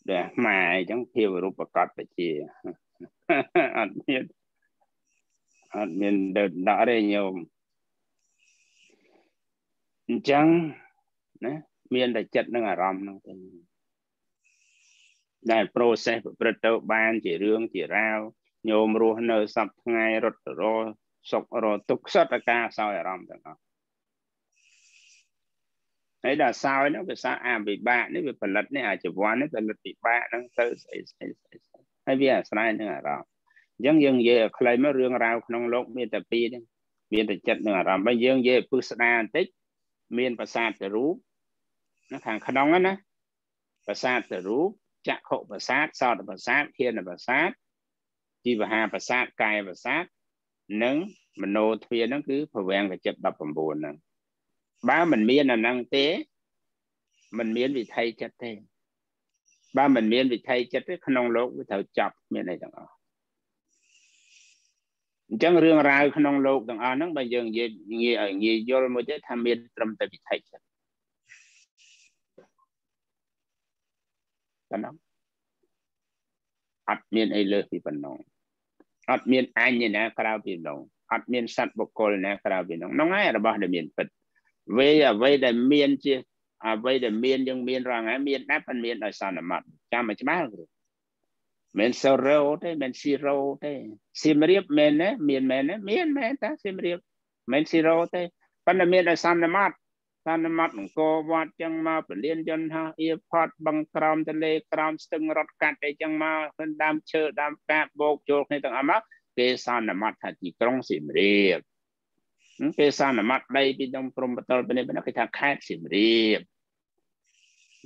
ដែលម៉ែអញ្ចឹងភាវរូបប្រកបបជាអត់មានអត់មានដើរដាក់ទេញោមអញ្ចឹងណាមានតែចិត្តនិងអារម្មណ៍ហ្នឹងទេដែល process ប្រព្រឹត្តទៅបានជារឿងជារាវញោមរស់នៅសពថ្ងៃរត់រសុខរទុកខ្សត់អាការសោយអារម្មណ៍ទាំងអស់ ហើយដល់សោយហ្នឹងវាសាអាវិបាកនេះវាផលិតនេះអាជីវ័ននេះផលិតវិបាកហ្នឹងទៅស្អីស្អីស្អីហើយវាអាស្រ័យនឹងអារម្មណ៍អញ្ចឹងយើងនិយាយឲ្យខ្លីមករឿងរ៉ាវក្នុងលោកមានតែពីរហ្នឹងមានតែចិត្តនិងអារម្មណ៍បើយើងនិយាយពឹស្ដាបន្តិចមានប្រសាទទៅរូបនៅខាងក្នុងណាប្រសាទទៅរូបចក្ខុប្រសាទសោតប្រសាទធានប្រសាទជីវហាប្រសាទកាយប្រសាទនិងមโนទ្វាហ្នឹងគឺភវាំងកចិត្ត19ហ្នឹង បើមិនមានអាហ្នឹងទេមិនមានវិថីចិត្តទេបើមិនមានវិថីចិត្តទេក្នុងលោកវាត្រូវចាប់មានអីទាំងអស់អញ្ចឹងរឿងរ៉ាវក្នុងលោកទាំងអស់ហ្នឹងបើយើងនិយាយងាយឲ្យងាយយល់មួយទេថាមានត្រឹមតែវិថីចិត្តប៉ុណ្ណឹងអត់មានអីលើសពីប៉ុណ្ណឹងអត់មានអញណាក្រៅពីនោះអត់មានសត្វបុគ្គលណាក្រៅពីនោះហ្នឹងហើយរបស់ដែលមានពិត វេអ្វីដែលមានជាអ្វីដែលមានយើងមានរងហើយមានដែរមិនមានដោយសន្មត់ចាំមកច្បាស់គ្រូមិន0ទេមិន0ទេសៀមរាបមែនទេមានមែនទេមានមែនតាសៀមរាបមិន0ទេប៉ុន្តែមានដោយសន្មត់សន្មត់អង្គរវត្តចឹងមកពលានយន្តហោះអៀផតបឹងក្រោមទលេក្រោមស្ទឹងរត់កាត់អីចឹងមកខ្លួនដើមឈើដើមផ្កាបោកចូលគ្នាទាំងអស់មកគេសន្មត់ថាទីក្រុងសៀមរាប គេសន្មត់ដីពីក្នុងព្រំបតលពីនេះគេថាខេត្តសៀមរាប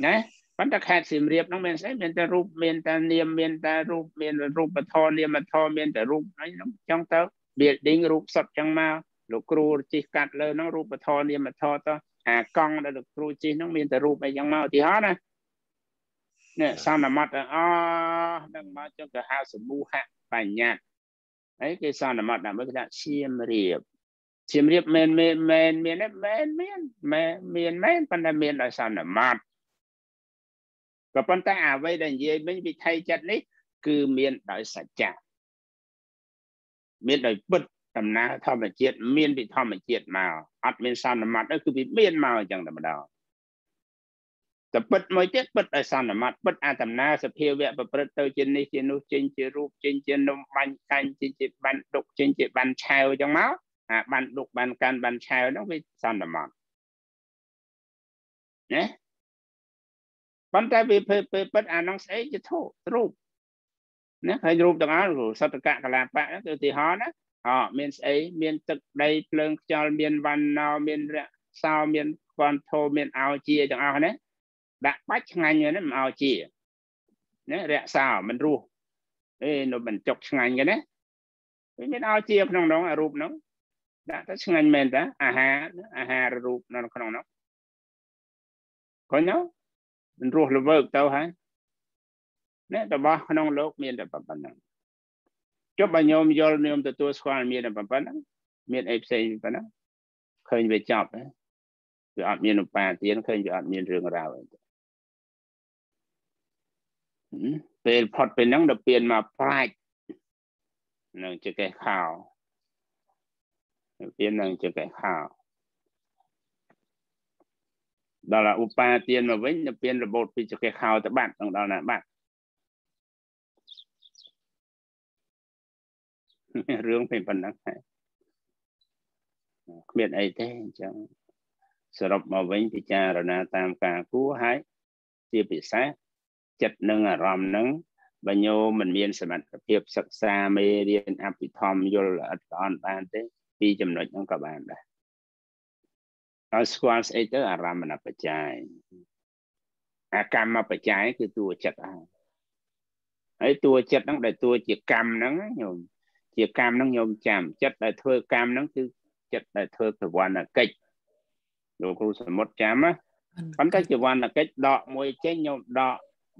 ណាប៉ុន្តែខេត្តសៀមរាបហ្នឹងមានស្អីមានតែរូបមានតែនាមមានតែរូបមានរូបធម៌នាមធម៌មានតែរូបអីហ្នឹងចឹងទៅ building រូបសុទ្ធចឹងមកលោកគ្រូជិះកាត់លើហ្នឹងរូបធម៌នាមធម៌ទៅអាកង់ដែលលោកគ្រូជិះហ្នឹងមានតែរូបអីចឹងមកឧទាហរណ៍ណានេះសន្មត់អស់នឹងមកចុះទៅហៅសមូហៈបញ្ញត្តិហើយគេសន្មត់ដើម្បីគេថាឈាមរៀប ឈាមរៀបមែនមែនមែនមានមែនមានមែនមានមែនប៉ុន្តែមានដោយសន្មត់ក៏ប៉ុន្តែអ្វីដែលនិយាយវិញវិថីចិត្តនេះ គឺមានដោយសច្ចៈមានដោយពិតដំណើរធម្មជាតិមានពីធម្មជាតិមកអត់មានសន្មត់គឺវាមានមកអញ្ចឹងតែម្ដងតែពិតមួយទៀតពិតឲ្យសន្មត់ពិតអាដំណើរសភាវៈប្រព្រឹត្តទៅជានេះជានោះចេញជារូបចេញជានំបាញ់កាញ់ចេញជាបានដុកចេញជាបានឆាវអញ្ចឹងមក អាបានដុកបានកាន់បានឆាវហ្នឹងវាសន្មត់ណាប៉ុន្តែវាពេលពិតអានោះស្អីជាធូរូបណាហើយរូបទាំងអស់សតកៈកលាបៈគឺឧទាហរណ៍ណាអមានស្អីមានទឹកដីភ្លើងខ្យល់មានវណ្ណោមានរសោមានគន្ធោមានអោជាទាំងអស់ណាដាក់បាច់ឆ្ងាញ់ហ្នឹងមិនអោជាណារសោមិនរស់អេនៅបញ្ចុកឆ្ងាញ់គេណាវាមានអោជាក្នុងនោះរូបនោះ ដាក់ទៅឆ្ងាញ់មែនតាអាហារអាហាររូបនៅក្នុងនោះឃើញទេមិនរស់ល្វើកទៅហើយនេះរបស់ក្នុងលោកមានតែប៉ុណ្ណឹងចុះបើញោមយល់ញោមទទួលស្គាល់មានតែប៉ុណ្ណឹងមានអីផ្សេងប៉ុណ្ណាឃើញវាចប់វាអត់មានឧបាទានឃើញវាអត់មានរឿងរ៉ាវអីពេលផុតពេលហ្នឹងដល់ពៀនមកប្រាច់នឹងចកេះខោ ពៀននឹងចកេះខោដល់ឧបាទានមកវិញដល់ពៀនរបូតពីចកេះខោទៅបាត់ដល់ដល់ណាបាត់រឿងពេលប៉ុណ្ណឹងហើយគ្មានអីទេអញ្ចឹងសរុបមកវិញពិចារណាតាមការគួរហើយជាពិសេសចិត្តនិងអារម្មណ៍នឹងបើញោមមិនមានសមត្ថភាពសិក្សាមេរៀនអភិធម្មយល់អត់អន់បានទេ ពីចំណុចហ្នឹងក៏បានដែរហើយស្គាល់ស្អីទៅអារម្មណ៍បច្ច័យអាកម្មបច្ច័យគឺតួចិត្តហើយហើយតួចិត្តហ្នឹងដែលតួជាកម្មហ្នឹងញោមជាកម្មហ្នឹងញោមចាំចិត្តដែលធ្វើកម្មហ្នឹងគឺចិត្តដែលធ្វើប្រវត្តិកិច្ចលោកគ្រូសមុទ្រចាំណាប៉ុន្តែជាវណ្ណកិច្ចដកមួយចេញញោមដក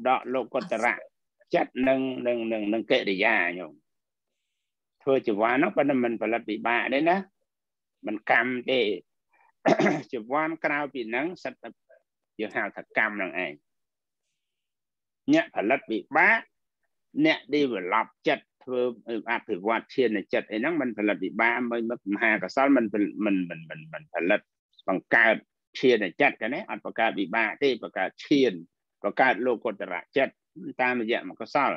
ដកលោកតរៈចិត្តនឹងនឹងនឹងនឹងកិរិយាញោម ធ្វើជីវ័ននោះប៉ុន្តែមិនផលិតពិបាកទេណាមិនកម្មទេជីវ័នក្រៅពីហ្នឹងសិតយើងហៅថាកម្មនឹងឯងអ្នកផលិតពិបាកអ្នក develop ចិត្តធ្វើអភិវឌ្ឍឈានចិត្តអីហ្នឹងมันផលិតពិបាកមិនមហាកសលมันមិនមិនមិនមិនផលិតបង្កើតឈានចិត្តទេណាអត់បង្កើតវិបាកទេបង្កើតឈានបង្កើតលោកុត្តរចិត្តតាមរយៈមកុសល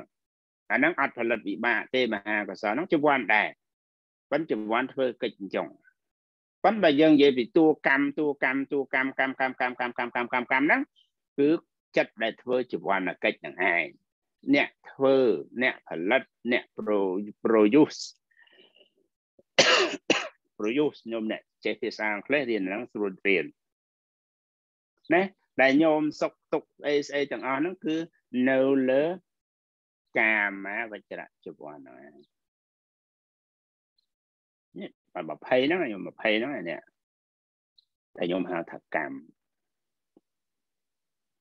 អាហ្នឹងអត់ផលិតវិបាកទេមហាកុសលហ្នឹងជាវ័នដែរប៉ុន្តែជាវ័នធ្វើកិច្ចអញ្ចឹងប៉ុន្តែបើយើងនិយាយពីតួកម្មតួកម្មតួកម្មកម្មកម្មកម្មកម្មកម្មកម្មកម្មកម្មហ្នឹងគឺចិត្តដែលធ្វើជាវណ្ណកិច្ចនឹងឯងអ្នកធ្វើអ្នកផលិតអ្នក produce produce ញោមអ្នកចេះភាសាអង់គ្លេសរៀនហ្នឹងស្រួលរៀនណាដែលញោមសុកទុកអីស្អីទាំងអស់ហ្នឹងគឺនៅលើ កាមាវចរៈជីវ័នហ្នឹងនេះ20ហ្នឹងញោម20ហ្នឹងនេះតែញោមហៅថាកម្ម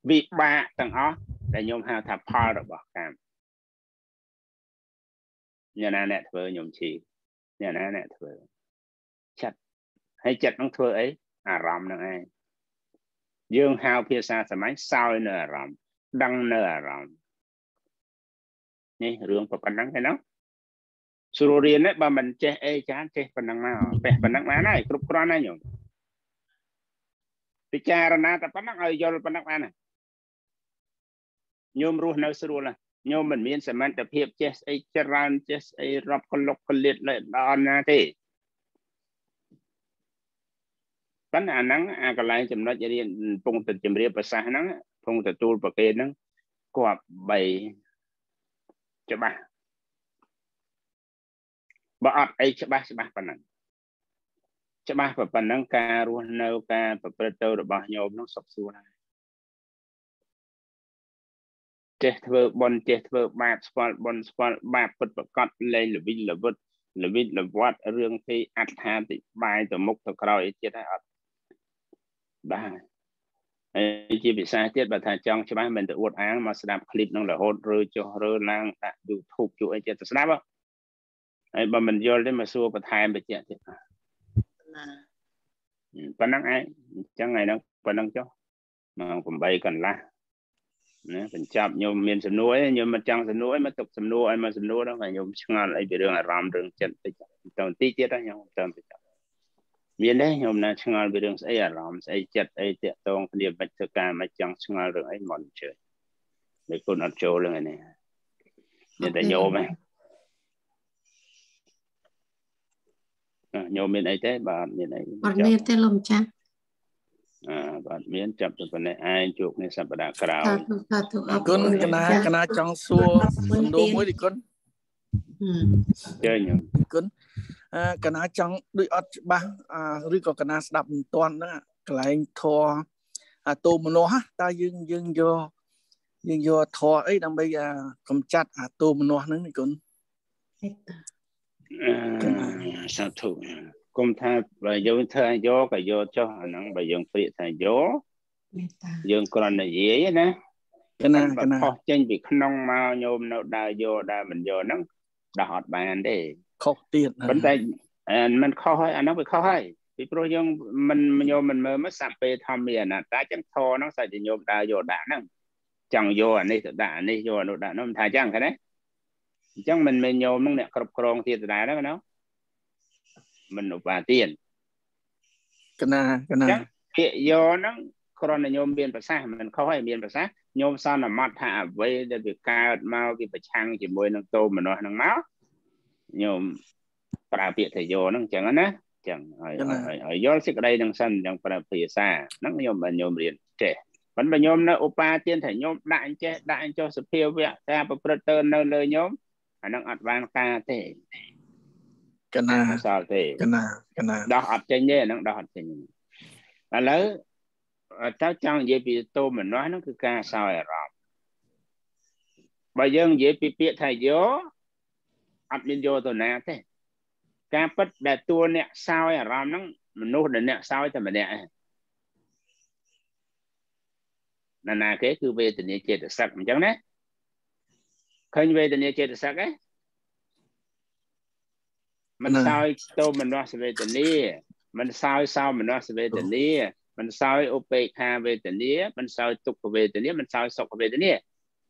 វិបាកទាំងអស់ដែលញោមហៅថាផលរបស់កម្មញ៉ាណាអ្នកធ្វើញោមឈីញ៉ាណាអ្នកធ្វើចិត្តហើយចិត្តនឹងធ្វើអីអារម្មណ៍នឹងឯងយើងហៅភាសាសម័យសោយនៅអារម្មណ៍ដឹងនៅអារម្មណ៍ នេះរឿងប៉ុណ្ណឹងទេណាស្រួលរៀនទេបើមិនចេះអីចានចេះប៉ុណ្ណឹងមកពេះប៉ុណ្ណឹងបានហើយគ្រប់គ្រាន់ហើយញោមពិចារណាតែប៉ុណ្ណឹងឲ្យយល់ប៉ុណ្ណឹងបានហើយញោមរស់នៅស្រួលណាញោមមិនមានសមត្ថភាពចេះស្អីច្រើនចេះស្អីរាប់កលុកកលៀតដល់ណាទេប៉ុន្តែអាហ្នឹងអាកន្លែងចំណុចរៀនពងទៅជំរាបប្រសាសន៍ហ្នឹងពងទទួលប្រកេតហ្នឹងគាត់បី ច្បាស់បើអត់អីច្បាស់ច្បាស់ប៉ុណ្ណឹងច្បាស់ប៉ុណ្ណឹងការរស់នៅការប្រព្រឹត្តទៅរបស់ញោមនោះសុខសួរហើយចេះធ្វើបុណ្យចេះធ្វើបាបស្គាល់បុណ្យស្គាល់បាបពិតប្រកបលែងលវិលលវិតលវិតលវត្តរឿងទីអត្ថាតិបាយទៅមុខទៅក្រោយអីទៀតហើយអត់បាទ ហើយជាភាសាទៀតបើថាចង់ច្បាស់មិនទៅអួតអាងមកស្ដាប់ឃ្លីបនឹងរហូតឬចុះរើឡើងដាក់ YouTube ជួយអីទៀតទៅស្ដាប់ហើយបើមិនយល់ទេមកសួរបន្ថែមបញ្ជាក់ទៀតណាប៉ុណ្ណឹងឯងអញ្ចឹងថ្ងៃហ្នឹងប៉ុណ្ណឹងចុះម៉ោង8កន្លះណាបញ្ចប់ញោមមានសំណួរឯងញោមមិនចង់សំណួរឯងមកទុកសំណួរឲ្យមកសំណួរដល់ញោមឆ្ងល់អីពីរឿងអារម្មណ៍រឿងចិត្តតិចតទៅទីទៀតហ្នឹងញោមតាមទៅ មានទេខ្ញុំណាឆ្ងល់ពីរឿងស្អីអារម្មណ៍ស្អីចិត្តអីតាក់ទងគ្នាមិនធ្វើការមិនចង់ឆ្ងល់រឿងអីមកអញ្ជើញដូចគុណអត់ចូលរឿងនេះមានតែញោមឯងញោមមានអីទេបាទមានអីអត់មានទេលោកម្ចាស់អឺបាទមានចាប់ទៅប៉ុណ្ណេះឯងជួបនេះសប្តាហ៍ក្រោយសាធុអរគុណកណាកណាចង់សួរសំណួរមួយទីគុណជើញគុណ កណាចង់ដូចអត់ច្បាស់ឬក៏កណាស្ដាប់មិនទាន់ហ្នឹងកន្លែងធរអាតូមនោះតើយើងយើងយកយើងយកធរអីដើម្បីកំចាត់អាតូមនោះហ្នឹងនេះគុណសាធុគុំថាបើយើងធ្វើយកក៏យកចុះអាហ្នឹងបើយើងព្រាកថាយកយើងគ្រាន់តែនិយាយណាកណាកណាខុសចេញពីក្នុងមកញោមនៅដើរយកដើរមិនយកហ្នឹងដោះអត់បានទេ ខុសទៀតប៉ុន្តែអាมันខុសហើយអាហ្នឹងវាខុសហើយពីព្រោះយើងមិនញោមមិនមើលមកសពេធម្មាអនត្តាចឹងធរហ្នឹងសាច់ញោមដើរយកដាក់ហ្នឹងចង់យកអានេះទៅដាក់អានេះយកអានោះដាក់នោះមិនថាចឹងឃើញទេអញ្ចឹងមិនមែនញោមហ្នឹងអ្នកគ្រប់គ្រងទៀតដែរណាណាមិនឧបាទានកណាកណាចឹងពាក្យយកហ្នឹងគ្រាន់តែញោមមានប្រសាសន៍មិនខុសហើយមានប្រសាសន៍ញោមសន្មត់ថាអ្វីដែលវាកើតមកវាប្រឆាំងជាមួយនឹងតោមនោះហ្នឹងមក ញោមប្រើពាក្យថាយកហ្នឹងចឹងណាចឹងហើយហើយយល់សេចក្តីនឹងសិនចឹងប្រើភាសាហ្នឹងញោមបើញោមរៀនចេះមិនបើញោមនៅឧបាទានថាញោមដាក់អញ្ចេះដាក់អញ្ចោះសភាវៈការប្រព្រឹត្តទៅនៅលើញោមអាហ្នឹងអត់បានការទេកណាសល់ទេកណាកណាដោះអត់ចេញទេអាហ្នឹងដោះអត់ចេញឥឡូវតើចង់និយាយពីតោមនោះហ្នឹងគឺការសោយអារម្មណ៍បើយើងនិយាយពីពាក្យថាយក អត់មានយកទៅណាទេការពិតដែលតួអ្នកសោយអារម្មណ៍ហ្នឹងមនុស្សដែលអ្នកសោយតែម្នាក់ឯងណាណាគេគឺវេទនាចេតសិកអញ្ចឹងណាឃើញវេទនាចេតសិកឯងមិនសោយតោមនស្សវេទនាមិនសោយសោមនស្សវេទនាមិនសោយឧបេក្ខាវេទនាមិនសោយទុក្ខវេទនាមិនសោយសុខវេទនា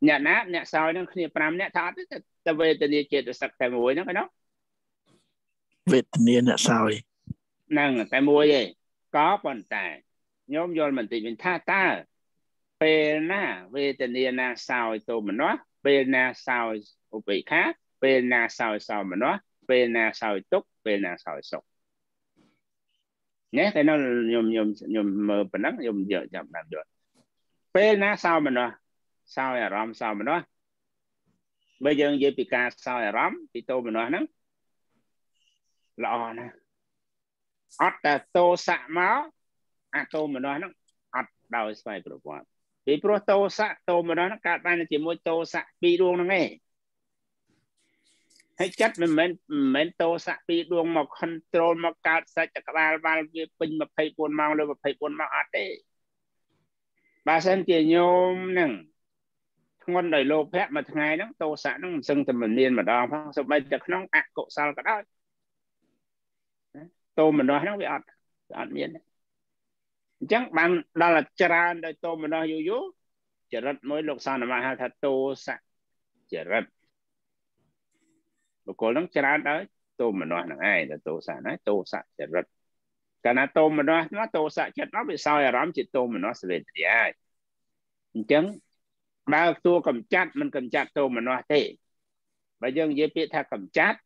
អ្នកណាអ្នកសោយនឹងគ្នា5អ្នកថាអត់ទេ តែវេទនាចេតសិកតែមួយហ្នឹងឯណោះវេទនាអ្នកសោយហ្នឹងតែមួយឯងក៏ប៉ុន្តែញោមយល់បន្តិចវិញថាតើពេលណាវេទនាណាសោយទោមនោះពេលណាសោយឧបេក្ខាពេលណាសោយសោមនោះពេលណាសោយទុក្ខពេលណាសោយសុខណែតែនៅខ្ញុំខ្ញុំខ្ញុំមើលប៉ុណ្ណឹងខ្ញុំយកចាប់តាមយល់ពេលណាសោមនោះសោយអារម្មណ៍សោមនោះ បើយើងនិយាយពីការសោយអារម្មណ៍ពីទោមនោះហ្នឹងល្អណាស់អត់តែតោសៈមកអាតោមនោះហ្នឹងអត់ដោយស្វ័យប្រវត្តិពីព្រោះតោសៈតោមនោះហ្នឹងកើតបានជាមួយតោសៈពីរដួងហ្នឹងឯងហើយចិត្តមិនមែនមិនមែនតោសៈពីរដួងមក control មកកើតសាច់តក្បាលបាល់វាពេញ24ម៉ោងលើ24ម៉ោងអត់ទេបើសិនជាញោមហ្នឹង ធ្ងន់ដោយលោភៈមួយថ្ងៃហ្នឹងតោសៈហ្នឹងមិនសឹងតែមិនមានម្ដងផងសូម្បីតែក្នុងអកុសលក៏ដោយតោមនោះហ្នឹងវាអត់អត់មានអញ្ចឹងបានដល់ច្រើនដោយតោមនោះយូរយូរចរិតមួយលោកសន្និបាហៅថាតោសៈចរិតបុគ្គលហ្នឹងច្រើនដោយតោមនោះហ្នឹងឯងទៅតោសៈណាតោសៈចរិតកាលណាតោមនោះណាតោសៈចិត្តនោះវាសោយអារម្មណ៍ជាតោមនោះសវេទយាអញ្ចឹង បើតួកំចាត់មិនកំចាត់តោមនោះទេបើយើងនិយាយពាក្យថាកំចាត់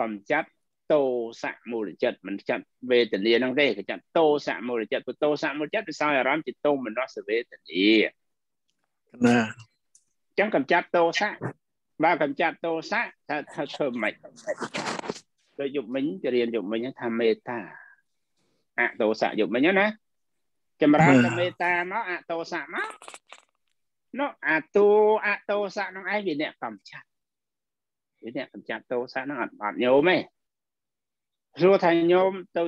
កំចាត់តោសៈមូលចិត្តមិនចាត់វេទនាហ្នឹងទេគេចាត់តោសៈមូលចិត្តព្រោះតោសៈមូលចិត្តវាសោយអារម្មណ៍ជាតោមនស្សវេទនាណាអញ្ចឹងកំចាត់តោសៈបើកំចាត់តោសៈថាថាធ្វើម៉េចដូចយុបមិញទៅរៀនយុបមិញថាមេត្តាអតោសៈយុបមិញណាចម្រើនតែមេត្តាមកអតោសៈមក នោះអតោអតោសៈនឹងឯងវាអ្នកកំចាត់វាអ្នកកំចាត់តោសៈនឹងអត់អត់ញោមទេសួរថាញោមទៅ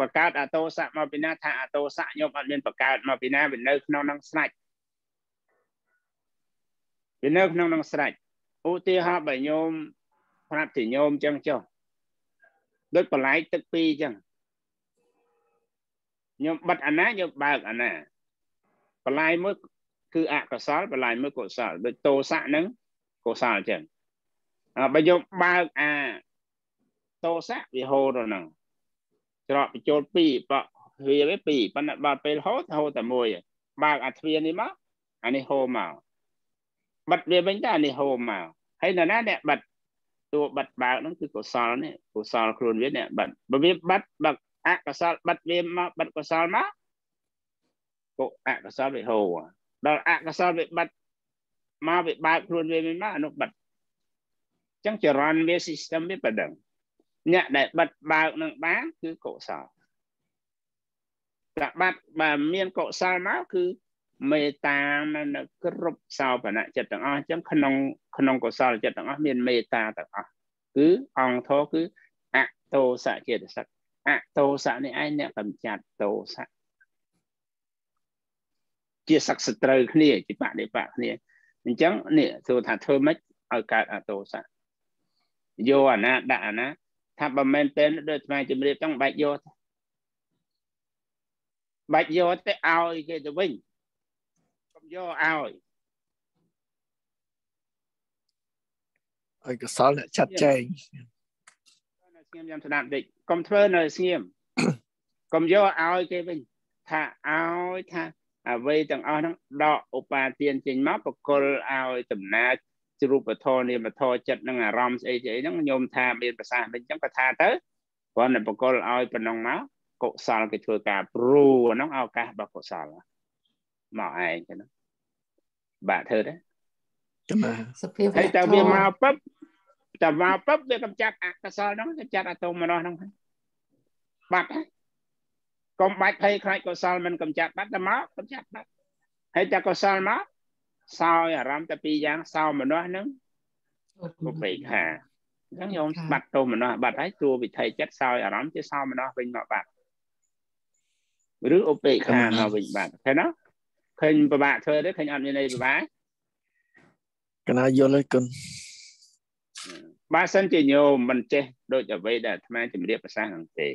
បង្កើតអតោសៈមកពីណាថាអតោសៈញោមអត់មានបង្កើតមកពីណាវានៅក្នុងនឹងស្នាច់វានៅក្នុងនឹងស្នាច់ឧទាហរណ៍បើញោមប្រាប់ទៅញោមចឹងចុះដូចបន្លែកទឹកពីរចឹងញោមបិទអាណាញោមបើកអាណាបន្លែមួយ គឺអកុសលបន្លែមួយកុសលដូចតោសៈហ្នឹងកុសលចឹងបើញោមបើកអាតោសៈវាហូរទៅហ្នឹងច្រកបញ្ចូល2បកវាវា2ប៉ុន្តែបើពេលហូរហូរតែមួយបើកអាទ្វារនេះមកអានេះហូរមកបិទវាវិញទៅអានេះហូរមកហើយនៅណាអ្នកបិទតួបិទបើកហ្នឹងគឺកុសលនេះកុសលខ្លួនវាអ្នកបិទបើវាបិទបើអកុសលបិទវាមកបិទកុសលមកកុអកុសលវាហូរ ដល់អកុសលវាបិទមកវាបើកខ្លួនវាវិញមកអានោះបិទអញ្ចឹងចរន្តវា system វាប៉ុណ្ណឹងអ្នកដែលបិទបើកនឹងបានគឺកុសលតែបាត់បើមានកុសលមកគឺមេត្តានៅគ្រប់សោបនៈចិត្តទាំងអស់អញ្ចឹងក្នុងក្នុងកុសលចិត្តទាំងអស់មានមេត្តាទាំងអស់គឺអង្គធគឺអតោសៈចេតសិកអតោសៈនេះឯងអ្នកកម្ចាត់តោសៈ ជាសក្តិត្រូវគ្នាជាបដិបកគ្នាអញ្ចឹងនេះសួរថាធ្វើម៉េចឲ្យកើតអតោសៈយកអាណាដាក់អាណាថាបើមែនទេដូចស្មាជំរាបចឹងបាច់យកបាច់យកទៅឲ្យគេទៅវិញកុំយកឲ្យឲ្យកសលអ្នកចាត់ចែងនៅស្ងៀមចាំស្ដាប់តិចកុំធ្វើនៅស្ងៀមកុំយកឲ្យគេវិញថាឲ្យថា អ្វីទាំងអស់ហ្នឹងដកឧបាទានចេញមកបកលឲ្យដំណើររូបធម៌នាមធម៌ចិត្តនិងអារម្មណ៍ស្អីស្អីហ្នឹងញោមថាមានប្រសាសន៍វិញអញ្ចឹងក៏ថាទៅគ្រាន់តែបកលឲ្យប៉ុណ្ណឹងមកកុសលគេធ្វើការព្រូហ្នឹងឱកាសរបស់កុសលមកឯងចឹងបាក់ធ្វើទេចំណាសភាវៈហើយតើវាធម៌មកពឹបតើមកពឹបវាកំចាត់អកុសលហ្នឹងកំចាត់អតុមនោះហ្នឹងបាត់ហើយ កុំបាច់ភ័យខ្លាចកុសលមិនកំចាត់បាត់តែមកកំចាត់បាត់ហើយតើកុសលមកសោយអារម្មណ៍តែពីរយ៉ាងសោមនុស្សហ្នឹងឧបេក្ខាអញ្ចឹងញោមបាត់ទៅមនុស្សបាត់ហើយទួវិថីចិត្តសោយអារម្មណ៍ជាសោមនុស្សវិញមកបាត់ឬឧបេក្ខាមកវិញបាត់ឃើញណាឃើញពិបាកធ្វើទេឃើញអត់មានន័យពិបាកកណាយល់ហើយគុណបើសិនជាញោមមិនចេះដូចអ្វីដែលអាត្មាជំរាបប្រសាសន៍ហ្នឹងទេ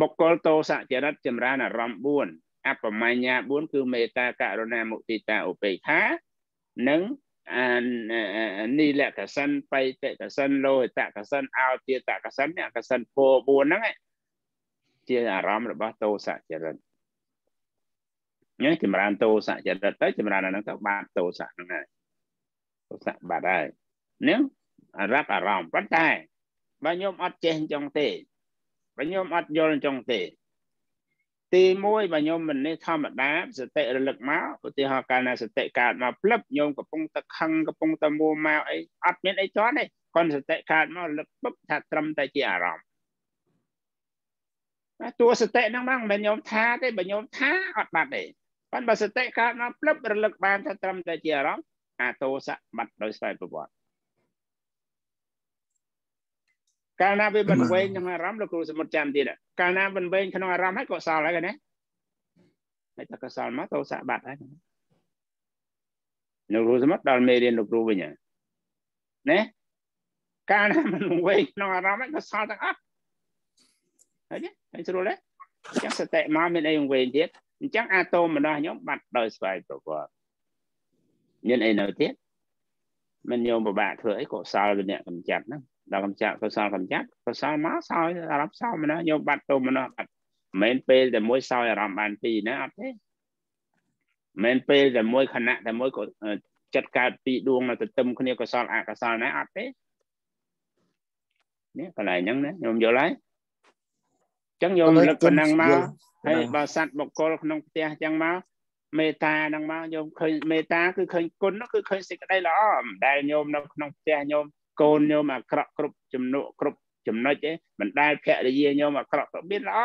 បុគ្គលតោសៈចរិតចម្រើនអារម្មណ៍4អបមញ្ញា4គឺមេត្តាករុណាមុទិតាឧបេក្ខានិងអានីលកសិនបៃតកសិនលោហិតកសិនអោទាតកសិននេះកសិនពោ4ហ្នឹងឯងជាអារម្មណ៍របស់តោសៈចរិតញ៉េចម្រើនតោសៈចរិតទៅចម្រើនអាហ្នឹងទៅបានតោសៈហ្នឹងហើយតោសៈបាត់ហើយនឹងអារ៉ាប់អារម្មណ៍ប៉ុន្តែបើញោមអត់ចេះអញ្ចឹងទេ បើញោមអត់យល់អញ្ចឹងទេ ទី1បើញោមមិននេះធម្មតាសតិរលឹកមកឧទាហរណ៍កាលណាសតិកើតមកផ្លឹបញោមកំពុងតែខឹងកំពុងតែមួមកអីអត់មានអីចន់ទេគាត់សតិកើតមករលឹកពឹបថាត្រឹមតែជាអារម្មណ៍តែតួសតិហ្នឹងហ្នឹងមិនញោមថាទេបើញោមថាអត់បាត់ទេប៉ុន្តែបើសតិកើតមកផ្លឹបរលឹកបានថាត្រឹមតែជាអារម្មណ៍អាតោសៈបាត់ដោយស្វ័យប្រវត្តិ កាលណាវាមិនវែងក្នុងអារម្មណ៍លោកគ្រូសមុទ្រចាំទៀតកាលណាមិនវែងក្នុងអារម្មណ៍ហើយកុសលហើយណាហើយតែកុសលមកតោសៈបាត់ហើយលោកគ្រូសមុទ្រដល់មេរៀនលោកគ្រូវិញណាកាលណាមិនវែងក្នុងអារម្មណ៍ហើយកុសលទាំងអស់ហើយទេហើយស្រួលទេអញ្ចឹងសតិមកមានអីវែងទៀតអញ្ចឹងអាតូមរបស់ខ្ញុំបាត់ដោយស្វ័យប្រវត្តិមានអីនៅទៀតមិនញោមពិបាកធ្វើអីកុសលវាអ្នកកំចាត់ហ្នឹង ដល់កំចាត់កុសលកំចាត់កុសលមកសោយអារម្មណ៍សោយម្ដងយកបាត់ទៅម្ដងបាត់មិនមែនពេលតែមួយសោយអារម្មណ៍បានពីរណាអត់ទេមិនមែនពេលតែមួយខណៈតែមួយក៏ចិត្តកើតពីរដួងនៅទទឹមគ្នាកុសលអកុសលណាអត់ទេនេះកន្លែងហ្នឹងណាខ្ញុំយល់ហើយអញ្ចឹងយកលឹកប៉ុណ្ណឹងមកហើយបើសัตว์បុគ្គលក្នុងផ្ទះអញ្ចឹងមកមេត្តាហ្នឹងមកញោមឃើញមេត្តាគឺឃើញគុណគឺឃើញសេចក្តីល្អមិនដែលញោមនៅក្នុងផ្ទះញោម កូនញោមអាក្រក់គ្រប់ចំណុចគ្រប់ចំណុចឯងមិនដែលភរិយាញោមអាក្រក់ក៏មានល្អ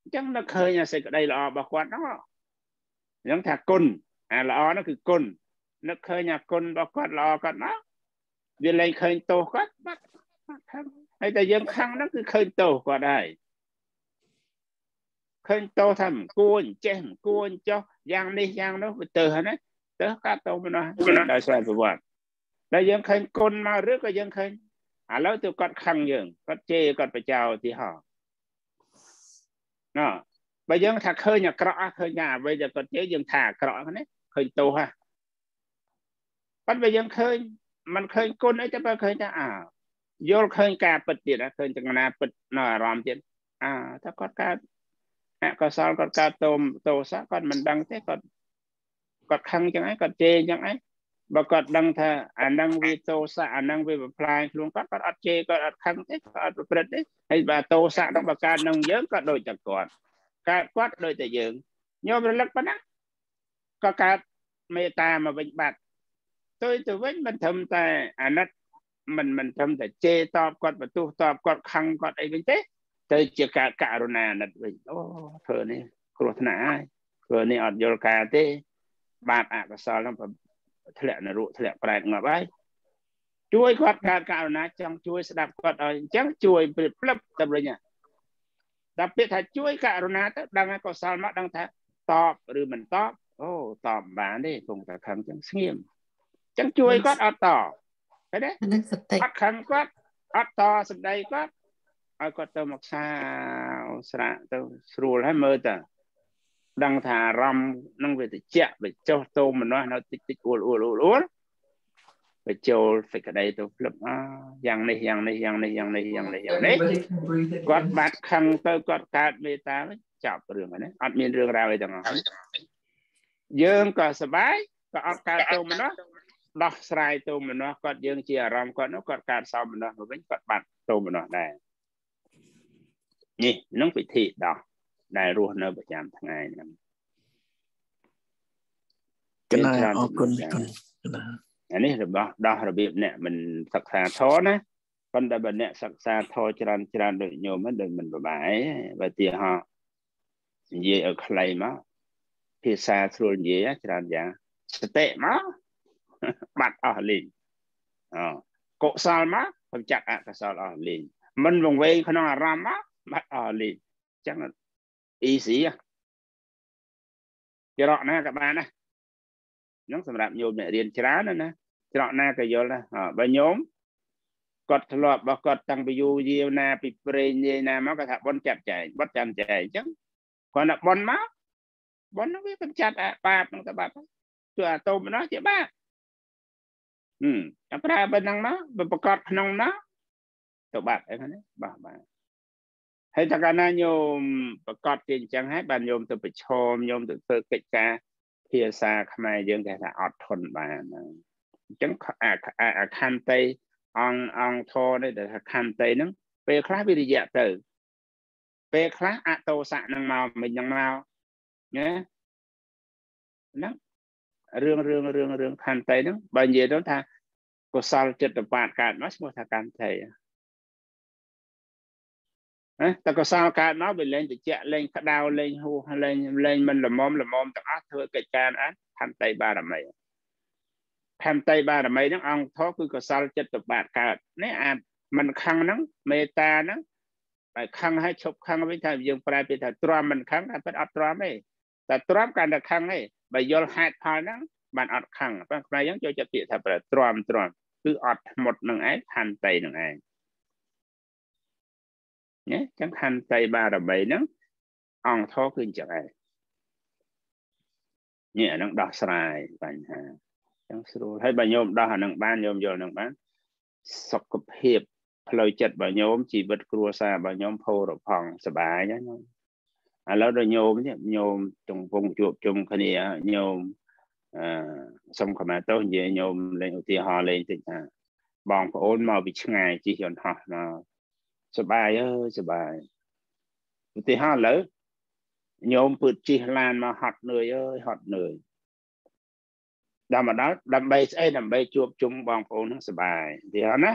អញ្ចឹងនៅឃើញអាសេចក្តីល្អរបស់គាត់ហ្នឹងអញ្ចឹងថាគុណអាល្អហ្នឹងគឺគុណនឹកឃើញអាគុណរបស់គាត់ល្អគាត់ណាវាលែងឃើញទោសគាត់បាត់ខឹងហើយតែយើងខឹងហ្នឹងគឺឃើញទោសគាត់ហើយឃើញទោសថាមិនគួរអញ្ចេះមិនគួរអញ្ចោះយ៉ាងនេះយ៉ាងនោះវាទៅហើយណាទៅកាត់ទៅម្ដងដោយសារប្រវត្តិ ដែលយើងឃើញគុណមកឬក៏យើងឃើញឥឡូវទៅគាត់ខឹងយើងគាត់ជេរគាត់បចោទីហោណ៎បើយើងថាឃើញអាក្រក់ឃើញថាអ្វីដែលគាត់ជេរយើងថាអាក្រក់ហ្នឹងឃើញទោសហ่ะប៉ុន្តែយើងឃើញมันឃើញគុណអីទៅបើឃើញថាអើយល់ឃើញការពិតទៀតឃើញចង្ណាពិតនៅអារម្មណ៍ទៀតអើថាគាត់កើតអកុសលគាត់កើតតោមតោសៈគាត់មិនដឹងទេគាត់គាត់ខឹងចឹងឯងគាត់ជេរចឹងឯង បើគាត់ដឹងថាអានឹងវាតោសៈអានឹងវាបំផ្លាញខ្លួនគាត់គាត់អត់ជេរគាត់អត់ខឹងទេគាត់អត់ប្រព្រឹត្តទេហើយបើតោសៈនឹងបើកើតនឹងយើងក៏ដូចតែគាត់កើតគាត់ដូចតែយើងញោមរលឹកប៉ុណ្ណាក៏កើតមេត្តាមកវិញបាត់ទៅទៅវិញមិនត្រឹមតែអាណិតមិនមិនត្រឹមតែជេរតបគាត់បន្ទោសតបគាត់ខឹងគាត់អីវិញទេទៅជាការករុណាអាណិតវិញអូធ្វើនេះគ្រោះថ្នាក់ហើយធ្វើនេះអត់យល់ការទេបាបអកុសលនឹង ធ្លាក់នរកធ្លាក់ប្រែតងាប់ហើយជួយគាត់កើតករុណាចង់ជួយស្ដាប់គាត់ឲ្យអញ្ចឹងជួយផ្លឹបទៅវិញដល់ពាក្យថាជួយករុណាទៅដឹងកុសលមកដឹងថាតបឬមិនតបអូតបបានទេគង់តែខឹងអញ្ចឹងស្ងៀមអញ្ចឹងជួយគាត់អត់តបឃើញទេអានឹងសតិអត់ខឹងគាត់អត់តសម្ដីគាត់ឲ្យគាត់ទៅមកសាស្រាក់ទៅស្រួលហើយមើលទៅ ដឹងថាអារម្មណ៍នឹងវាតិចវាចុះតោមនោះនៅតិចតិចអួលអួលអួលអួលបញ្ចូលសេចក្តីទៅភ្លឹបអយ៉ាងនេះយ៉ាងនេះយ៉ាងនេះយ៉ាងនេះយ៉ាងនេះយ៉ាងនេះគាត់បាត់ខឹងទៅគាត់កើតមេត្តាចប់រឿងហ្នឹងអត់មានរឿងរ៉ាវអីទាំងអស់យើងក៏សប្បាយក៏អត់កើតទៅម្នោះដោះស្រាយទៅម្នោះគាត់យើងជាអារម្មណ៍គាត់នោះគាត់កើតសោមម្នោះមកវិញគាត់បាត់ទៅម្នោះដែរនេះនឹងពិធីដោះ ដែលរស់នៅប្រចាំថ្ងៃហ្នឹងកណាអរគុណគុណកណាអានេះរបស់ដោះរបៀបអ្នកមិនសិក្សាធរណាប៉ុន្តែបើអ្នកសិក្សាធរច្រើនច្រើនដូចញោមហ្នឹងដូចមិនប្របាយបើទីហោនិយាយឲ្យខ្លីមកភាសាស្រួលនិយាយច្រើនយ៉ាងសតិមកបាត់អស់លេងអកុសលមកបញ្ចាក់អកុសលអស់លេងមិនវង្វេងក្នុងអារម្មណ៍មកបាត់អស់លេងអញ្ចឹង easy ច្រកណាក៏បានដែរហ្នឹងសម្រាប់ញោមអ្នករៀនច្រើនណាណាច្រកណាក៏យល់ដែរបើញោមគាត់ធ្លាប់របស់គាត់តាំងពីយូរយាវណា ពីព្រេងនាយណាមកគាត់ថាបនចាត់ចែងបត់ចាំចែងអញ្ចឹងគាត់ថាបនមកបនហ្នឹងវាបញ្ចាត់អាបាបហ្នឹងទៅបាបជួយអាតូមនោះជាបាបហឹមតែប្រើប៉ុណ្ណឹងមកបើប្រកាសក្នុងនោះទៅបាត់អីហ្នឹងបោះបាទ ហើយតើកាលណាញោមប្រកាសជាអញ្ចឹងហើយបានញោមទៅប្រឈមញោមទៅធ្វើកិច្ចការភាសាខ្មែរយើងគេថាអត់ធន់បានអញ្ចឹងអាខន្តីអង្គអង្គធរនេះដែលថាខន្តីហ្នឹងពេលខ្លះវារយៈទៅ ពេលខ្លះអតោសៈនឹងមកមិញនឹងមកណាហ្នឹងរឿងរឿងរឿងរឿងខន្តីហ្នឹងបើនិយាយទៅថាកុសលចិត្តបាតកើតមកឈ្មោះថាកន្តី ណាតើកុសលកើតមកវាលែងតិចលែងក្តៅលែងហួសលែងលែងមិនល្មមល្មមទាំងអស់ធ្វើកិច្ចការអត់ខន្តីបារមីខន្តីបារមីហ្នឹងអង្គធគឺកុសលចិត្តបាតកើតនេះអាចមិនខឹងហ្នឹងមេត្តាហ្នឹងតែខឹងឲ្យឈប់ខឹងវិញថាយើងប្រែពីថាទ្រាំមិនខឹងតែពិតអត់ទ្រាំទេតែទ្រាំកាន់តែខឹងទេបើយល់ហេតុផលហ្នឹងបានអត់ខឹងប៉ុន្តែខ្មែរយើងចូលចិត្តពាក្យថាប្រទ្រាំទ្រាំគឺអត់ធ្មត់នឹងឯងខន្តីនឹងឯង ណាចឹងខន្តីបារមីហ្នឹងអង្គធគឺអញ្ចឹងឯងនេះអានឹងដោះស្រាយបញ្ហាចឹងស្រួលហើយបើញោមដោះអានឹងបានញោមយល់នឹងបានសុខភាពផ្លូវចិត្តបើញោមជីវិតគ្រួសារបើញោមផូរផង់សុបាយណាញោមឥឡូវដល់ញោមញោមទំពងជួបជុំគ្នាញោមអឺសុំខមាទោសនិយាយញោមលេងឧទាហរណ៍លេងតិចថាបងប្អូនមកពីឆ្ងាយជិះយន្តហោះមក សបាយអើយសបាយឧទាហរណ៍ឥឡូវញោមពឺជិះឡានមកហត់នឿយអើយហត់នឿយដល់មកដល់ដើម្បីស្អីដើម្បីជួបជុំបងប្អូននឹងសបាយឧទាហរណ៍ណា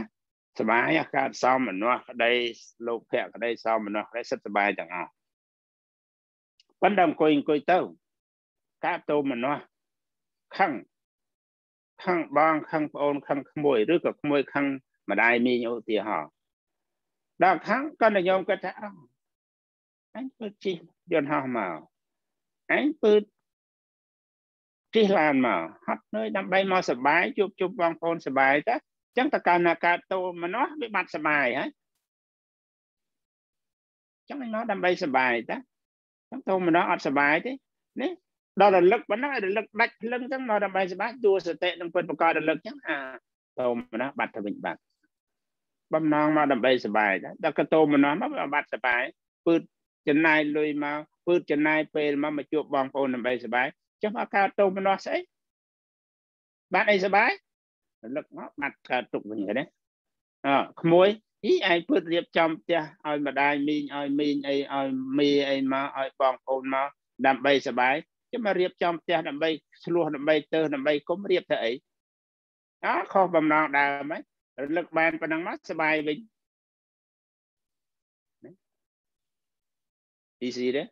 សបាយអាកាសសមមនោះក្តីលោកភៈក្តីសមមនោះក្តីសិតសបាយទាំងអស់ប៉ុន្តែអង្គុយអង្គុយទៅកាតោមនោះខឹងខឹងបងខឹងប្អូនខឹងក្មួយឬក៏ក្មួយខឹងម្ដាយមីងឧទាហរណ៍ ដល់ខាងក៏និយមគាត់ថាអញពើជិះយន្តហោះមកអញពើជិះឡានមកហត់នឿយដើម្បីមកសបាយជួបជុំបងប្អូនសបាយតាអញ្ចឹងតើកាលណាកើតតោមនោះវាបាត់សបាយហើយអញ្ចឹងមកដើម្បីសបាយតាអញ្ចឹងតោមនោះអត់សបាយទេនេះដល់រលឹកប៉ុណ្ណឹងរលឹកដាច់ភ្លឹងអញ្ចឹងមកដើម្បីសបាយទួសតិនឹងពិតប្រកបរលឹកអញ្ចឹងអាតោមនោះបាត់ទៅវិញបាត់ បំណងមកដើម្បីសបាយដែរដល់កតោមនោះមកបាត់សបាយពឺតចំណាយលុយមកពឺតចំណាយពេលមកមកជួបបងប្អូនដើម្បីសបាយចុះមកកើតតោមនោះស្អីបានអីសបាយរលឹកមកបាត់កើតទុកវិញណាអក្មួយអីឯងពឺតរៀបចំផ្ទះឲ្យម្ដាយមីងឲ្យមីងអីឲ្យមីអីមកឲ្យបងប្អូនមកដើម្បីសបាយចាំមករៀបចំផ្ទះដើម្បីឆ្លោះដើម្បីទៅដើម្បីគុំរៀបទៅអីអើខុសបំណងដើមហ្នឹង រលឹកបានប៉ុណ្ណឹងមកសុបាយវិញ easy ទេ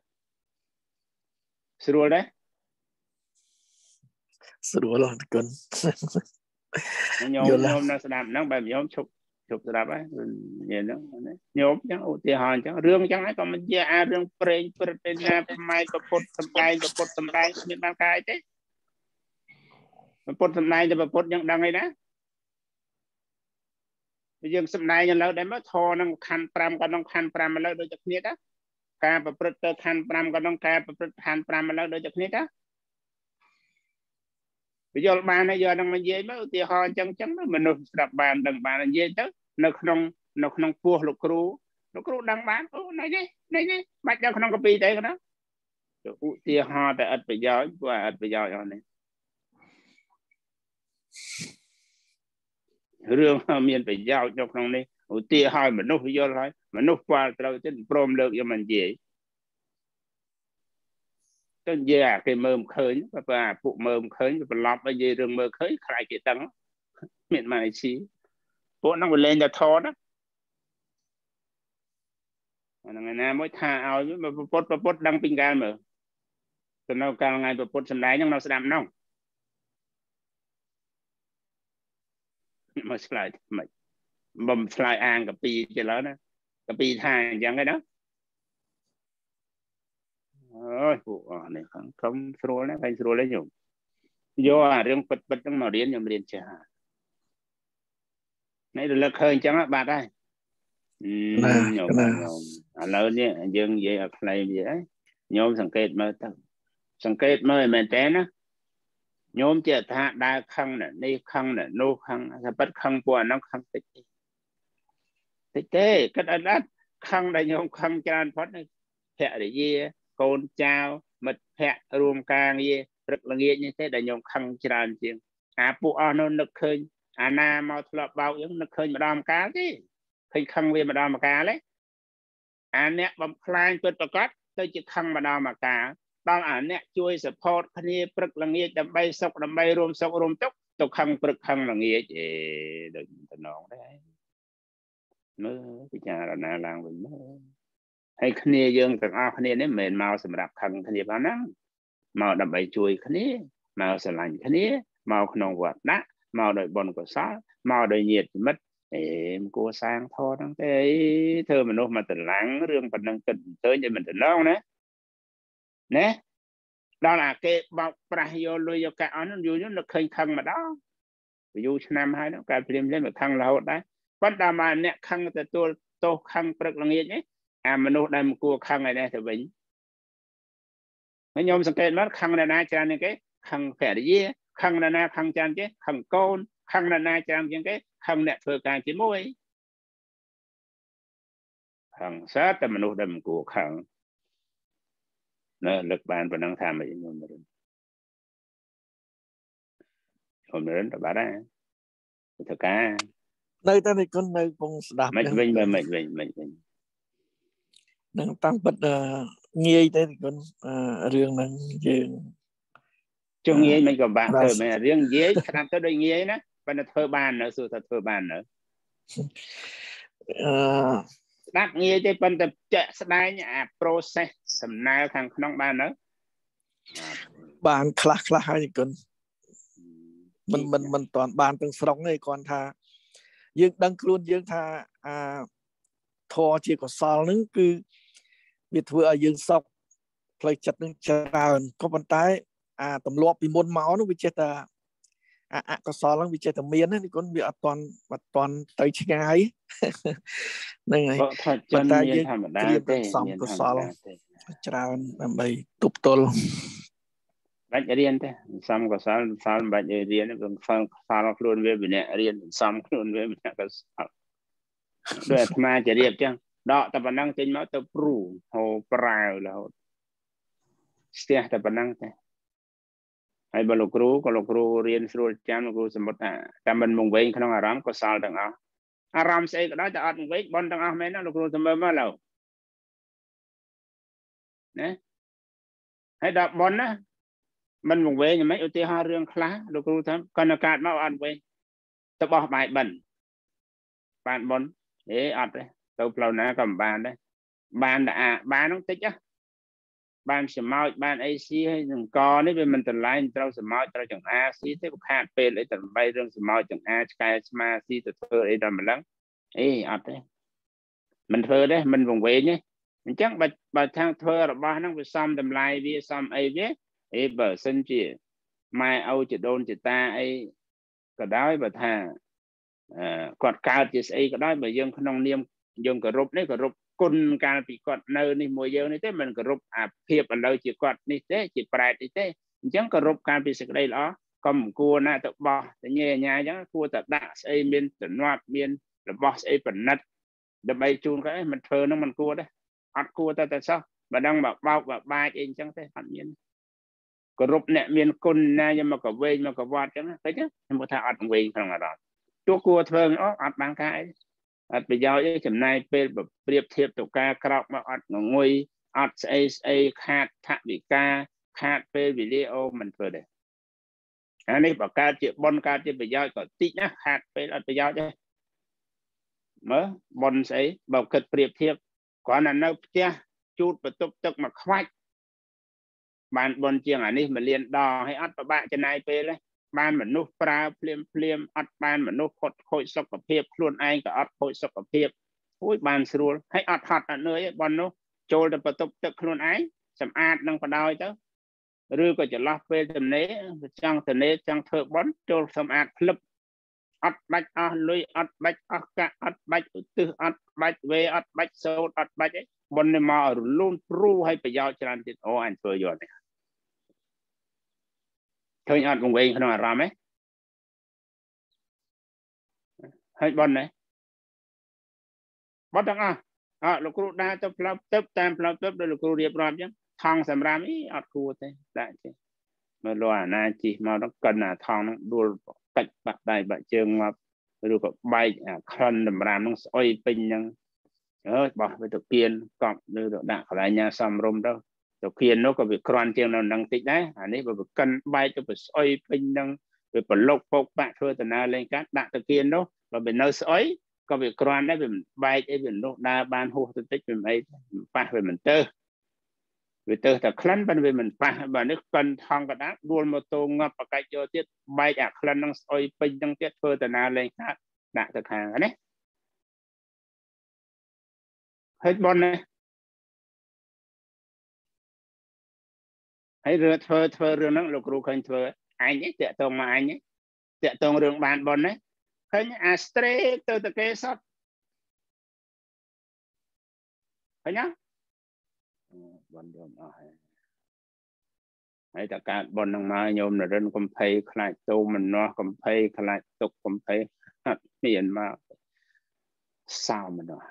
ស្រួលទេស្រួលអរគុណញោមញោមនៅស្ដាប់ហ្នឹងបែបញោមឈប់ឈប់ស្ដាប់ហើយនិយាយហ្នឹងញោមចឹងឧទាហរណ៍ចឹងរឿងចឹងហើយក៏មិនជាអារឿងប្រេងព្រឹត្តិណាប្រម៉ែកពុទ្ធសំដែងពុទ្ធសំដែងគ្មានបានកាយទេពុទ្ធសំដែងតែពុទ្ធចឹងដឹងអីណា យើងសំដែងឥឡូវដែរមកធរនឹងខណ្ឌ5ក៏នឹងខណ្ឌ5ឥឡូវដូចតែគ្នាដែរការប្រព្រឹត្តទៅខណ្ឌ5ក៏នឹងការប្រព្រឹត្តខណ្ឌ5ឥឡូវដូចតែគ្នាដែរវាយល់បានហើយយកនឹងមកនិយាយមកឧទាហរណ៍អញ្ចឹងអញ្ចឹងមនុស្សស្ដាប់បានដឹងបាននិយាយទៅនៅក្នុងនៅក្នុងពោះលោកគ្រូលោកគ្រូដឹងបានអូនេះនេះនេះនេះបាច់នៅក្នុងកពីទេកណាឧទាហរណ៍តែឥតប្រយោជន៍ព្រោះឥតប្រយោជន៍អស់នេះ រឿងមានប្រយោជន៍នៅក្នុងនេះឧទាហរណ៍មនុស្សយល់ហើយមនុស្សស្គាល់ត្រូវចិត្តព្រមលើកយកមកនិយាយទៅនិយាយអាគេមើលមិនឃើញបើអាពួកមើលមិនឃើញប្រឡប់ឲ្យនិយាយរឿងមើលឃើញខ្លាចគេដឹងមានម៉ានស៊ីពួកហ្នឹងវាលេងតែថតណាអាហ្នឹងណាមួយថាឲ្យប្រពុតប្រពុតដឹងពីកាលមើលទៅនៅកាលថ្ងៃប្រពុតសម្ដែងហ្នឹងនៅស្ដាប់ហ្នឹង មកឆ្លើយមិនបំឆ្លើយអាងកាពីទៅឡើយណាកាពីថាអញ្ចឹងឯណាអើយពួកអស់នេះខាងក្រុមស្រួលណាស់ឃើញស្រួលទេញោមយកអារឿងពិតពិតហ្នឹងមករៀនខ្ញុំរៀនចាស់នេះរលឹកឃើញអញ្ចឹងបាត់ហើយញោមឥឡូវនេះយើងនិយាយឲ្យខ្លីវាហើយញោមសង្កេតមើលទៅសង្កេតមើលមែនតើណា ញោមជាថាដើរខឹងនេះខឹងនោះខឹងតែប៉ិតខឹងពួកអានោះខឹងតិចតិចទេគិតអត់អត់ខឹងដែលញោមខឹងច្រើនផុតភរិយាកូនចៅមិត្តភ័ក្តិរួមការងារព្រឹកល្ងាចនេះទេដែលញោមខឹងច្រើនជាងអាពួកអស់នោះនឹកឃើញអាណាមកធ្លាប់បោកយើងនឹកឃើញម្ដងម្កាលទេឃើញខឹងវាម្ដងម្កាលទេអាអ្នកបំផ្លាញពិតប្រកបទៅជាខឹងម្ដងម្កាល ដល់អាអ្នកជួយ support គ្នាព្រឹកល្ងាចដើម្បីសុខដើម្បីរួមសុខរួមទុក្ខទៅខឹងព្រឹកខឹងល្ងាចអេដូចតំណងដែរមើលពិចារណាឡើងវិញមើលហើយគ្នាយើងទាំងអស់គ្នានេះមិនមែនមកសម្រាប់ខឹងគ្នាប៉ុណ្ណាមកដើម្បីជួយគ្នាមកស្រឡាញ់គ្នាមកក្នុងវត្តដាក់មកដោយបុណ្យកុសលមកដោយញាតិមិត្តអេមិនគួរសាងធរហ្នឹងទេអីធ្វើមនុស្សមកត្រឡាំងរឿងប៉ុណ្ណឹងគិតទៅឲ្យមិនត្រឡងណា ណាដល់អាគេបោកប្រាស់យកលុយយកកាក់អស់នោះយូរយូរនឹកឃើញខឹងម្ដងយូរឆ្នាំហើយនោះកាលព្រាមលេមកខឹងរហូតដែរប៉ុន្តែមកអ្នកខឹងទទួលទោសខឹងព្រឹកល្ងាចនេះអាមនុស្សដែលមិនគួរខឹងឯនេះទៅវិញខ្ញុំសង្កេតមើលខឹងអ្នកណាច្រើនជាងគេខឹងភរិយាខឹងអ្នកណាខឹងច្រើនជាងខឹងកូនខឹងអ្នកណាច្រើនជាងគេខឹងអ្នកធ្វើការជាមួយខឹងសត្វតែមនុស្សដែលមិនគួរខឹង ណាលើកបានប៉ុណ្ណឹងថាមិនខ្ញុំរិនខ្ញុំរិនតបាត់ហើយទៅការនៅតែនិគុណនៅពងស្ដាប់មិនវិញមិនវិញមិនវិញនឹងតាំងពិតងាយទេនិគុណរឿងហ្នឹងយើងចុះងាយមិនក៏បាក់ធ្វើមែនរឿងងាយស្ដាប់ទៅដូចងាយណាប៉ុន្តែធ្វើបាននៅសួរថាធ្វើបាននៅអឺ ស្ដាប់ងាយទេប៉ុន្តែចាក់ស្ដែងអា process សំណើខាងក្នុងបាននៅបានខ្លះខ្លះហើយគុណមិនមិនមិនតាន់បានទាំងស្រុងទេគ្រាន់ថា យើងដឹងខ្លួនយើងថាអាធរជាកុសលនឹងគឺវាធ្វើឲ្យយើងសុខផ្លូវចិត្តនឹងច្រើនក៏ប៉ុន្តែ អាទម្លាប់ពីមុនមកនោះវាចេះតែ អអកុសលហ្នឹងវាចេះតែមានណានិគុណវាអត់តន់អត់តន់ទៅឆ្ងាយហ្នឹងហើយប៉ុន្តែយើងធម្មតាទេសំកុសលច្រើនដើម្បីទប់ទល់បាច់រៀនទេសំកុសលសំបាច់រៀនវាខ្វល់ខ្វល់ខ្លួនវាម្នាក់រៀនសំខ្លួនវាម្នាក់កុសលដូចអាត្មាជារៀបចឹងដកតែប៉ុណ្ណឹងចេញមកទៅព្រូហៅប្រាវរហូតស្ទះតែប៉ុណ្ណឹងទេ ហើយបើលោកគ្រូក៏លោកគ្រូរៀនស្រួលចាំលោកគ្រូសមុទ្រថាតែមិនមកវិញក្នុងអារម្មណ៍ក៏សល់ទាំងអស់អារម្មណ៍ស្អីក៏ដោយតែអត់មកវិញបនទាំងអស់មែនណាលោកគ្រូទៅមើលមកឡូវណាហើយដល់បនណាមិនមកវិញមិនឧទាហរណ៍រឿងខ្លះលោកគ្រូថាកណ្ណកាតមកអត់វិញទៅបោះបាយបិណ្ឌបានបនអេអត់ទេទៅផ្លូវណាក៏មិនបានដែរបានតែអាបាននោះតិចណា បានសម្ោចបានអីស៊ីហើយនឹងកនេះវាមិនតម្លៃត្រូវសម្ោចត្រូវចង្អាស៊ីទេវាខាតពេលអីដើម្បីរឿងសម្ោចចង្អាឆ្កែស្មាស៊ីទៅធ្វើអីដល់ម្លឹងអេអត់ទេមិនធ្វើទេមិនវង្វេងទេអញ្ចឹងបើបើខាងធ្វើរបស់ហ្នឹងវាសំតម្លៃវាសំអីវាអេបើសិនជាម៉ែឪជាដូនជាតាអីក៏ដោយបើថាគាត់កើតជាស្អីក៏ដោយបើយើងក្នុងនាមយើងគោរពនេះគោរព គុណកាលពីគាត់នៅនេះមួយយើងនេះទេមិនគោរពអាភាពឥឡូវជាគាត់នេះទេជាប្រែតនេះទេអញ្ចឹងគោរពកាលពីសេចក្តីល្អក៏មិនគួរណាទៅបោះទៅញែញ៉ាអញ្ចឹងគួរតែដាក់ស្អីមានទំនាប់មានរបស់ស្អីប្រណិតដើម្បីជូនគាត់មិនធ្វើនឹងមិនគួរទេអត់គួរតែតែសោះបើដឹងមកបោកបបាចអីអញ្ចឹងទេអត់មានគោរពអ្នកមានគុណណាយកមកកវែងមកកវត្តអញ្ចឹងឃើញខ្ញុំថាអត់វែងក្នុងអារម្មណ៍ទោះគួរធ្វើអូអត់បានការអី អត់ប្រយោជន៍អីចំណាយពេលប្រៀបធៀបទៅការក្រោកមកអត់ងងុយអត់ស្អីស្អីខាតថវិកាខាតពេលវេលាអូមិនធ្វើទេអានេះបើកើតជាប៉ុនកើតជាប្រយោជន៍ក៏តិចណាខាតពេលអត់ប្រយោជន៍ទេមើលប៉ុនស្អីបើគិតប្រៀបធៀបគ្រាន់តែនៅផ្ទះជូតបន្ទប់ទឹកមកខ្វាច់បានប៉ុនជាងអានេះមួយលានដងហើយអត់ប្របាក់ចំណាយពេលទេ បានមនុស្សប្រើភ្លាមភ្លាមអត់បានមនុស្សខុតខូចសុខភាពខ្លួនឯងក៏អត់ខូចសុខភាពអូយបានស្រួលហើយអត់ហត់អត់នឿយទេប៉ុននោះចូលទៅបន្ទប់ទឹកខ្លួនឯងសម្អាតនឹងបដ ாய் ទៅឬក៏ចន្លោះពេលទំនេរចង់ទំនេរចង់ធ្វើបន់ចូលសម្អាតភ្លឹបអត់បាច់អស់លុយអត់បាច់អស់កាក់អត់បាច់ឧទ្ទិសអត់បាច់វេអត់បាច់សោតអត់បាច់អីបន់នេះមករលូនព្រូឲ្យប្រយោជន៍ច្រើនទៀតអូអញធ្វើយកនេះ ឃើញអត់វង្វេងក្នុងអារម្មណ៍ទេហើយបន់នេះបន់ទាំងអស់អើលោកគ្រូដើរទៅផ្លូវទឹកតាមផ្លូវទឹកដោយលោកគ្រូរៀបរាប់អញ្ចឹងថងសម្រាប់អីអត់គួរទេដាក់ចេះមើលលោអាណាជីមកដល់កិនអាថងហ្នឹងដួលកាច់បាក់ដៃបាក់ជើងមកឬក៏បែកអាក្លិនតម្រាមហ្នឹងស្អុយពេញហ្នឹងអើបោះទៅគៀនកប់ឬទៅដាក់កន្លែងញ៉ាសំរុំទៅ ទៅគៀននោះក៏វាក្រាន់ជាងនៅនឹងតិចដែរអានេះបើកិនបែកទៅវាស្អុយពេញហ្នឹងវាប្រឡុកពកបាក់ធ្វើដំណើរលេងកាត់ដាក់ទៅគៀននោះបើវានៅស្អុយក៏វាក្រាន់ដែរវាមិនបែកអីវានោះដើរបានហួសទៅតិចវាមិនអីប៉ះវាមិនទៅវាទៅតែក្លិនប៉ុន្តែវាមិនប៉ះបើនេះក្លិនថងកដាដួលម៉ូតូងាប់បកាច់យកទៀតបែកអាក្លិននឹងស្អុយពេញនឹងទៀតធ្វើតាណាលេងខាតដាក់ទៅខាងណាហើយបនណា ហើយរឿងធ្វើធ្វើរឿងហ្នឹងលោកគ្រូឃើញធ្វើអញទេតាក់តងមកអញទេតាក់តងរឿងបានបនណាឃើញអាស្ត្រេទៅតកេសតឃើញណាបនយកអស់ហើយហើយតកើតបននឹងមកញោមនរិនកំភៃខ្លាចទូមនោះកំភៃខ្លាចទុកកំភៃអត់មានមកសោមនោះ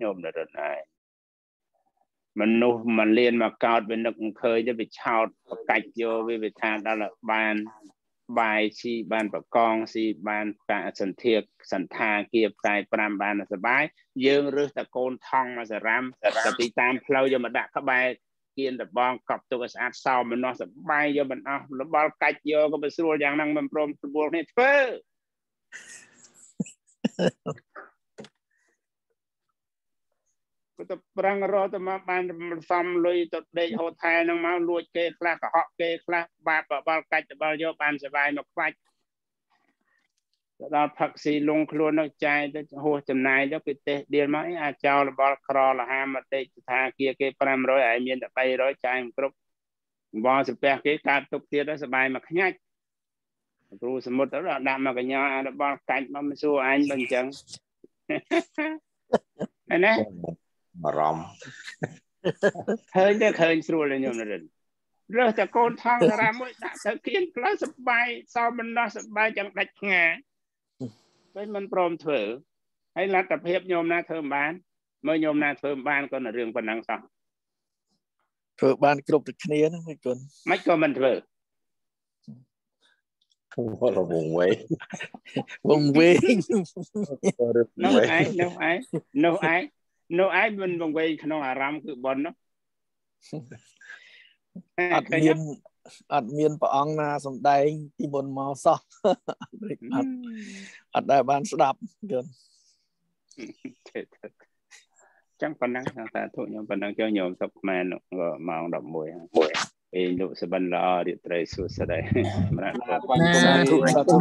ញោមនរិនហើយ មនុស្សមកលៀនមកកោតវានឹកឃើញទៅវាឆោតប្រកាច់យកវាវាថាដល់បានបាយស៊ីបានបកងស៊ីបានកាសន្ធាសន្តាគាផ្កាយ5បានសបាយយើងរើសតកូនថងមកសារ៉ាំទៅទីតាមផ្លូវយកមកដាក់ក្បែរគៀនដបងកប់ទុកឲ្យស្អាតសោមម្នោះសបាយយកមិនអស់លបល់កាច់យកក៏មិនស្រួលយ៉ាងហ្នឹងមិនព្រមស្រួលគ្នាធ្វើក៏ ទៅប្រាំងរកទៅមកបានសំលុយទៅដេកហូតថែនឹងមកលួចគេខ្លះកុហកគេខ្លះបាបបបល់កាច់បបល់យកបានសបាយមកខ្វាច់ទៅដល់ផឹកស៊ីលងខ្លួននោះចាយទៅហួសចំណាយទៅគេទេស ដៀលមកអីអាចោលរបស់ក្រលហាមតិស្ថាគាគេ500ហើយមានតែ300ចាយមិនគ្រប់វល់សំពះគេកើតទុកទៀតហើយសបាយមកខ្ញាច់គ្រូសមុទ្រទៅដាក់មកកញ្ញោអារបស់កាច់មកមិនសួរអញបើអញ្ចឹងណា អារម្មណ៍ឃើញទៅឃើញស្រួលទេញោមរិនរើសតែកូនថងតារាមួយដាក់ទៅគៀនផ្លូវសបាយសោមិនដោះសបាយចឹងដាច់ផ្ងាពេលមិនព្រមធ្វើហើយលទ្ធភាពញោមណាធ្វើមិនបានមើលញោមណាធ្វើមិនបានក៏នៅរឿងប៉ុណ្ណឹងសោះធ្វើបានគ្រប់ទៅគ្នាហ្នឹងមិនគុណមិនក៏មិនធ្វើវងវែងវងវែងនោះឯងនោះឯងនោះឯង នោះឯងមិនវង្វេងក្នុងអារម្មណ៍គឺប៉ុននោះអត់មានអត់មានព្រះអង្គណាសំដែងពីមុនមកសោះអត់អត់ដែលបានស្ដាប់យល់ចឹងប៉ុណ្ណឹងតែធុខ្ញុំប៉ុណ្ណឹងចូលញោមសុកខ្មែរម៉ោង11ពេលលោកសបិនល្អរៀបត្រីសួស្ដីសម្រាប់សាធុសាធុ